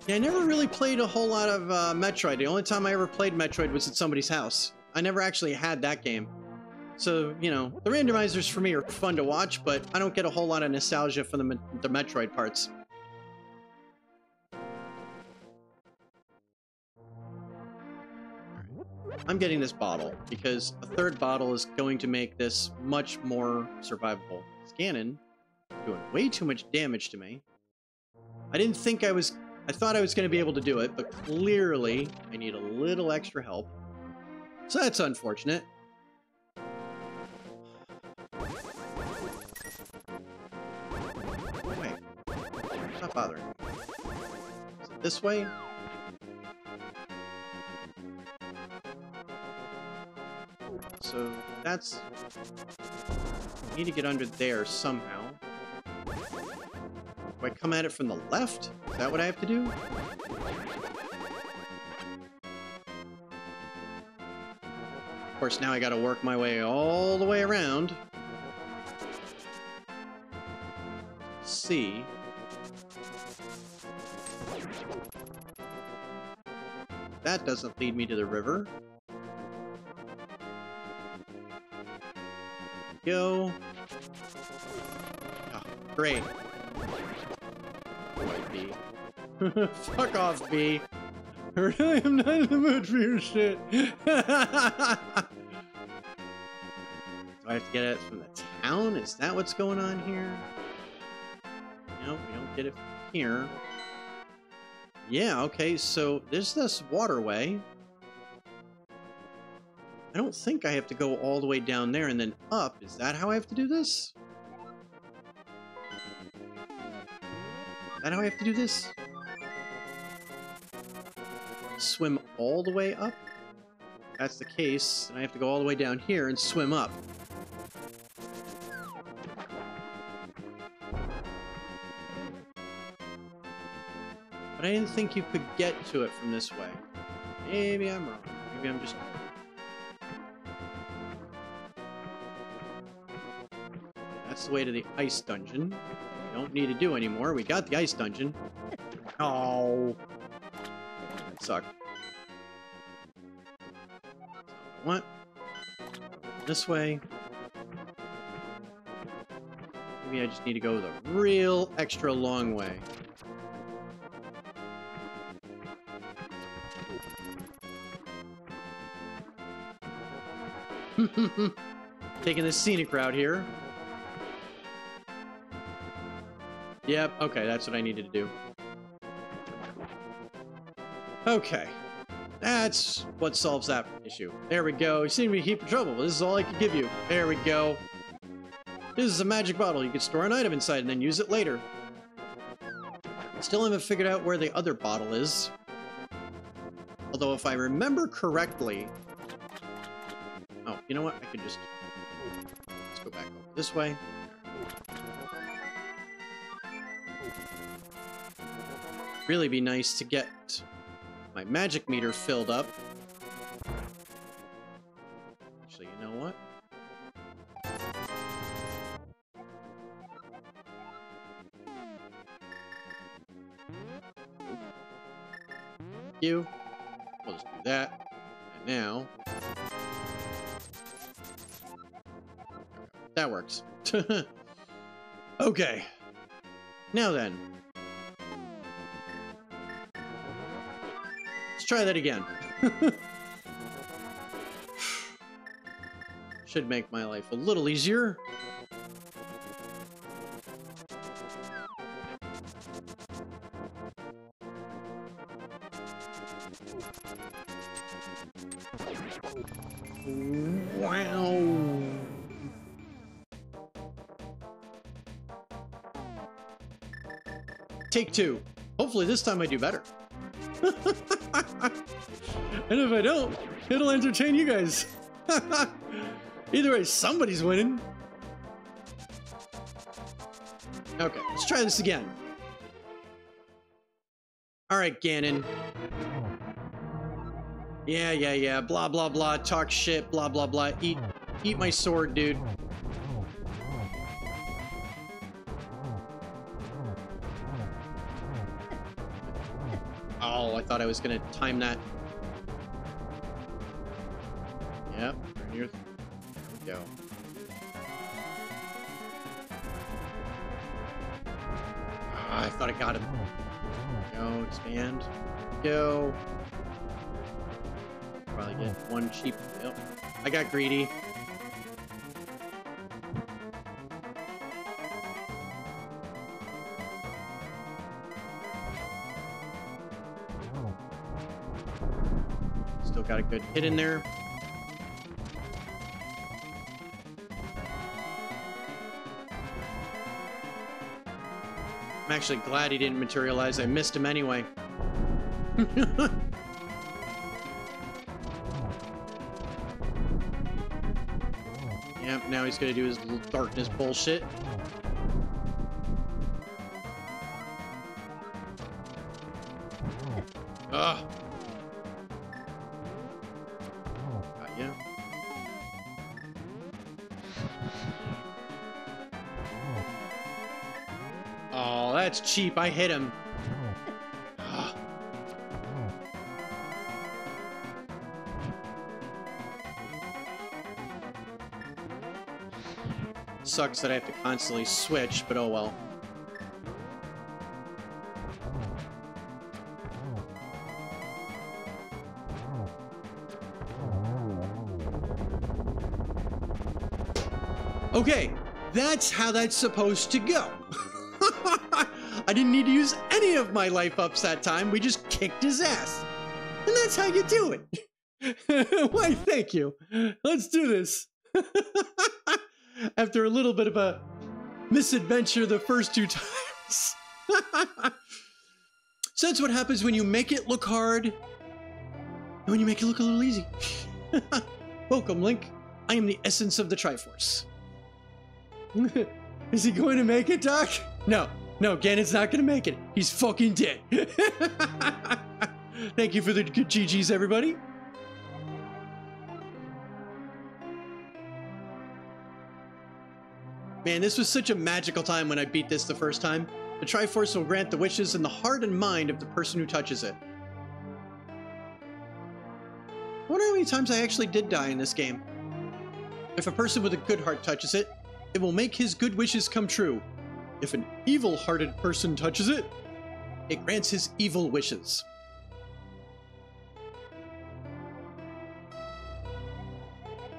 Yeah, I never really played a whole lot of uh, Metroid. The only time I ever played Metroid was at somebody's house. I never actually had that game. So, you know, the randomizers for me are fun to watch, but I don't get a whole lot of nostalgia from the, the Metroid parts. I'm getting this bottle because a third bottle is going to make this much more survivable. Ganon doing way too much damage to me. I didn't think I was... I thought I was going to be able to do it, but clearly I need a little extra help. So that's unfortunate. Wait, not bothering me. Is it this way? So that's... I need to get under there somehow. Do I come at it from the left? Is that what I have to do? Of course, now I gotta work my way all the way around. see. That doesn't lead me to the river. Go. Oh, great. Fuck off, bee. I really am not in the mood for your shit. Do I have to get it from the town? Is that what's going on here? No, we don't get it from here. Yeah, okay, so there's this waterway. I don't think I have to go all the way down there and then up. Is that how I have to do this? Is that how I have to do this? Swim all the way up? If that's the case, I have to go all the way down here and swim up. But I didn't think you could get to it from this way. Maybe I'm wrong. Maybe I'm just... That's the way to the ice dungeon. We don't need to do anymore. We got the ice dungeon. Oh. Sucked. What? This way. Maybe I just need to go the real extra long way. Taking the scenic route here. Yep, okay, that's what I needed to do. Okay. That's what solves that issue. There we go. You seem to be a heap of trouble. This is all I can give you. There we go. This is a magic bottle. You can store an item inside and then use it later. Still haven't figured out where the other bottle is. Although if I remember correctly, Oh, you know what? I could just... Let's go back over this way. Really be nice to get my magic meter filled up. Actually, you know what? You. We'll just do that. And now. That works. okay. Now then. Try that again. Should make my life a little easier. Wow. Take two. Hopefully this time I do better. and if I don't, it'll entertain you guys. Either way, somebody's winning. Okay, let's try this again. All right, Ganon. Yeah, yeah, yeah. Blah, blah, blah. Talk shit. Blah, blah, blah. Eat, eat my sword, dude. Oh, I thought I was gonna time that. Go. Ah, I thought I got him. Go, expand. Go. Probably get one cheap. Yep. I got greedy. Still got a good hit in there. Actually glad he didn't materialize. I missed him anyway. yep, now he's gonna do his darkness bullshit. Cheap. I hit him. Sucks that I have to constantly switch, but oh well. Okay, that's how that's supposed to go. I didn't need to use any of my life ups that time. We just kicked his ass. And that's how you do it. Why, thank you. Let's do this. After a little bit of a misadventure the first two times. so that's what happens when you make it look hard and when you make it look a little easy. Welcome, Link. I am the essence of the Triforce. Is he going to make it, Doc? No, no, Ganon's not to make it. He's fucking dead. Thank you for the good GG's, everybody. Man, this was such a magical time when I beat this the first time. The Triforce will grant the wishes in the heart and mind of the person who touches it. I wonder how many times I actually did die in this game. If a person with a good heart touches it, it will make his good wishes come true. If an evil hearted person touches it, it grants his evil wishes.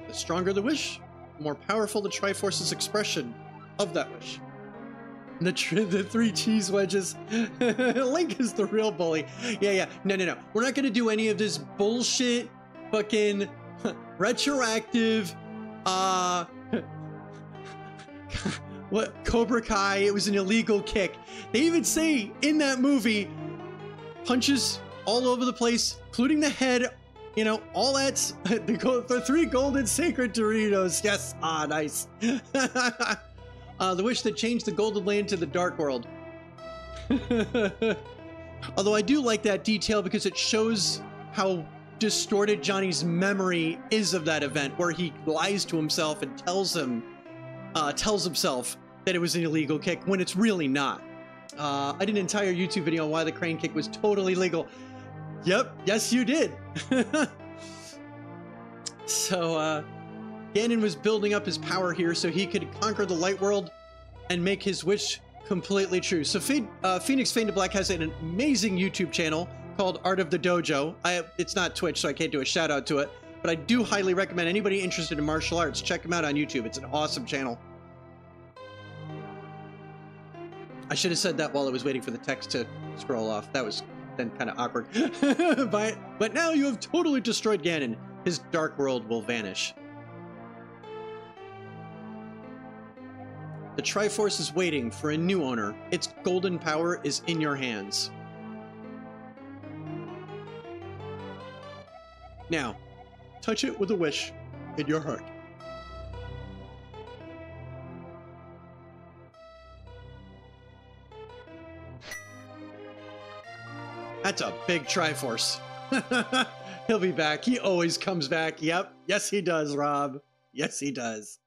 The stronger the wish, the more powerful the Triforce's expression of that wish. The, tr- the three cheese wedges. Link is the real bully. Yeah, yeah. No, no, no. We're not going to do any of this bullshit fucking retroactive uh what Cobra Kai, it was an illegal kick. They even say in that movie punches all over the place, including the head, you know, all that's the, the three golden sacred Doritos. Yes, ah, nice. uh, the wish that changed the golden land to the dark world. Although I do like that detail because it shows how distorted Johnny's memory is of that event, where he lies to himself and tells him, uh, tells himself that it was an illegal kick when it's really not. Uh, I did an entire YouTube video on why the crane kick was totally legal. Yep, yes, you did. So, uh, Ganon was building up his power here so he could conquer the light world and make his wish completely true. So, Fe- uh, Phoenix Fade to Black has an amazing YouTube channel called Art of the Dojo. I, it's not Twitch, so I can't do a shout out to it, but I do highly recommend anybody interested in martial arts check him out on YouTube. It's an awesome channel. I should have said that while I was waiting for the text to scroll off. That was then kind of awkward. but, but now you have totally destroyed Ganon. His dark world will vanish. The Triforce is waiting for a new owner. Its golden power is in your hands. Now, touch it with a wish in your heart. That's a big Triforce. He'll be back. He always comes back. Yep. Yes, he does, Rob. Yes, he does.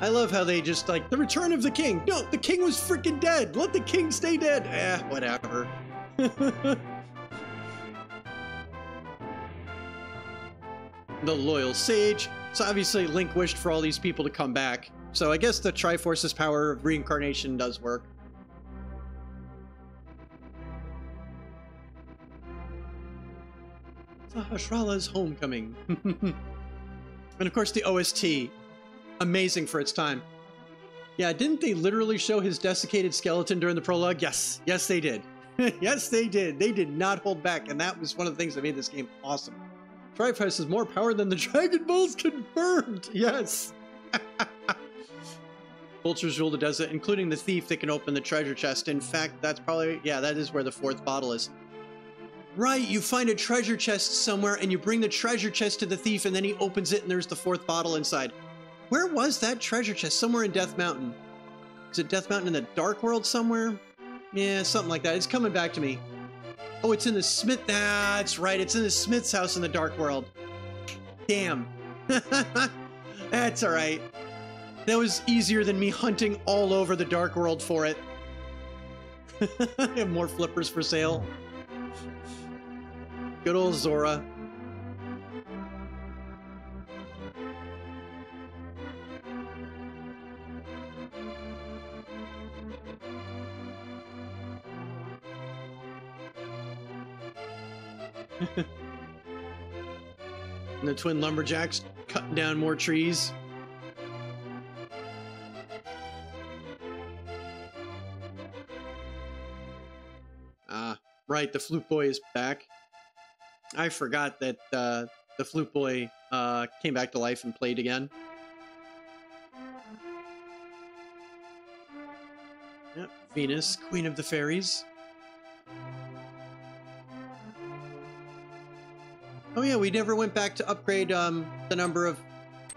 I love how they just like the return of the king. No, the king was freaking dead. Let the king stay dead. Eh, whatever. the loyal sage. So obviously Link wished for all these people to come back. So I guess the Triforce's power of reincarnation does work. Sahasrahla's homecoming. and of course the OST. Amazing for its time. Yeah, didn't they literally show his desiccated skeleton during the prologue? Yes, yes they did. yes they did. They did not hold back, and that was one of the things that made this game awesome. Triforce has more power than the Dragon Balls confirmed. Yes. Vultures rule the desert, including the thief that can open the treasure chest. In fact, that's probably, yeah, that is where the fourth bottle is. Right, you find a treasure chest somewhere and you bring the treasure chest to the thief and then he opens it and there's the fourth bottle inside. Where was that treasure chest? Somewhere in Death Mountain. Is it Death Mountain in the Dark World somewhere? Yeah, something like that. It's coming back to me. Oh, it's in the Smith. That's right. It's in the Smith's house in the Dark World. Damn. That's all right. That was easier than me hunting all over the Dark World for it. I have more flippers for sale. Good old Zora. and the twin lumberjacks cutting down more trees. Ah, right, the flute boy is back. I forgot that uh, the flute boy uh, came back to life and played again. Yep, Venus, Queen of the Fairies. Oh yeah, we never went back to upgrade um, the number of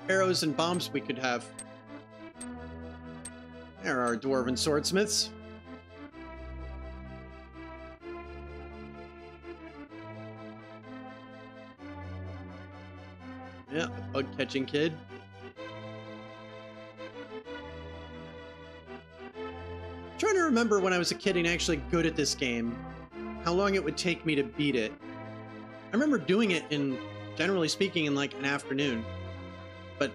arrows and bombs we could have. There are dwarven swordsmiths. Yeah, bug catching kid. I'm trying to remember when I was a kid and actually good at this game, how long it would take me to beat it. I remember doing it in, generally speaking, in like an afternoon. But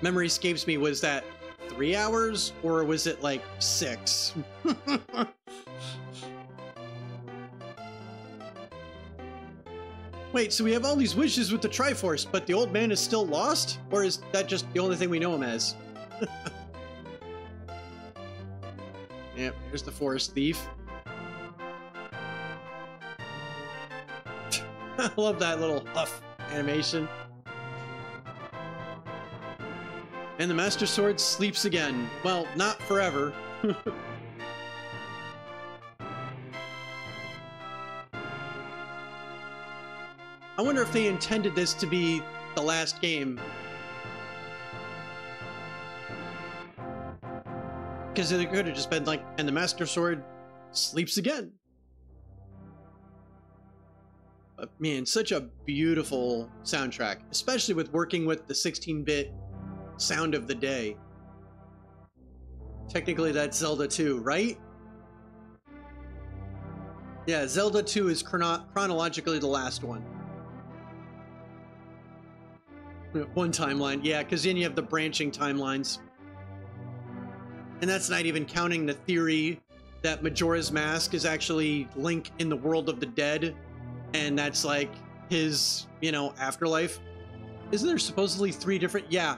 memory escapes me. Was that three hours or was it like six? Wait, so we have all these wishes with the Triforce, but the old man is still lost? Or is that just the only thing we know him as? yep, here's the forest thief. I love that little huff animation. And the Master Sword sleeps again. Well, not forever. I wonder if they intended this to be the last game. Because it could have just been like, and the Master Sword sleeps again. But man, such a beautiful soundtrack, especially with working with the 16 bit sound of the day. Technically, that's Zelda 2, right? Yeah, Zelda 2 is chrono- chronologically the last one. One timeline, yeah, because then you have the branching timelines. And that's not even counting the theory that Majora's Mask is actually Link in the world of the dead, and that's like his, you know, afterlife. Isn't there supposedly three different? Yeah,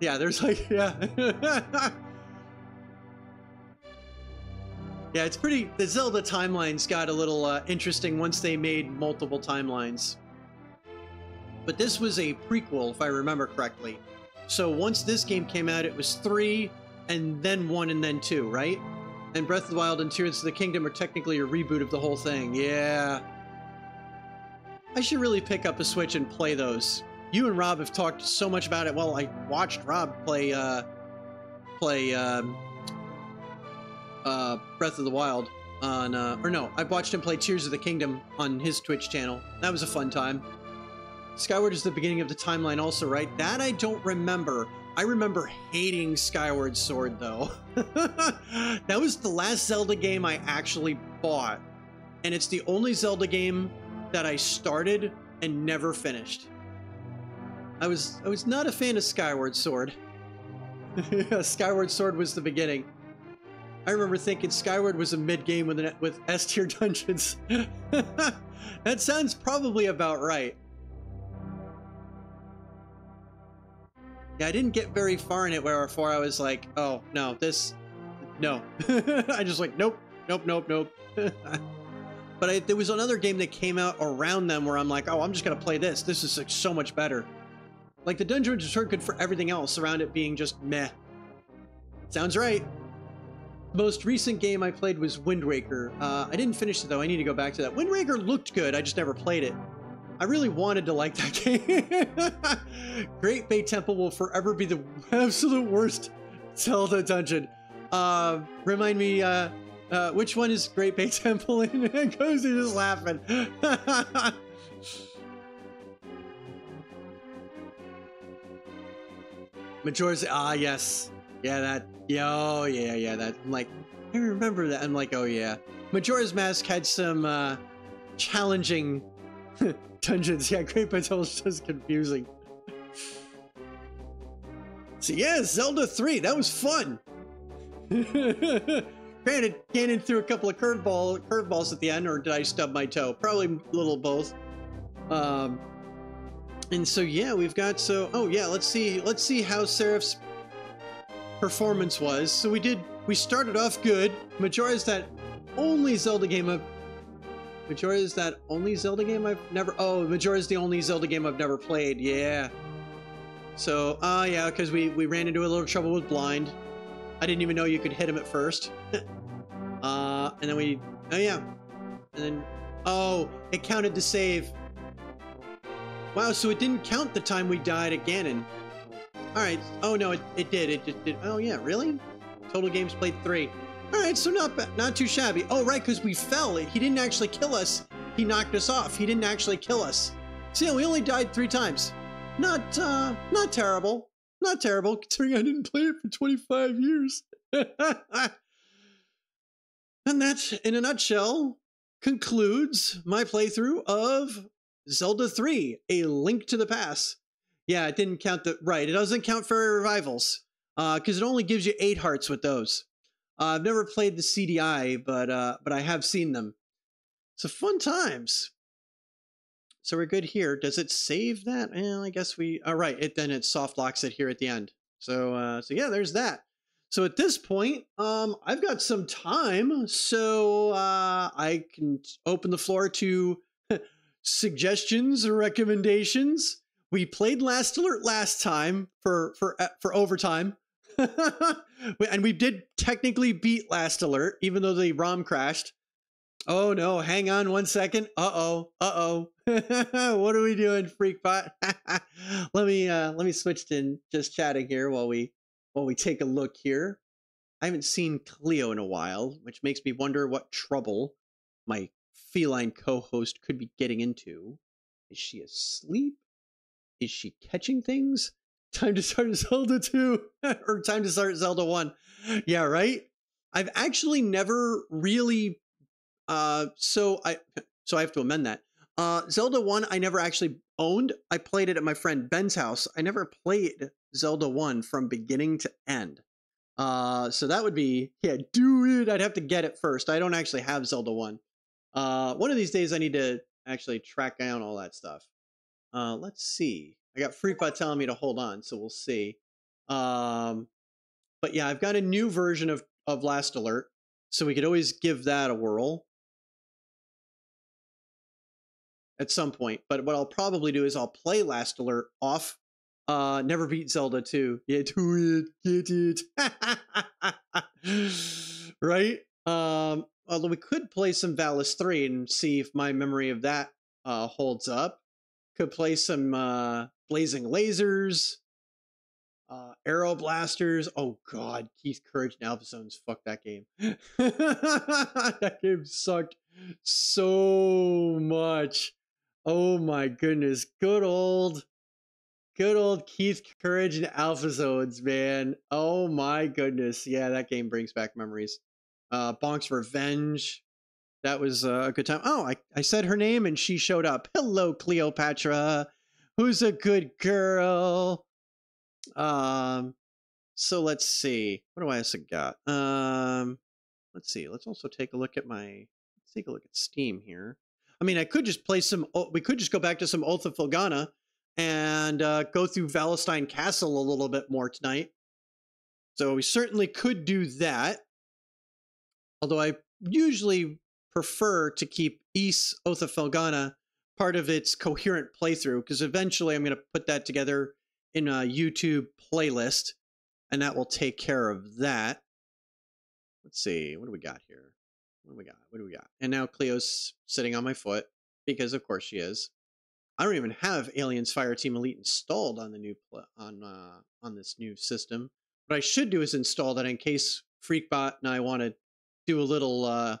yeah. There's like, yeah, yeah. It's pretty. The Zelda timelines got a little uh, interesting once they made multiple timelines. But this was a prequel, if I remember correctly. So once this game came out, it was three, and then one, and then two, right? And Breath of the Wild and Tears of the Kingdom are technically a reboot of the whole thing. Yeah. I should really pick up a Switch and play those. You and Rob have talked so much about it. Well, I watched Rob play uh play um uh Breath of the Wild on uh or no, I've watched him play Tears of the Kingdom on his Twitch channel. That was a fun time. Skyward is the beginning of the timeline also, right? That I don't remember. I remember hating Skyward Sword though. that was the last Zelda game I actually bought. And it's the only Zelda game that I started and never finished. I was I was not a fan of Skyward Sword. Skyward Sword was the beginning. I remember thinking Skyward was a mid game with with S tier dungeons. that sounds probably about right. Yeah, I didn't get very far in it where before I was like, oh no, this, no. I just like, nope, nope, nope, nope. but I, there was another game that came out around them where I'm like, oh, I'm just gonna play this. This is like so much better. Like the dungeons are good for everything else around it being just meh. Sounds right. Most recent game I played was Wind Waker. Uh, I didn't finish it though. I need to go back to that. Wind Waker looked good. I just never played it. I really wanted to like that game. Great Bay Temple will forever be the absolute worst Zelda dungeon. Uh, remind me, uh, uh, which one is Great Bay Temple in? and goes just laughing. Majora's, ah, yes. Yeah, that, yeah, oh, yeah, yeah, that, I'm like, I remember that. I'm like, oh, yeah. Majora's Mask had some, uh, challenging dungeons. Yeah, Great Patel is just confusing. So yeah, Zelda 3, that was fun. Granted, Ganon threw a couple of curveball curveballs at the end, or did I stub my toe? Probably a little both. Um, and so yeah, we've got so oh yeah, let's see let's see how Seraph's performance was. So we did we started off good. Majora's that only Zelda game I've Majora is that only Zelda game I've never. Oh, Majora is the only Zelda game I've never played. Yeah. So, uh, yeah, because we we ran into a little trouble with blind. I didn't even know you could hit him at first. uh, and then we. Oh yeah. And then. Oh, it counted to save. Wow, so it didn't count the time we died at Ganon. All right. Oh no, it, it did. It just did. Oh yeah, really? Total games played three. All right, so not bad, not too shabby. Oh, right, because we fell. He didn't actually kill us. He knocked us off. He didn't actually kill us. So yeah, we only died three times. Not, uh, not terrible. Not terrible, considering I didn't play it for 25 years. and that, in a nutshell, concludes my playthrough of Zelda 3, A Link to the Past. Yeah, it didn't count the, right, it doesn't count for revivals, because uh, it only gives you eight hearts with those. Uh, I've never played the CDI, but uh, but I have seen them. So fun times. So we're good here. Does it save that? Well, I guess we. All right. It then it soft locks it here at the end. So uh, so yeah, there's that. So at this point, um, I've got some time, so uh, I can open the floor to suggestions or recommendations. We played Last Alert last time for for uh, for overtime. and we did technically beat Last Alert, even though the ROM crashed. Oh no, hang on one second. Uh oh, uh oh. what are we doing, Freakbot? let me uh let me switch to just chatting here while we while we take a look here. I haven't seen Cleo in a while, which makes me wonder what trouble my feline co-host could be getting into. Is she asleep? Is she catching things? Time to start Zelda 2 or time to start Zelda 1. Yeah, right? I've actually never really Uh, so I so I have to amend that. Uh, Zelda One, I never actually owned. I played it at my friend Ben's house. I never played Zelda One from beginning to end. Uh, so that would be yeah, do it. I'd have to get it first. I don't actually have Zelda One. Uh, one of these days I need to actually track down all that stuff. Uh, let's see. I got Freakbot telling me to hold on, so we'll see. Um, but yeah, I've got a new version of of Last Alert, so we could always give that a whirl at some point. But what I'll probably do is I'll play Last Alert off. Uh, never beat Zelda 2. Yeah, do it, get it. right? Um, although we could play some Valis 3 and see if my memory of that uh, holds up. Could play some uh, Blazing Lasers, uh, Aero Blasters. Oh God, Keith Courage and Alpha Zones. Fuck that game. that game sucked so much. Oh my goodness. Good old, good old Keith Courage and Alpha Zones, man. Oh my goodness. Yeah, that game brings back memories. Uh, Bonk's Revenge. That was a good time. Oh, I, I said her name and she showed up. Hello, Cleopatra. Who's a good girl? Um, so let's see. What do I also got? Um, let's see. Let's also take a look at my. Let's take a look at Steam here. I mean, I could just play some. We could just go back to some Oath of Felghana and uh, go through Valestein Castle a little bit more tonight. So we certainly could do that. Although I usually prefer to keep Ys Oath of part of its coherent playthrough because eventually I'm going to put that together in a YouTube playlist and that will take care of that. Let's see, what do we got here? What do we got? What do we got? And now Cleo's sitting on my foot because of course she is. I don't even have Aliens Fireteam Elite installed on the new on uh, on this new system. What I should do is install that in case Freakbot and I want to do a little uh,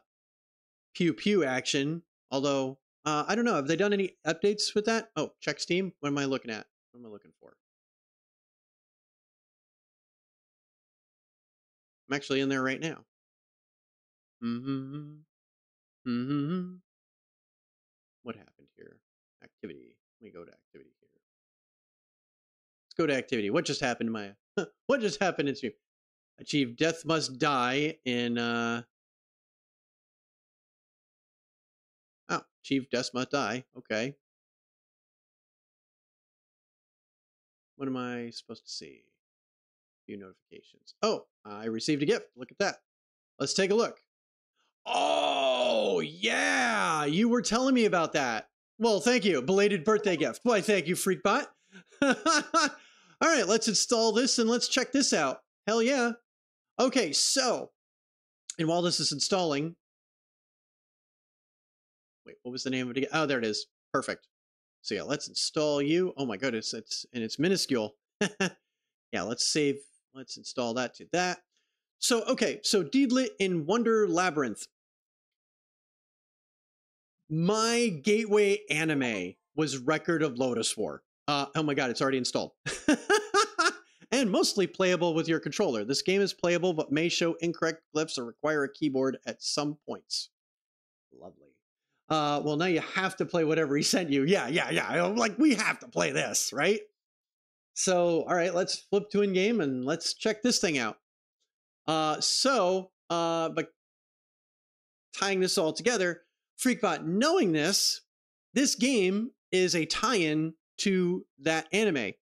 pew pew action. Although uh, I don't know, have they done any updates with that? Oh, check Steam. What am I looking at? What am I looking for? I'm actually in there right now. Mm-hmm. Mm-hmm. What happened here? Activity. Let me go to activity here. Let's go to activity. What just happened to my what just happened in stream? Achieve death must die in uh Achieve death must die. Okay. What am I supposed to see? Few notifications. Oh, I received a gift. Look at that. Let's take a look. Oh, yeah. You were telling me about that. Well, thank you. Belated birthday gift. Why, thank you, Freakbot. All right, let's install this and let's check this out. Hell yeah. Okay, so, and while this is installing, wait, what was the name of it? Oh, there it is. Perfect. So yeah, let's install you. Oh my goodness, it's and it's minuscule. yeah, let's save. Let's install that to that. So okay, so Deedlit in Wonder Labyrinth my gateway anime was Record of Lodoss War. Uh, oh my god, it's already installed. and mostly playable with your controller. This game is playable but may show incorrect glyphs or require a keyboard at some points. Lovely. Uh, well, now you have to play whatever he sent you. Yeah, yeah, yeah. I'm like, we have to play this, right? So, all right, let's flip to in game and let's check this thing out. Uh, so, uh, but tying this all together, Freakbot knowing this, this game is a tie-in to that anime.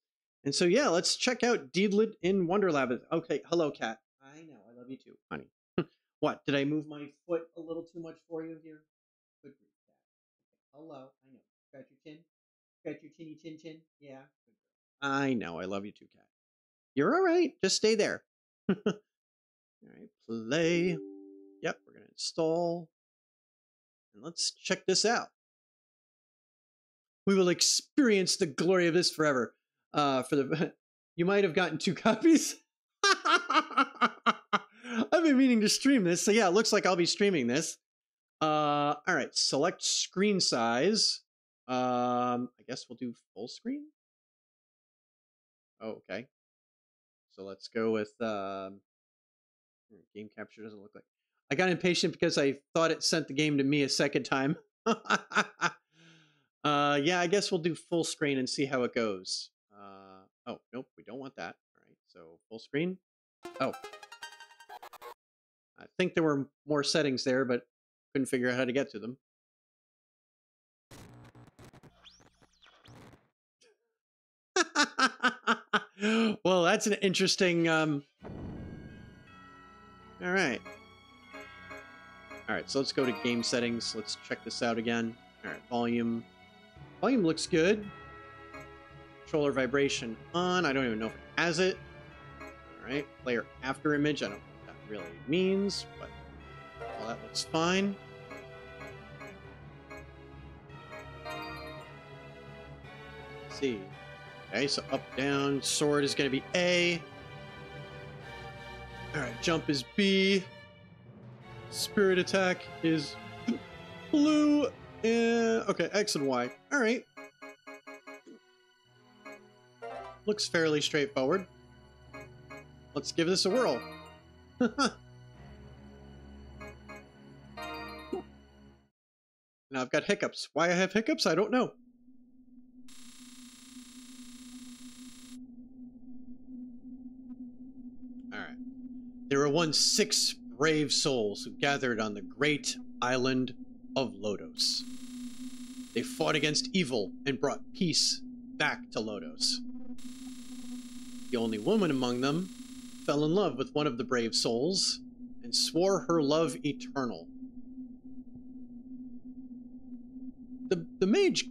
And so yeah, let's check out Deedlit in Wonderlab. Okay, hello cat. I know, I love you too, honey. what, did I move my foot a little too much for you here? Hello, I know. Scratch your chin. Scratch your chinny chin chin. Yeah. I know, I love you too, cat. You're all right. Just stay there. all right, play. Yep, we're gonna install. And let's check this out. We will experience the glory of this forever. Uh, for the you might have gotten two copies. I've been meaning to stream this, so yeah, it looks like I'll be streaming this. Uh, all right, select screen size. Um, I guess we'll do full screen. Oh, okay. So let's go with um, game capture doesn't look like I got impatient because I thought it sent the game to me a second time. uh, yeah, I guess we'll do full screen and see how it goes. Uh, oh, nope, we don't want that. All right, so full screen. Oh. I think there were more settings there, but couldn't figure out how to get to them. well, that's an interesting. Um... All right. All right, so let's go to game settings. Let's check this out again. All right, volume. Volume looks good. Controller vibration on. I don't even know if it has it. All right, player after image. I don't know what that really means, but that looks fine. Okay, so up, down. Sword is going to be A. All right, jump is B. Spirit attack is blue. And, okay, X and Y. All right. Looks fairly straightforward. Let's give this a whirl. now I've got hiccups. Why I have hiccups, I don't know. Once six brave souls who gathered on the great island of Lodoss. They fought against evil and brought peace back to Lodoss. The only woman among them fell in love with one of the brave souls and swore her love eternal. The the mage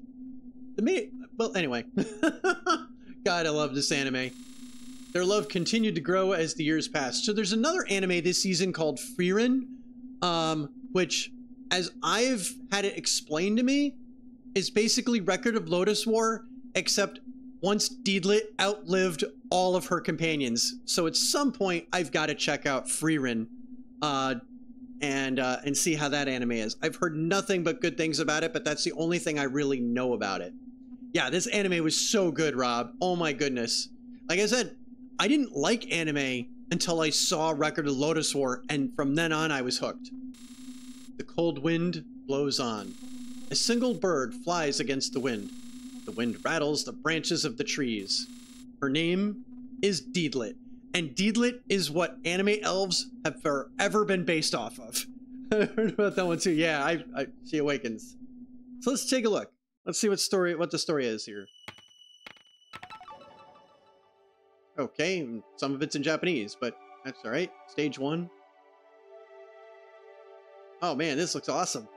the mage well anyway. God, I love this anime. Their love continued to grow as the years passed. So there's another anime this season called Frieren, um, which, as I've had it explained to me, is basically Record of Lodoss War, except once Deedlit outlived all of her companions. So at some point, I've got to check out Frieren, uh, and uh, and see how that anime is. I've heard nothing but good things about it, but that's the only thing I really know about it. Yeah, this anime was so good, Rob. Oh my goodness. Like I said, I didn't like anime until I saw Record of Lodoss War, and from then on I was hooked. The cold wind blows on. A single bird flies against the wind. The wind rattles the branches of the trees. Her name is Deedlit, and Deedlit is what anime elves have forever been based off of. I heard about that one too. Yeah, I, I, she awakens. So let's take a look. Let's see what story, what the story is here. Okay, some of it's in Japanese, but that's all right. Stage one. Oh man, this looks awesome.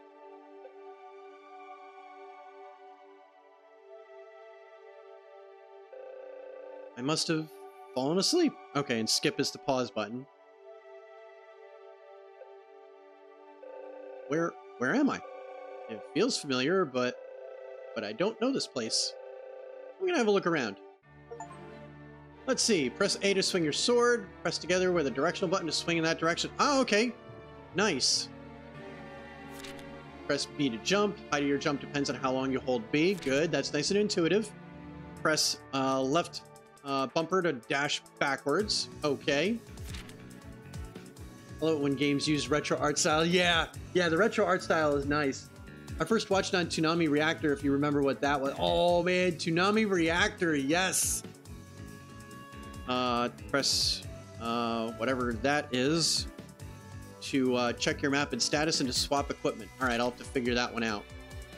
I must have fallen asleep. Okay, and skip is the pause button. Where where am I? It feels familiar, but but I don't know this place. I'm gonna have a look around. Let's see. Press A to swing your sword. Press together with a directional button to swing in that direction. Oh, okay. Nice. Press B to jump. Height of your jump depends on how long you hold B. Good. That's nice and intuitive. Press uh, left uh, bumper to dash backwards. Okay. I love it when games use retro art style. Yeah. Yeah, the retro art style is nice. I first watched on Toonami Reactor, if you remember what that was. Oh, man. Toonami Reactor. Yes. Uh, press uh, whatever that is to uh, check your map and status and to swap equipment. All right, I'll have to figure that one out.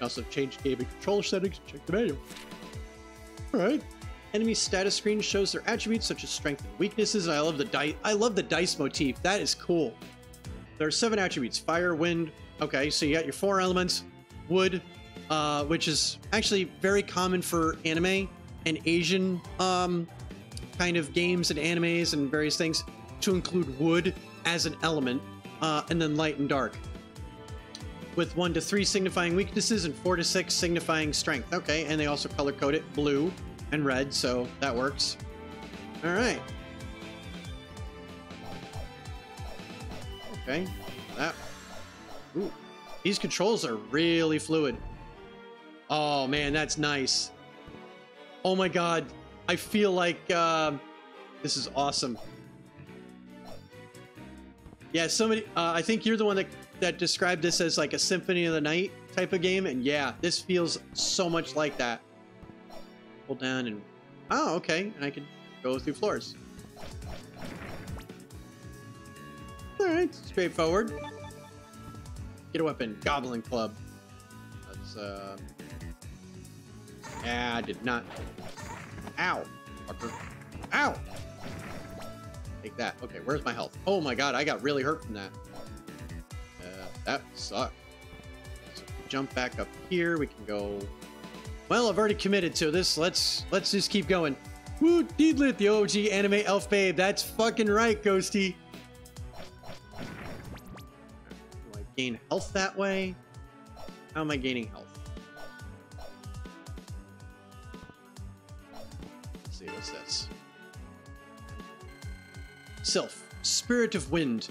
also change gaming controller settings. Check the menu. All right. Enemy status screen shows their attributes such as strength and weaknesses. I love the dice. I love the dice motif. That is cool. There are seven attributes: fire, wind. Okay, so you got your four elements: wood, uh, which is actually very common for anime and Asian um, kind of games and animes and various things to include wood as an element, uh, and then light and dark. With 1 to 3 signifying weaknesses and 4 to 6 signifying strength. Okay, and they also color code it blue and red, so that works. All right. Okay, that. Ooh, these controls are really fluid. Oh man, that's nice. Oh my god, I feel like uh, this is awesome. Yeah, somebody. Uh, I think you're the one that that described this as like a symphony of the night type of game, and yeah, this feels so much like that. Pull down and oh, okay, and I can go through floors. All right, straightforward. Get a weapon, Goblin Club. Let's. Uh... Yeah, I did not. Ow, fucker. Ow. Take that. Okay, where's my health? Oh my god, I got really hurt from that. Uh, that sucked. So jump back up here. We can go. Well, I've already committed to this. Let's let's just keep going. Woo, Deedlit, the OG anime elf babe. That's fucking right, Ghosty. Do I gain health that way? How am I gaining health? What's this? Sylph, Spirit of Wind.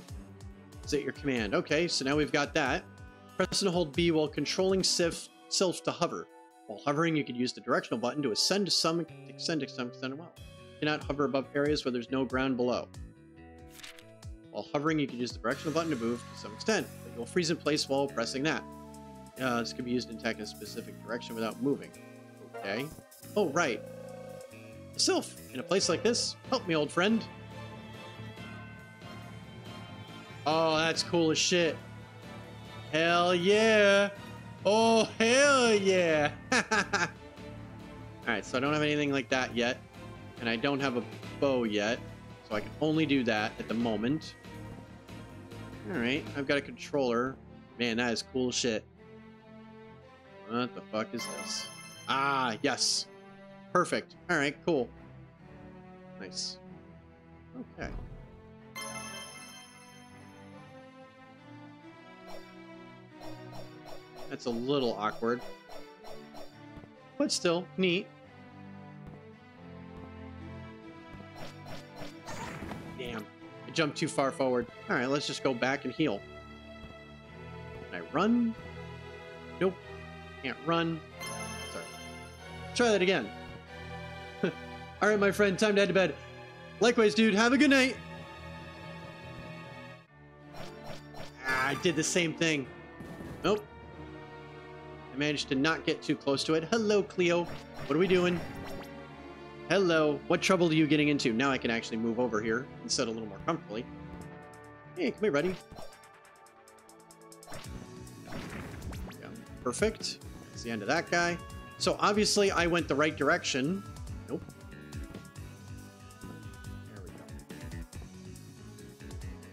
Is at your command. Okay, so now we've got that. Press and hold B while controlling Sylph, Sylph to hover. While hovering, you could use the directional button to ascend to some, extend to extent well. You cannot hover above areas where there's no ground below. While hovering, you can use the directional button to move to some extent, but you'll freeze in place while pressing that. Uh, this can be used to attack in a specific direction without moving. Okay. Oh, right. Sylph, in a place like this, help me, old friend. Oh, that's cool as shit. Hell yeah. Oh, hell yeah. Alright, so I don't have anything like that yet. And I don't have a bow yet. So I can only do that at the moment. Alright, I've got a controller. Man, that is cool shit. What the fuck is this? Ah, yes. Perfect. Alright, cool. Nice. Okay. That's a little awkward. But still, neat. Damn. I jumped too far forward. Alright, let's just go back and heal. Can I run? Nope. Can't run. Sorry. Try that again. Alright, my friend, time to head to bed. Likewise, dude, have a good night. Ah, I did the same thing. Nope I managed to not get too close to it. Hello, Cleo. What are we doing? Hello. What trouble are you getting into? Now I can actually move over here and sit a little more comfortably. Hey, come here, buddy. Yeah, perfect. That's the end of that guy. So obviously I went the right direction.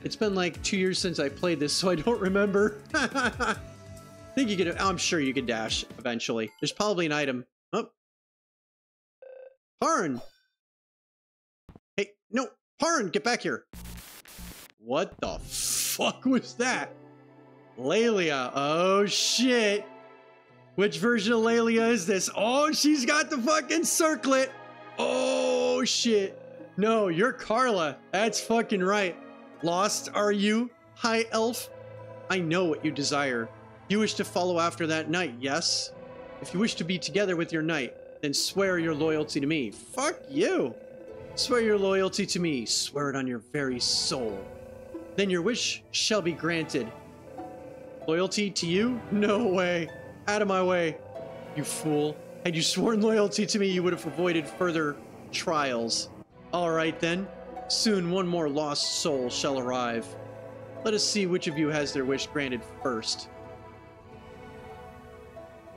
It's been like two years since I played this, so I don't remember. I think you could. I'm sure you could dash eventually. There's probably an item. Oh, Parn. Hey, no, Parn, get back here. What the fuck was that? Lelia, Oh shit. Which version of Lelia is this? Oh, she's got the fucking circlet. Oh shit. No, you're Carla. That's fucking right. Lost are you, high elf? I know what you desire. You wish to follow after that knight, yes? If you wish to be together with your knight, then swear your loyalty to me. Fuck you! Swear your loyalty to me. Swear it on your very soul. Then your wish shall be granted. Loyalty to you? No way. Out of my way. You fool. Had you sworn loyalty to me, you would have avoided further trials. Alright then. Soon one more lost soul shall arrive. Let us see which of you has their wish granted first.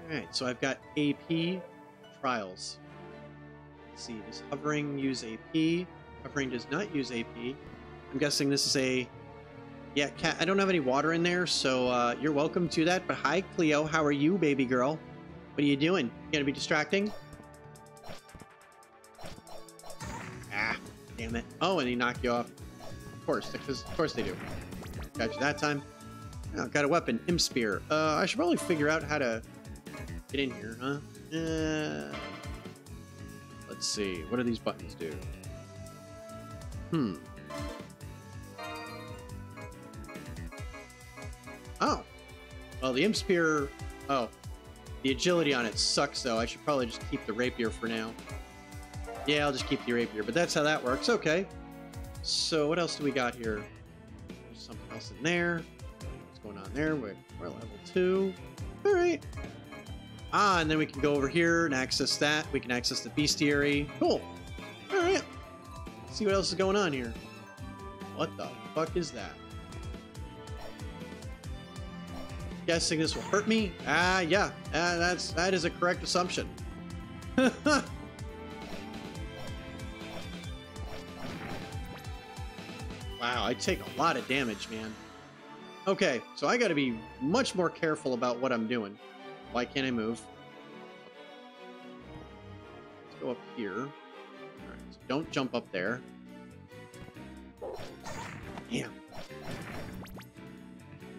Alright, so I've got AP trials. Let's see, does hovering use AP? Hovering does not use AP. I'm guessing this is a... Yeah, cat. I don't have any water in there, so uh, you're welcome to that. But hi, Cleo. How are you, baby girl? What are you doing? You gonna be distracting? Damn it. Oh, and he knocked you off. Of course, because of course they do. Got you that time. Oh, got a weapon, Imp Spear. Uh, I should probably figure out how to Get in here, huh? Uh, let's see. What do these buttons do? Hmm. Oh. Well, the Imp Spear... Oh. The agility on it sucks, though. I should probably just keep the rapier for now. Yeah, I'll just keep the rapier, but that's how that works. Okay. So what else do we got here? there's something else in there. What's going on there? We're, we're level two. All right. Ah, and then we can go over here and access that. We can access the bestiary. Cool. All right. Let's see what else is going on here. What the fuck is that? Guessing this will hurt me? Ah, yeah. Ah, that's that is a correct assumption. wow, I take a lot of damage, man. Okay, so I gotta be much more careful about what I'm doing. Why can't I move? Let's go up here. Alright, so don't jump up there. Damn.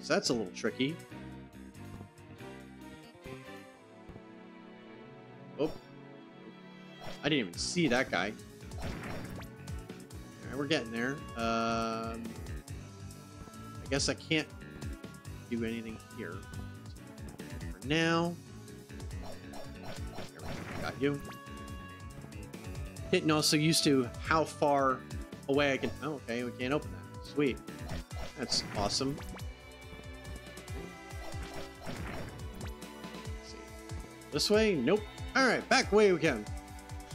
So that's a little tricky. Oh. I didn't even see that guy. Alright, we're getting there. Um, I guess I can't do anything here. For now. Got you. Getting also used to how far away I can... Oh, okay, we can't open that. Sweet. That's awesome. This way? Nope. Alright, back way we can.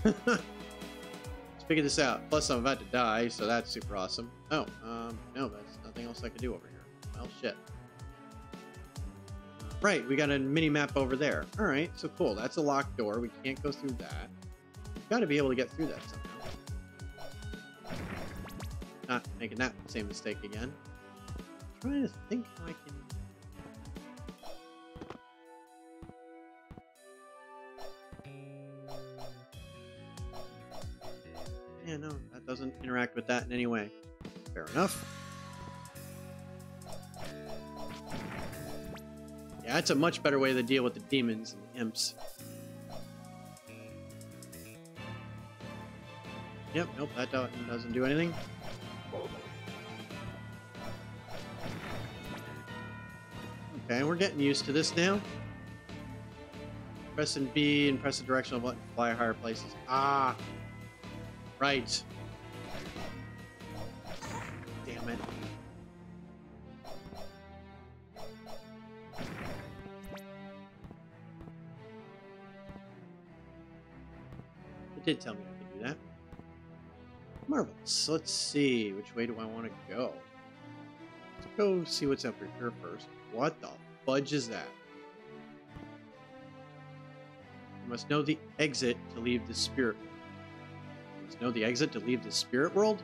Figure this out. Plus, I'm about to die, so that's super awesome. Oh, um, no, that's nothing else I can do over here. Well, shit. Right, we got a mini map over there. Alright, so cool. That's a locked door. We can't go through that. Got to be able to get through that somehow. Not making that same mistake again. I'm trying to think how I Yeah, no, that doesn't interact with that in any way. Fair enough. Yeah, that's a much better way to deal with the demons and the imps. Yep, nope, that doesn't do anything. Okay, we're getting used to this now. Pressing B and press the directional button to fly higher places. Ah! Right. Damn it. It did tell me I could do that. Marvelous. Let's see. Which way do I want to go? Let's go see what's up here first. What the fudge is that? You must know the exit to leave the spirit Know the exit to leave the spirit world?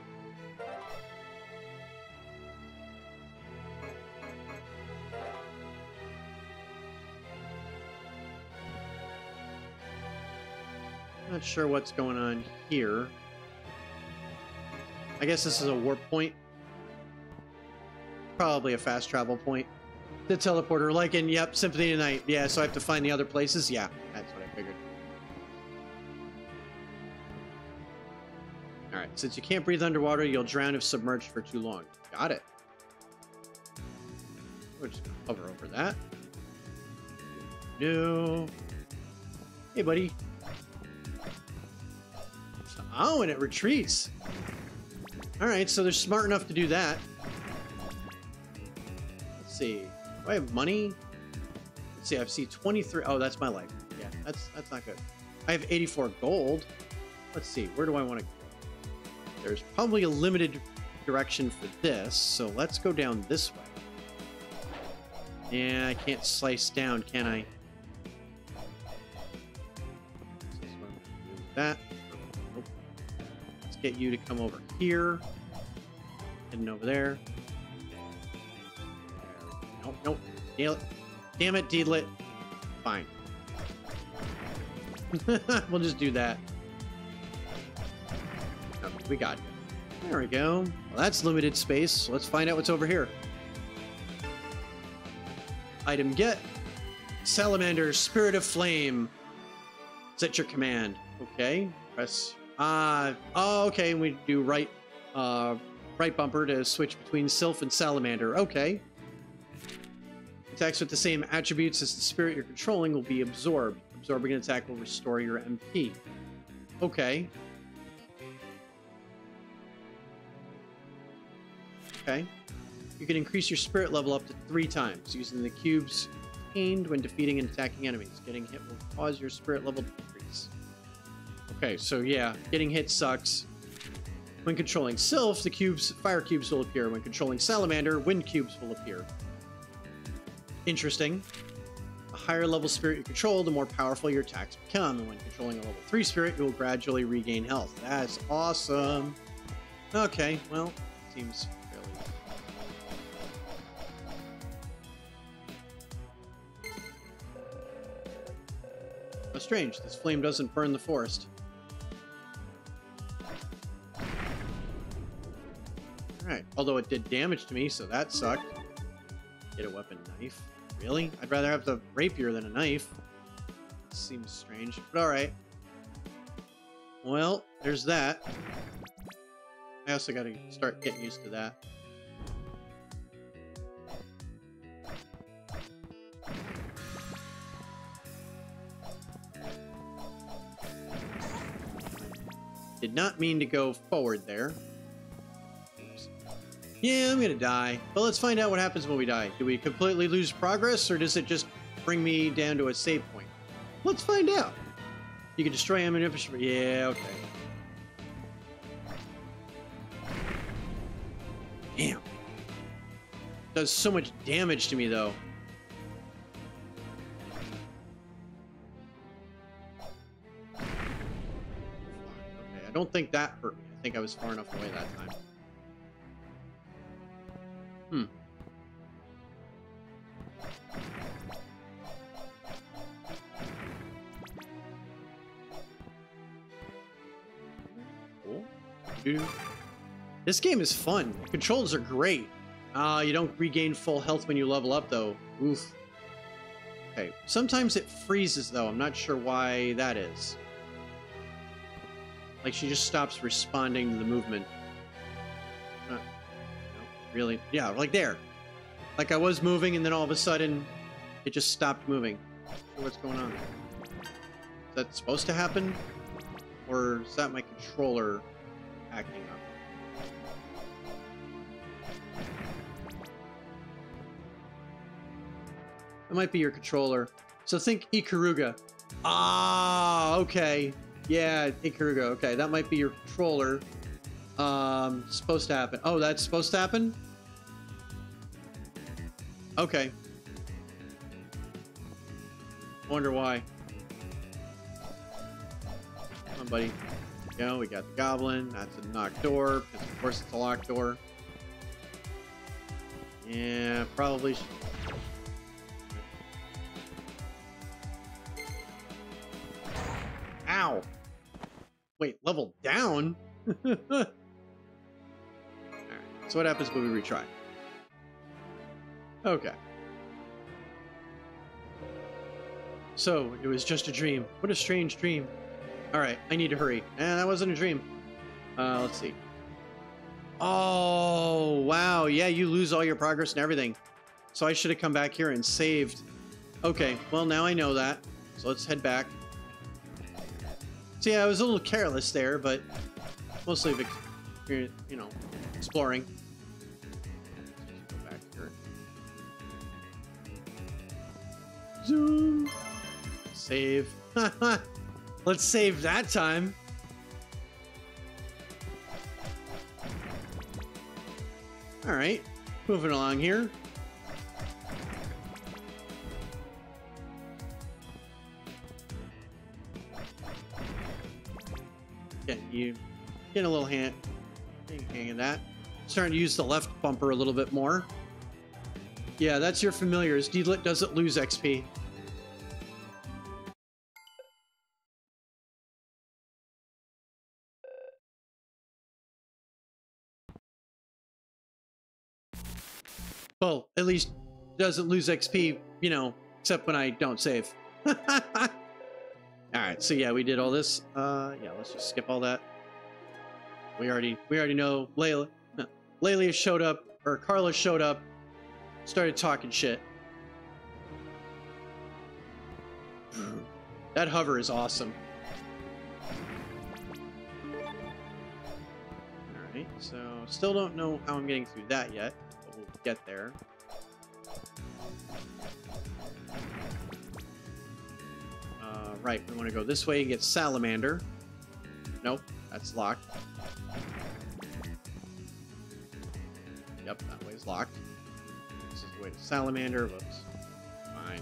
Not sure what's going on here. I guess this is a warp point. Probably a fast travel point. The teleporter, like in, yep, Symphony Tonight. Yeah, so I have to find the other places? Yeah, that's what I figured. Alright, since you can't breathe underwater, you'll drown if submerged for too long. Got it. We're just hover over that. No. Hey, buddy. Oh, and it retreats. Alright, so they're smart enough to do that. Let's see. Do I have money? Let's see, I see 23. Oh, that's my life. Yeah, that's that's not good. I have 84 gold. Let's see, where do I want to go? There's probably a limited direction for this, so let's go down this way. Yeah, I can't slice down, can I? That. Let's get you to come over here. Heading over there. Nope, nope. Damn it, Damn it Deedlit. Fine. we'll just do that. We got it. There we go. Well, that's limited space. Let's find out what's over here. Item get. Salamander, Spirit of Flame. Set your command. Okay. Press. Uh, oh, okay. We do right, uh, right bumper to switch between Sylph and Salamander. Okay. Attacks with the same attributes as the spirit you're controlling will be absorbed. Absorbing an attack will restore your MP. Okay. Okay. you can increase your spirit level up to three times using the cubes gained when defeating and attacking enemies. Getting hit will cause your spirit level to decrease. Okay, so yeah, getting hit sucks. When controlling Sylph, the cubes, fire cubes will appear. When controlling Salamander, wind cubes will appear. Interesting. The higher level spirit you control, the more powerful your attacks become. And when controlling a level 3 spirit, you will gradually regain health. That's awesome. Okay, well, seems strange. This flame doesn't burn the forest. Alright, although it did damage to me, so that sucked. Get a weapon knife. Really? I'd rather have the rapier than a knife. Seems strange, but alright. Well, there's that. I also gotta start getting used to that. Did not mean to go forward there. Yeah, I'm gonna die. But let's find out what happens when we die. Do we completely lose progress, or does it just bring me down to a save point? Let's find out. You can destroy enemy infantry. Yeah, okay. Damn. Does so much damage to me, though. I don't think that hurt me. I think I was far enough away that time. Hmm. Cool. Dude. This game is fun. Controls are great. Uh, you don't regain full health when you level up, though. Oof. Okay. Sometimes it freezes, though. I'm not sure why that is. Like, she just stops responding to the movement. Uh, no, really? Yeah, like there. Like I was moving, and then all of a sudden, it just stopped moving. What's going on? Is that supposed to happen? Or is that my controller acting up? It might be your controller. So think Ikaruga. Ah, okay. Yeah, Ikaruga. Okay, that might be your controller. Um, supposed to happen. Oh, that's supposed to happen? Okay. Wonder why. Come on, buddy. Go, we got the goblin. That's a knocked door, of course it's a locked door. Yeah, probably Ow! Wait, level down? Alright, so what happens when we retry? Okay. So, it was just a dream. What a strange dream. Alright, I need to hurry. Eh, that wasn't a dream. Uh, let's see. Oh, wow. Yeah, you lose all your progress and everything. So I should have come back here and saved. Okay, well, now I know that. So let's head back. So yeah, I was a little careless there, but mostly, you know, exploring. Zoom. Save. Let's save that time. All right, moving along here. Get you getting a little hand, hang of that. Starting to use the left bumper a little bit more. Yeah, that's your familiars. Deedlit doesn't lose XP. Well, at least doesn't lose XP, you know, except when I don't save. Alright, so yeah, we did all this. Uh, yeah, let's just skip all that. We already, we already know Layla, Layla showed up, or Carla showed up, started talking shit. That hover is awesome. Alright, so still don't know how I'm getting through that yet. But we'll get there. Uh, right, we want to go this way and get Salamander. Nope, that's locked. Yep, that way's locked. This is the way to Salamander. Whoops. Fine.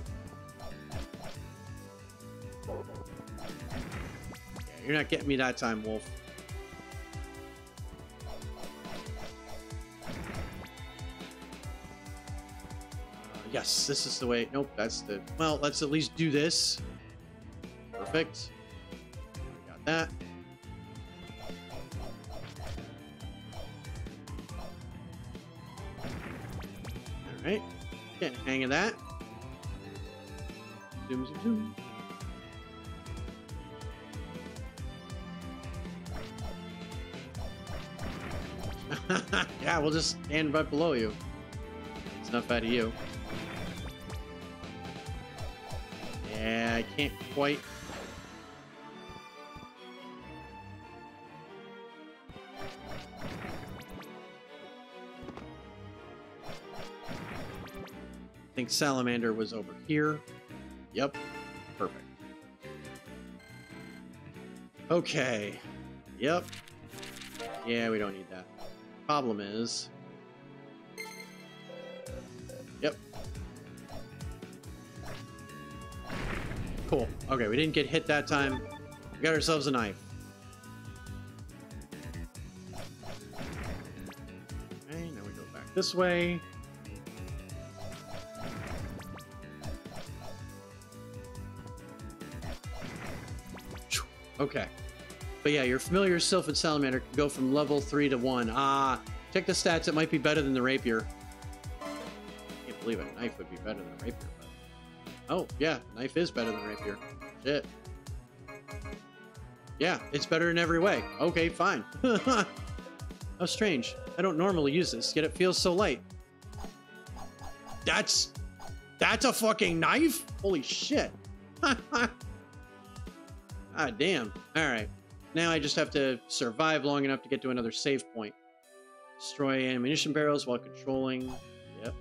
Yeah, you're not getting me that time, Wolf. Uh, yes, this is the way. Nope, that's the. Well, let's at least do this. Perfect. Got that. Alright. Getting the hang of that. Zoom, zoom, zoom. yeah, we'll just stand right below you. It's enough out of you. Yeah, I can't quite. Think Salamander was over here. Yep, perfect. Okay. Yep. Yeah, we don't need that. Problem is... Yep. Cool. Okay, we didn't get hit that time. We got ourselves a knife. Okay, now we go back this way. Okay. But yeah, your familiar Sylph and Salamander can go from level 3 to 1. Ah, check the stats. It might be better than the Rapier. I Can't believe a knife would be better than a Rapier. But... Oh, yeah, knife is better than Rapier. Shit. Yeah, it's better in every way. Okay, fine. How strange. I don't normally use this, yet it feels so light. That's... That's a fucking knife? Holy shit. ah, damn. Alright. Now I just have to survive long enough to get to another save point. Destroy ammunition barrels while controlling. Yep.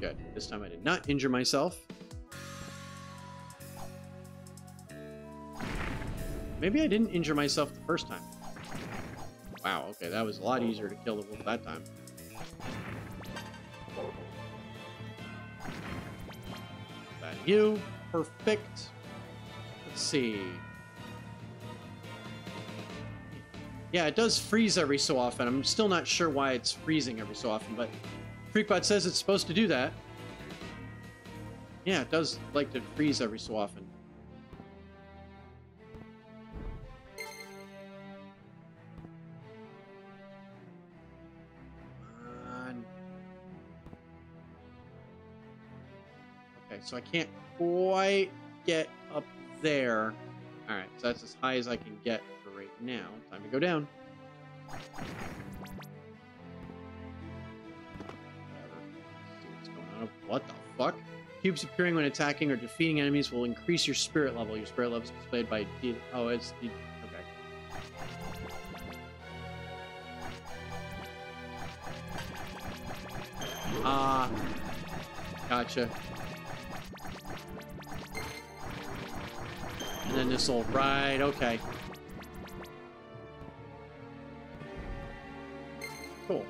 Good. This time I did not injure myself. Maybe I didn't injure myself the first time. Wow, okay, that was a lot easier to kill the wolf that time. That you. Perfect. See. Yeah, it does freeze every so often. I'm still not sure why it's freezing every so often, but Freakbot says it's supposed to do that. Yeah, it does like to freeze every so often. Okay, so I can't quite get there. Alright, so that's as high as I can get for right now. Time to go down. What the fuck? Cubes appearing when attacking or defeating enemies will increase your spirit level. Your spirit level is displayed by D. Oh, it's D. Okay. Ah. gotcha. And then this will right. Okay. Cool.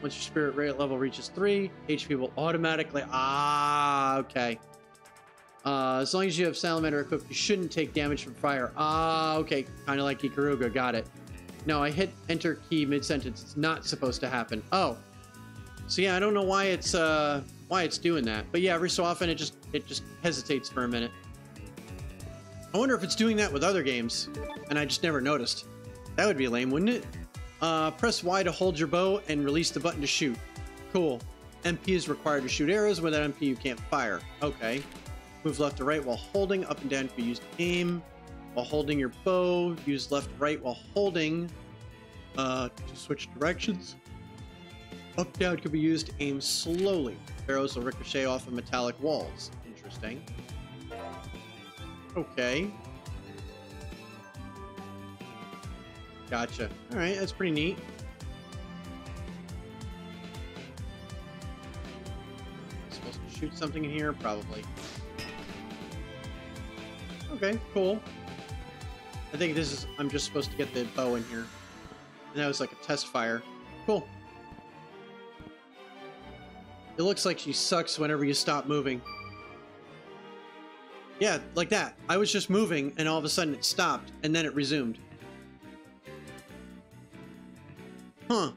Once your spirit rate level reaches three, HP will automatically. Ah, okay. Uh, as long as you have Salamander equipped, you shouldn't take damage from fire. Ah, okay. Kind of like Ikaruga. Got it. No, I hit enter key mid-sentence. It's not supposed to happen. Oh. So yeah, I don't know why it's uh why it's doing that. But yeah, every so often it just it just hesitates for a minute. I wonder if it's doing that with other games, and I just never noticed. That would be lame, wouldn't it? Uh, press Y to hold your bow and release the button to shoot. Cool. MP is required to shoot arrows. Without MP, you can't fire. Okay. Move left to right while holding. Up and down to aim. While holding your bow, use left right while holding uh, to switch directions. Up down can be used to aim slowly. Arrows will ricochet off of metallic walls. Interesting. Okay. Gotcha. Alright, that's pretty neat. Supposed to shoot something in here? Probably. Okay, cool. I think this is... I'm just supposed to get the bow in here. And that was like a test fire. Cool. It looks like she sucks whenever you stop moving. Yeah, like that. I was just moving, and all of a sudden it stopped, and then it resumed. Huh.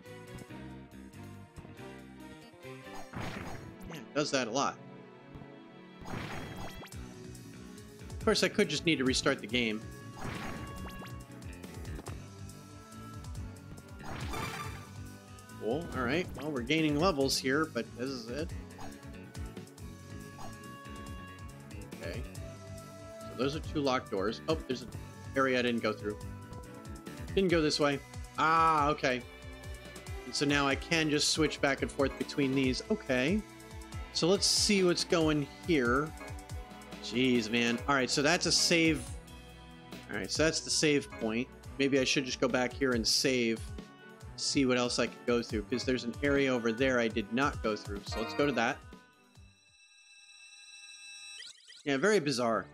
Yeah, it does that a lot. Of course, I could just need to restart the game. Cool. Alright. Well, we're gaining levels here, but this is it. Those are two locked doors. Oh, there's an area I didn't go through. Didn't go this way. Ah, okay. And so now I can just switch back and forth between these. Okay. So let's see what's going here. Jeez, man. Alright, so that's a save. Alright, so that's the save point. Maybe I should just go back here and save see what else I could go through because there's an area over there I did not go through. So let's go to that. Yeah, very bizarre.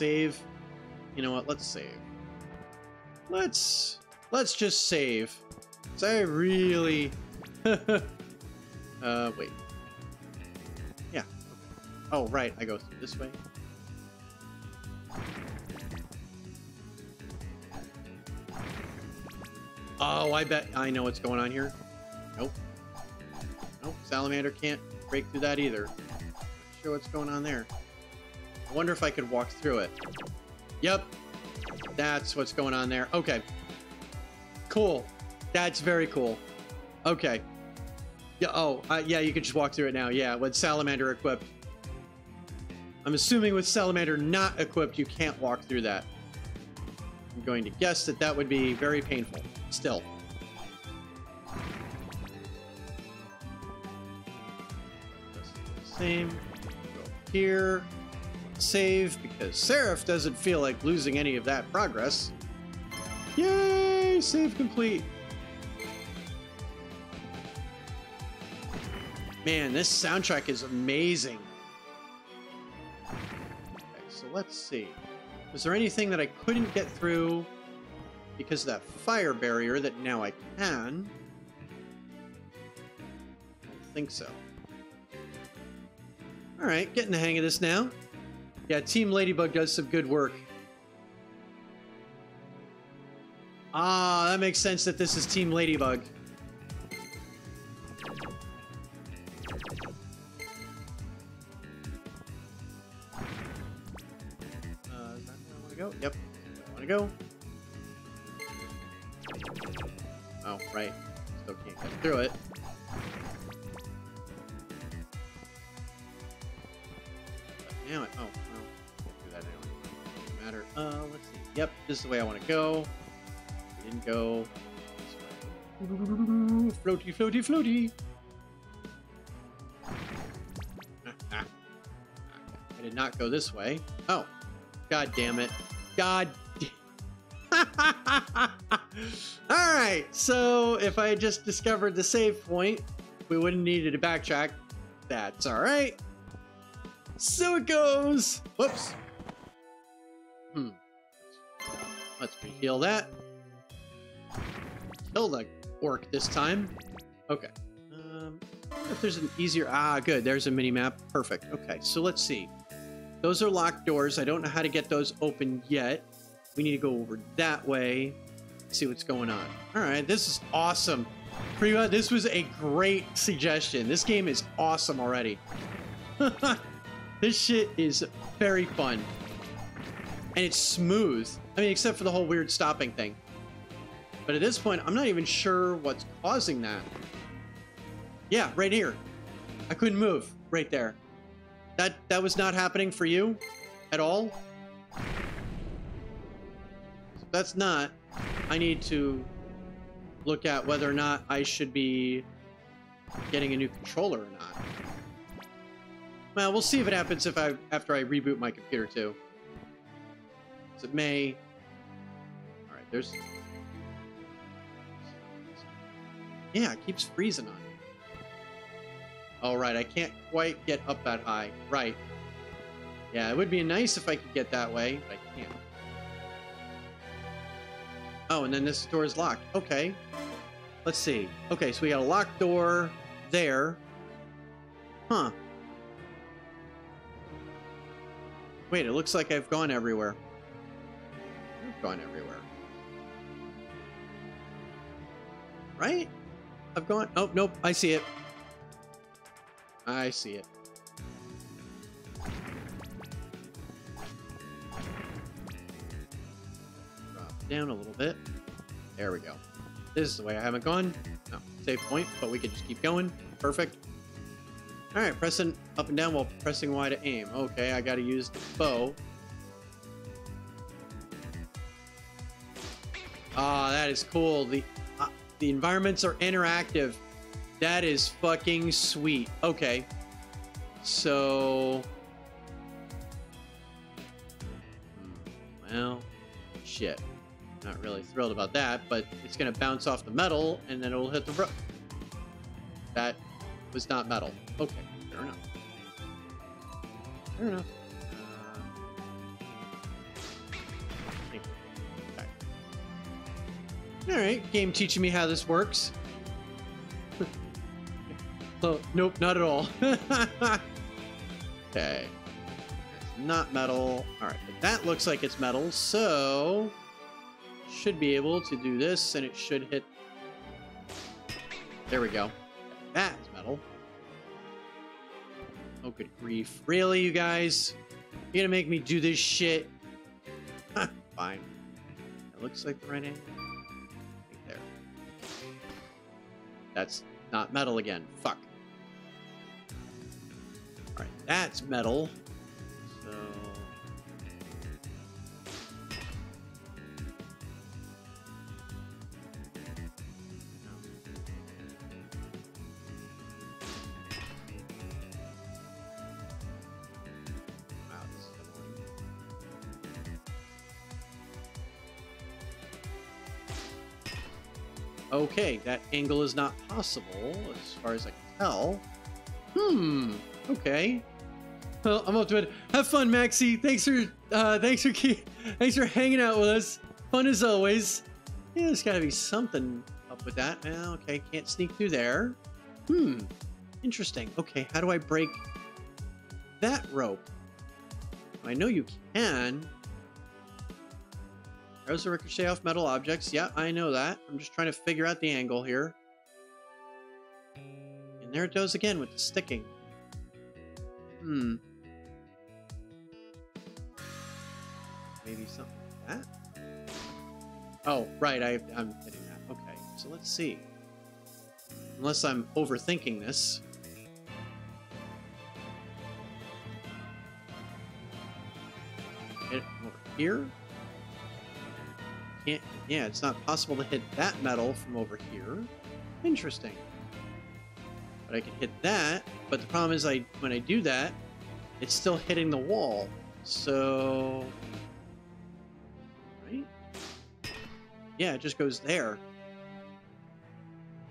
Save? You know what? Let's save. Let's let's just save. So I really. uh, wait. Yeah. Oh, right, I go this way. Oh, I bet I know what's going on here. Nope. Nope, Salamander can't break through that either. Not sure what's going on there. I wonder if I could walk through it. Yep. That's what's going on there. Okay. Cool. That's very cool. Okay. Yeah, oh, uh, yeah, you can just walk through it now. Yeah, with Salamander equipped. I'm assuming with Salamander not equipped, you can't walk through that. I'm going to guess that that would be very painful. Still. Same. Go here. Save, because Seraph doesn't feel like losing any of that progress. Yay! Save complete. Man, this soundtrack is amazing So let's see. Was there anything that I couldn't get through because of that fire barrier that now I can? I think so. Alright, getting the hang of this now. Yeah, Team Ladybug does some good work. Ah, that makes sense that this is Team Ladybug. Yep. I want to go. Oh, right. Still can't get through it. Damn it. Oh, matter. Uh, let's see. Yep, this is the way I want to go. We didn't go this way. Floaty, floaty, floaty. I did not go this way. Oh, god damn it. God. Alright, so if I just discovered the save point, we wouldn't need to backtrack. That's alright. So it goes. Whoops. Hmm. Let's heal that. Kill the orc this time. Okay. Um, if there's an easier... Ah, good. There's a mini-map. Perfect. Okay, so let's see. Those are locked doors. I don't know how to get those open yet. We need to go over that way, see what's going on. All right, this is awesome. Prima, this was a great suggestion. This game is awesome already. this shit is very fun. And it's smooth. I mean, except for the whole weird stopping thing. But at this point, I'm not even sure what's causing that. Yeah, right here. I couldn't move. Right there. That that was not happening for you at all? That's not. I need to look at whether or not I should be getting a new controller or not. Well, we'll see if it happens if I after I reboot my computer too. It may. All right, there's. Yeah, it keeps freezing on me. All right, I can't quite get up that high. Right. Yeah, it would be nice if I could get that way, but I can't. Oh, and then this door is locked. Okay. Let's see. Okay, so we got a locked door there. Huh. Wait, it looks like I've gone everywhere. Gone everywhere. Right? I've gone... Oh, nope. I see it. I see it. Drop down a little bit. There we go. This is the way I haven't gone. No, save point, but we can just keep going. Perfect. Alright, pressing up and down while pressing Y to aim. Okay, I gotta use the bow. Ah, oh, that is cool. The uh, the environments are interactive. That is fucking sweet. Okay. So... Well, shit. Not really thrilled about that, but it's going to bounce off the metal, and then it'll hit the rope. That was not metal. Okay, fair enough. Fair enough. Uh, Alright, game teaching me how this works. Oh, nope, not at all. okay. Not metal. Alright, but that looks like it's metal, so... Should be able to do this, and it should hit... There we go. That's metal. Oh, good grief. Really, you guys? You're gonna make me do this shit? Fine. It looks like the right angle. That's not metal again. Fuck. Alright, that's metal. Okay, that angle is not possible, as far as I can tell. Hmm. Okay. Well, I'm up to it. Have fun, Maxi. Thanks for uh, thanks for thanks for hanging out with us. Fun as always. Yeah, there's got to be something up with that. Well, okay, can't sneak through there. Hmm. Interesting. Okay, how do I break that rope? I know you can. Arrows are ricochet off metal objects. Yeah, I know that. I'm just trying to figure out the angle here. And there it goes again with the sticking. Hmm. Maybe something like that? Oh, right, I, I'm hitting that. Okay, so let's see. Unless I'm overthinking this. It over here? Can't, yeah, it's not possible to hit that metal from over here. Interesting. But I can hit that, but the problem is I when I do that, it's still hitting the wall. So right? Yeah, it just goes there.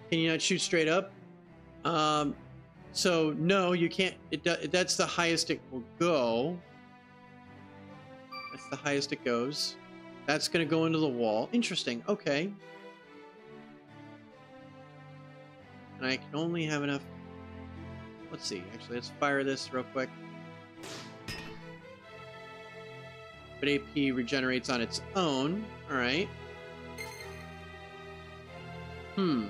Can you not shoot straight up? Um so no, you can't it that's the highest it will go. That's the highest it goes. That's going to go into the wall. Interesting. Okay. And I can only have enough Let's see. Actually, let's fire this real quick. But AP regenerates on its own. Alright. Hmm.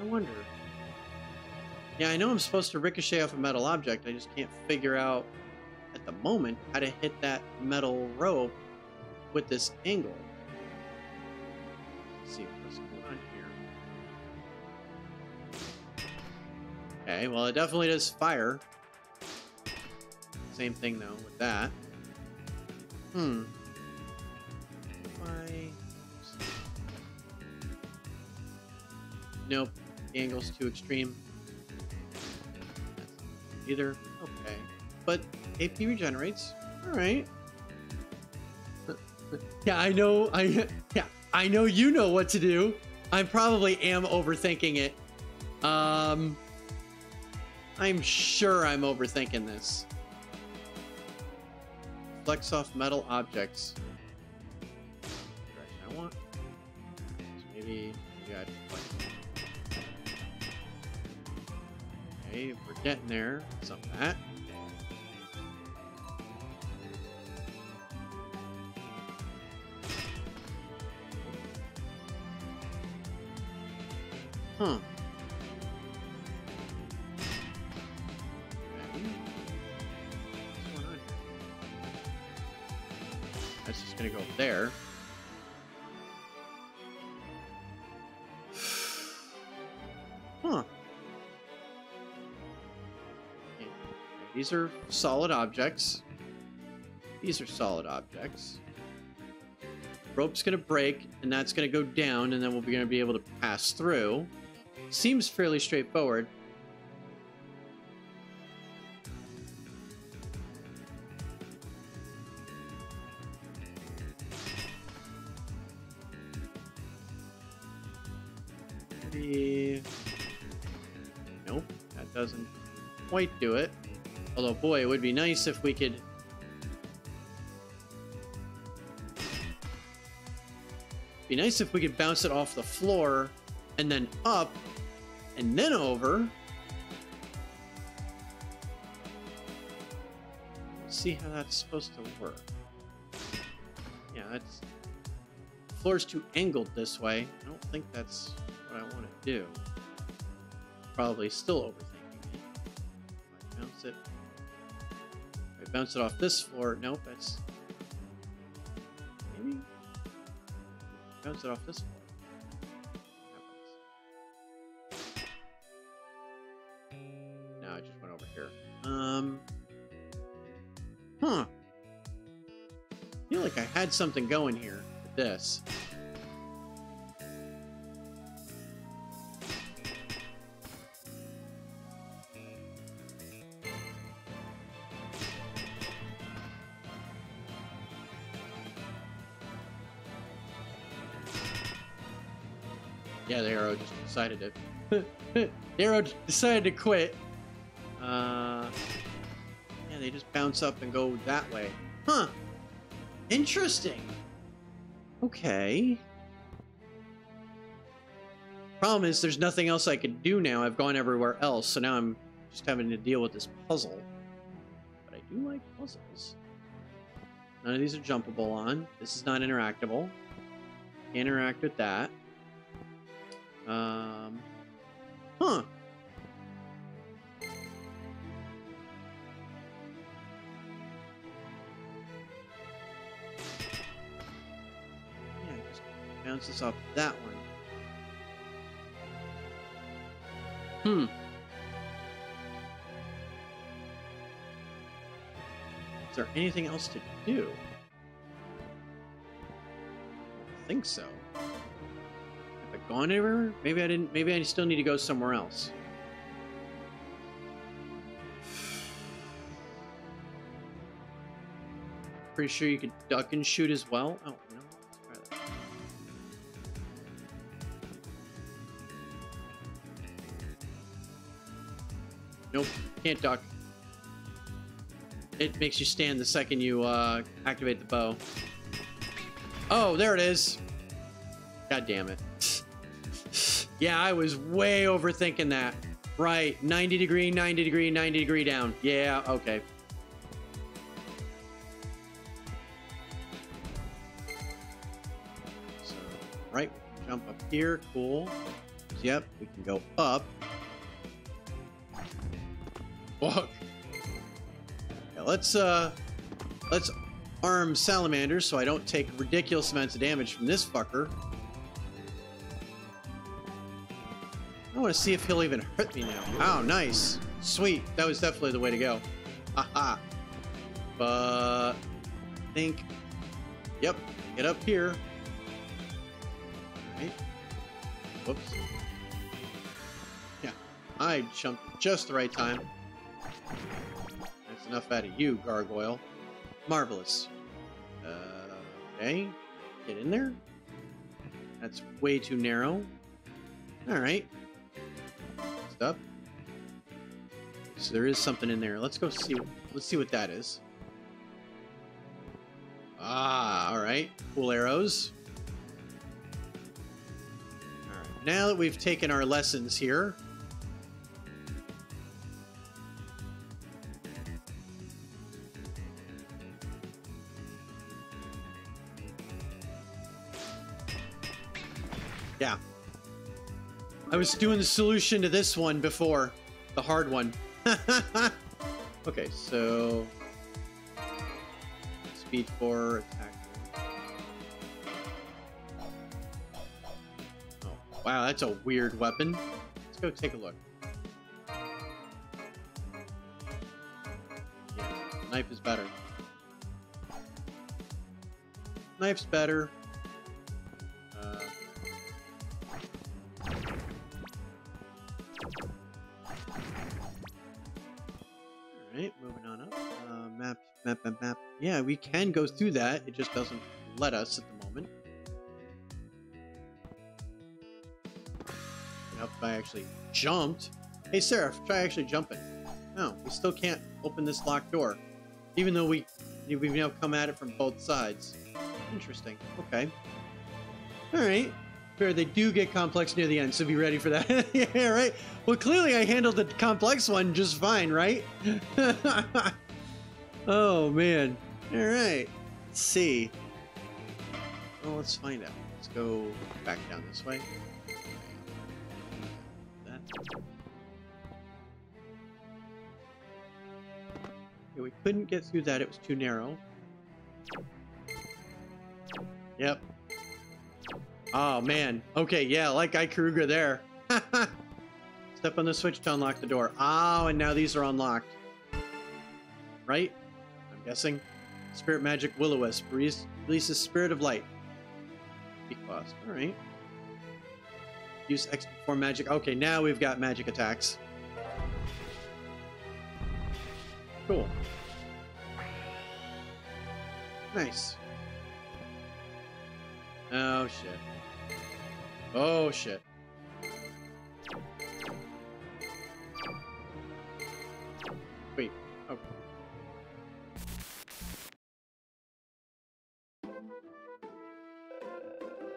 I wonder. Yeah, I know I'm supposed to ricochet off a metal object. I just can't figure out at the moment how to hit that metal rope with this angle. Let's see what's going on here. Okay, well it definitely does fire. Same thing though with that. Hmm. Why? Nope. The angle's too extreme. Either. Okay. But AP regenerates. All right. Yeah, I know. I yeah, I know you know what to do. I probably am overthinking it. Um, I'm sure I'm overthinking this. Flex off metal objects. Direction I want. Maybe, maybe I flex. Okay, we're getting there. Some that. What's That's just gonna go up there. Huh. These are solid objects. These are solid objects. Rope's gonna break, and that's gonna go down, and then we're gonna be able to pass through. Seems fairly straightforward. Nope, that doesn't quite do it. Although, boy, it would be nice if we could... Be nice if we could bounce it off the floor and then up and then over. Let's see how that's supposed to work. Yeah, that's floor's too angled this way. I don't think that's what I want to do. Probably still overthinking it. I bounce it. I bounce it off this floor. Nope, that's maybe bounce it off this floor. Had something going here with this. Yeah, the arrow just decided to. the arrow decided to quit. Uh, yeah, they just bounce up and go that way. Huh. Interesting. Okay. Problem is, there's nothing else I could do now. I've gone everywhere else, so now I'm just having to deal with this puzzle. But I do like puzzles. None of these are jumpable on. This is not interactable. Interact with that. Off that one. Hmm. Is there anything else to do? I think so. Have I gone anywhere? Maybe I didn't. Maybe I still need to go somewhere else. Pretty sure you could duck and shoot as well. Oh, can't duck. It makes you stand the second you uh, activate the bow. Oh, there it is. God damn it. Yeah, I was way overthinking that. Right, 90 degree, 90 degree, 90 degree down. Yeah, okay. So, right, jump up here, cool. Yep, we can go up. Fuck. Let's, uh, let's arm Salamander so I don't take ridiculous amounts of damage from this fucker. I want to see if he'll even hurt me now. Oh, nice. Sweet. That was definitely the way to go. Haha. But... I think... Yep. Get up here. Right. Whoops. Yeah. I jumped just the right time. Enough out of you, gargoyle. Marvelous. Uh, okay. Get in there. That's way too narrow. Alright. Next up. So there is something in there. Let's go see. Let's see what that is. Ah, alright. Cool arrows. Alright. Now that we've taken our lessons here, I was doing the solution to this one before. The hard one. okay, so... Speed 4, attack. Oh, wow, that's a weird weapon. Let's go take a look. Yeah, knife is better. Knife's better. Yeah, we can go through that. It just doesn't let us at the moment. If I actually jumped. Hey, Seraph, try actually jumping. No, we still can't open this locked door. Even though we, we've now come at it from both sides. Interesting. Okay. Alright. Fair, they do get complex near the end, so be ready for that. yeah, right? Well, clearly I handled the complex one just fine, right? oh, man. Alright. Let's see. Well, let's find out. Let's go back down this way. That. Okay, we couldn't get through that. It was too narrow. Yep. Oh, man. Okay, yeah, like Ikaruga there. Step on the switch to unlock the door. Oh, and now these are unlocked. Right? I'm guessing. Spirit Magic Will-O-Wisp releases Spirit of Light. Because, alright. Use X before magic. Okay, now we've got magic attacks. Cool. Nice. Oh, shit. Oh, shit.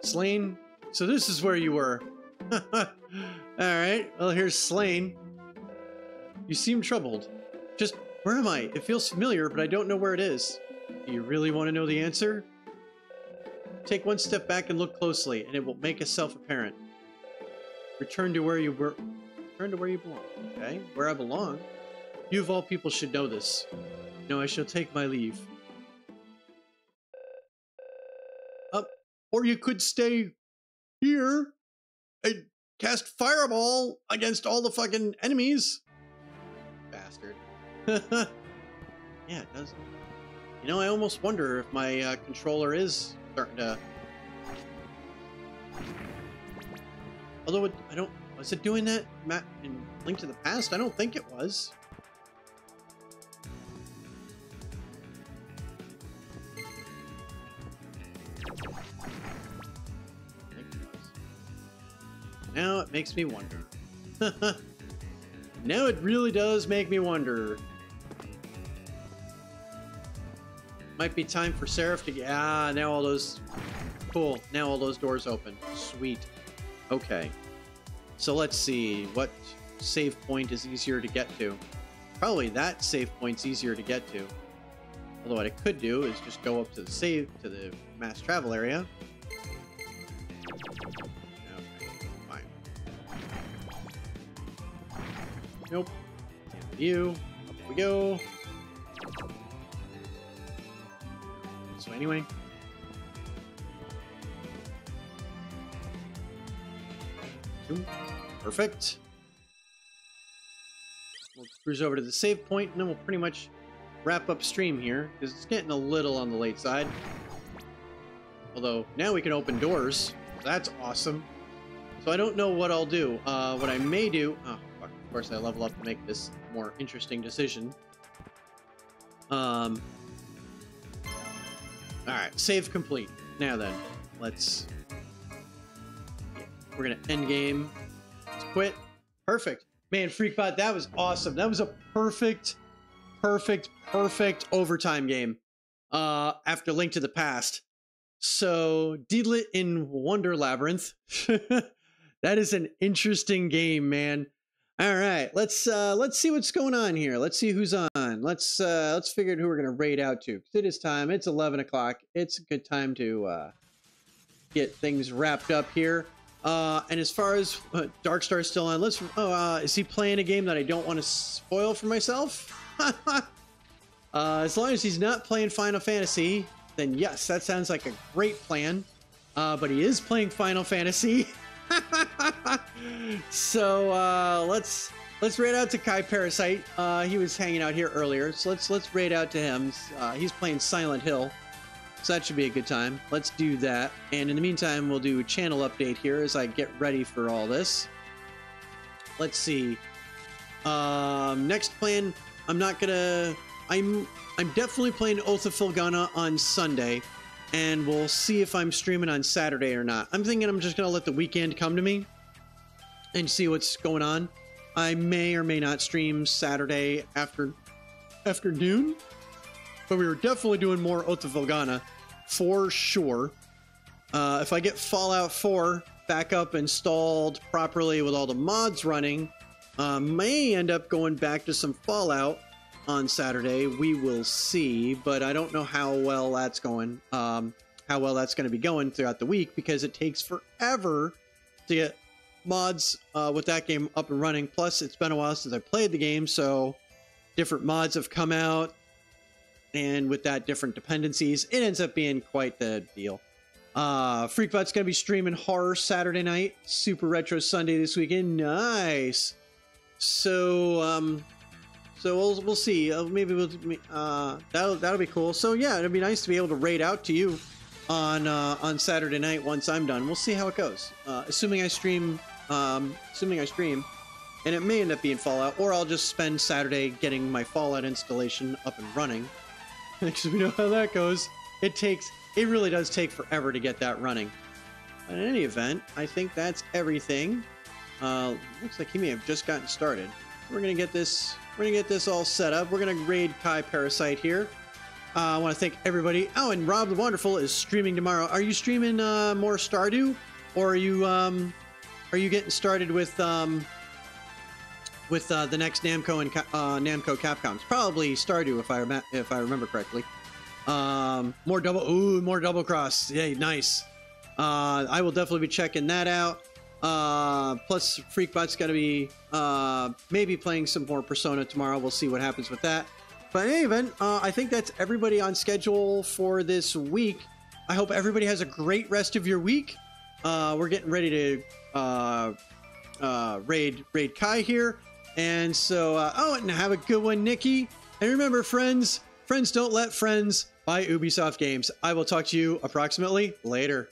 Slain? So this is where you were. Alright, well here's Slain. Uh, you seem troubled. Just, where am I? It feels familiar, but I don't know where it is. Do you really want to know the answer? Take one step back and look closely, and it will make itself apparent. Return to where you were. Return to where you belong. Okay, where I belong. You of all people should know this. No, I shall take my leave. You could stay here and cast fireball against all the fucking enemies. Bastard. yeah, it does. You know, I almost wonder if my uh, controller is starting to. Although it, I don't, was it doing that in Link to the Past? I don't think it was. Now it makes me wonder. now it really does make me wonder. Might be time for Seraph to get... Ah, now all those... Cool. Now all those doors open. Sweet. Okay. So let's see. What save point is easier to get to? Probably that save point's easier to get to. Although what I could do is just go up to the save... to the mass travel area. Nope. Can't you. Up we go. So anyway. Perfect. We'll cruise over to the save point, and then we'll pretty much wrap up stream here, because it's getting a little on the late side. Although, now we can open doors. That's awesome. So I don't know what I'll do. Uh, what I may do... Oh, course, I level up to make this more interesting decision. Um, all right, save complete. Now then, let's. We're gonna end game. Let's quit. Perfect, man. Freakbot, that was awesome. That was a perfect, perfect, perfect overtime game. Uh, after Link to the Past. So, Deedlit in Wonder Labyrinth. that is an interesting game, man. All right, let's uh let's see what's going on here. Let's see who's on. Let's uh let's figure out who we're gonna raid out to. It is time. It's eleven o'clock. It's a good time to uh get things wrapped up here. Uh, and as far as uh, Darkstar's still on, let's. Oh, uh, is he playing a game that I don't want to spoil for myself? uh, as long as he's not playing Final Fantasy, then yes, that sounds like a great plan. Uh, but he is playing Final Fantasy. so uh, let's let's raid out to Kai Parasite. Uh, he was hanging out here earlier, so let's let's raid out to him. Uh, he's playing Silent Hill, so that should be a good time. Let's do that. And in the meantime, we'll do a channel update here as I get ready for all this. Let's see. Um, next plan. I'm not gonna. I'm I'm definitely playing Oath of Felghana on Sunday and we'll see if I'm streaming on Saturday or not. I'm thinking I'm just going to let the weekend come to me and see what's going on. I may or may not stream Saturday after afternoon, but we were definitely doing more Felghana for sure. Uh, if I get Fallout 4 back up installed properly with all the mods running, uh, may end up going back to some Fallout on Saturday. We will see, but I don't know how well that's going. Um, how well that's going to be going throughout the week because it takes forever to get mods uh, with that game up and running. Plus, it's been a while since I played the game, so different mods have come out, and with that, different dependencies. It ends up being quite the deal. Uh, Freakbot's going to be streaming horror Saturday night, Super Retro Sunday this weekend. Nice. So, um, so we'll we'll see. Uh, maybe we'll uh, that'll that'll be cool. So yeah, it'd be nice to be able to raid out to you on uh, on Saturday night once I'm done. We'll see how it goes. Uh, assuming I stream, um, assuming I stream, and it may end up being Fallout, or I'll just spend Saturday getting my Fallout installation up and running. Because we know how that goes. It takes it really does take forever to get that running. But in any event, I think that's everything. Uh, looks like he may have just gotten started. We're gonna get this we're gonna get this all set up. We're gonna raid Kai Parasite here. Uh, I want to thank everybody. Oh, and Rob the Wonderful is streaming tomorrow. Are you streaming uh, more Stardew, or are you um, are you getting started with um, with uh, the next Namco and uh, Namco Capcoms? Probably Stardew, if I if I remember correctly. Um, more double, ooh, more double cross. Yay, nice. Uh, I will definitely be checking that out. Uh, plus, Freakbot's going to be uh, maybe playing some more Persona tomorrow. We'll see what happens with that. But in any event, uh, I think that's everybody on schedule for this week. I hope everybody has a great rest of your week. Uh, we're getting ready to uh, raid raid Kai here, and so oh, and have a good one, Nikki. And remember, friends, friends don't let friends buy Ubisoft games. I will talk to you approximately later.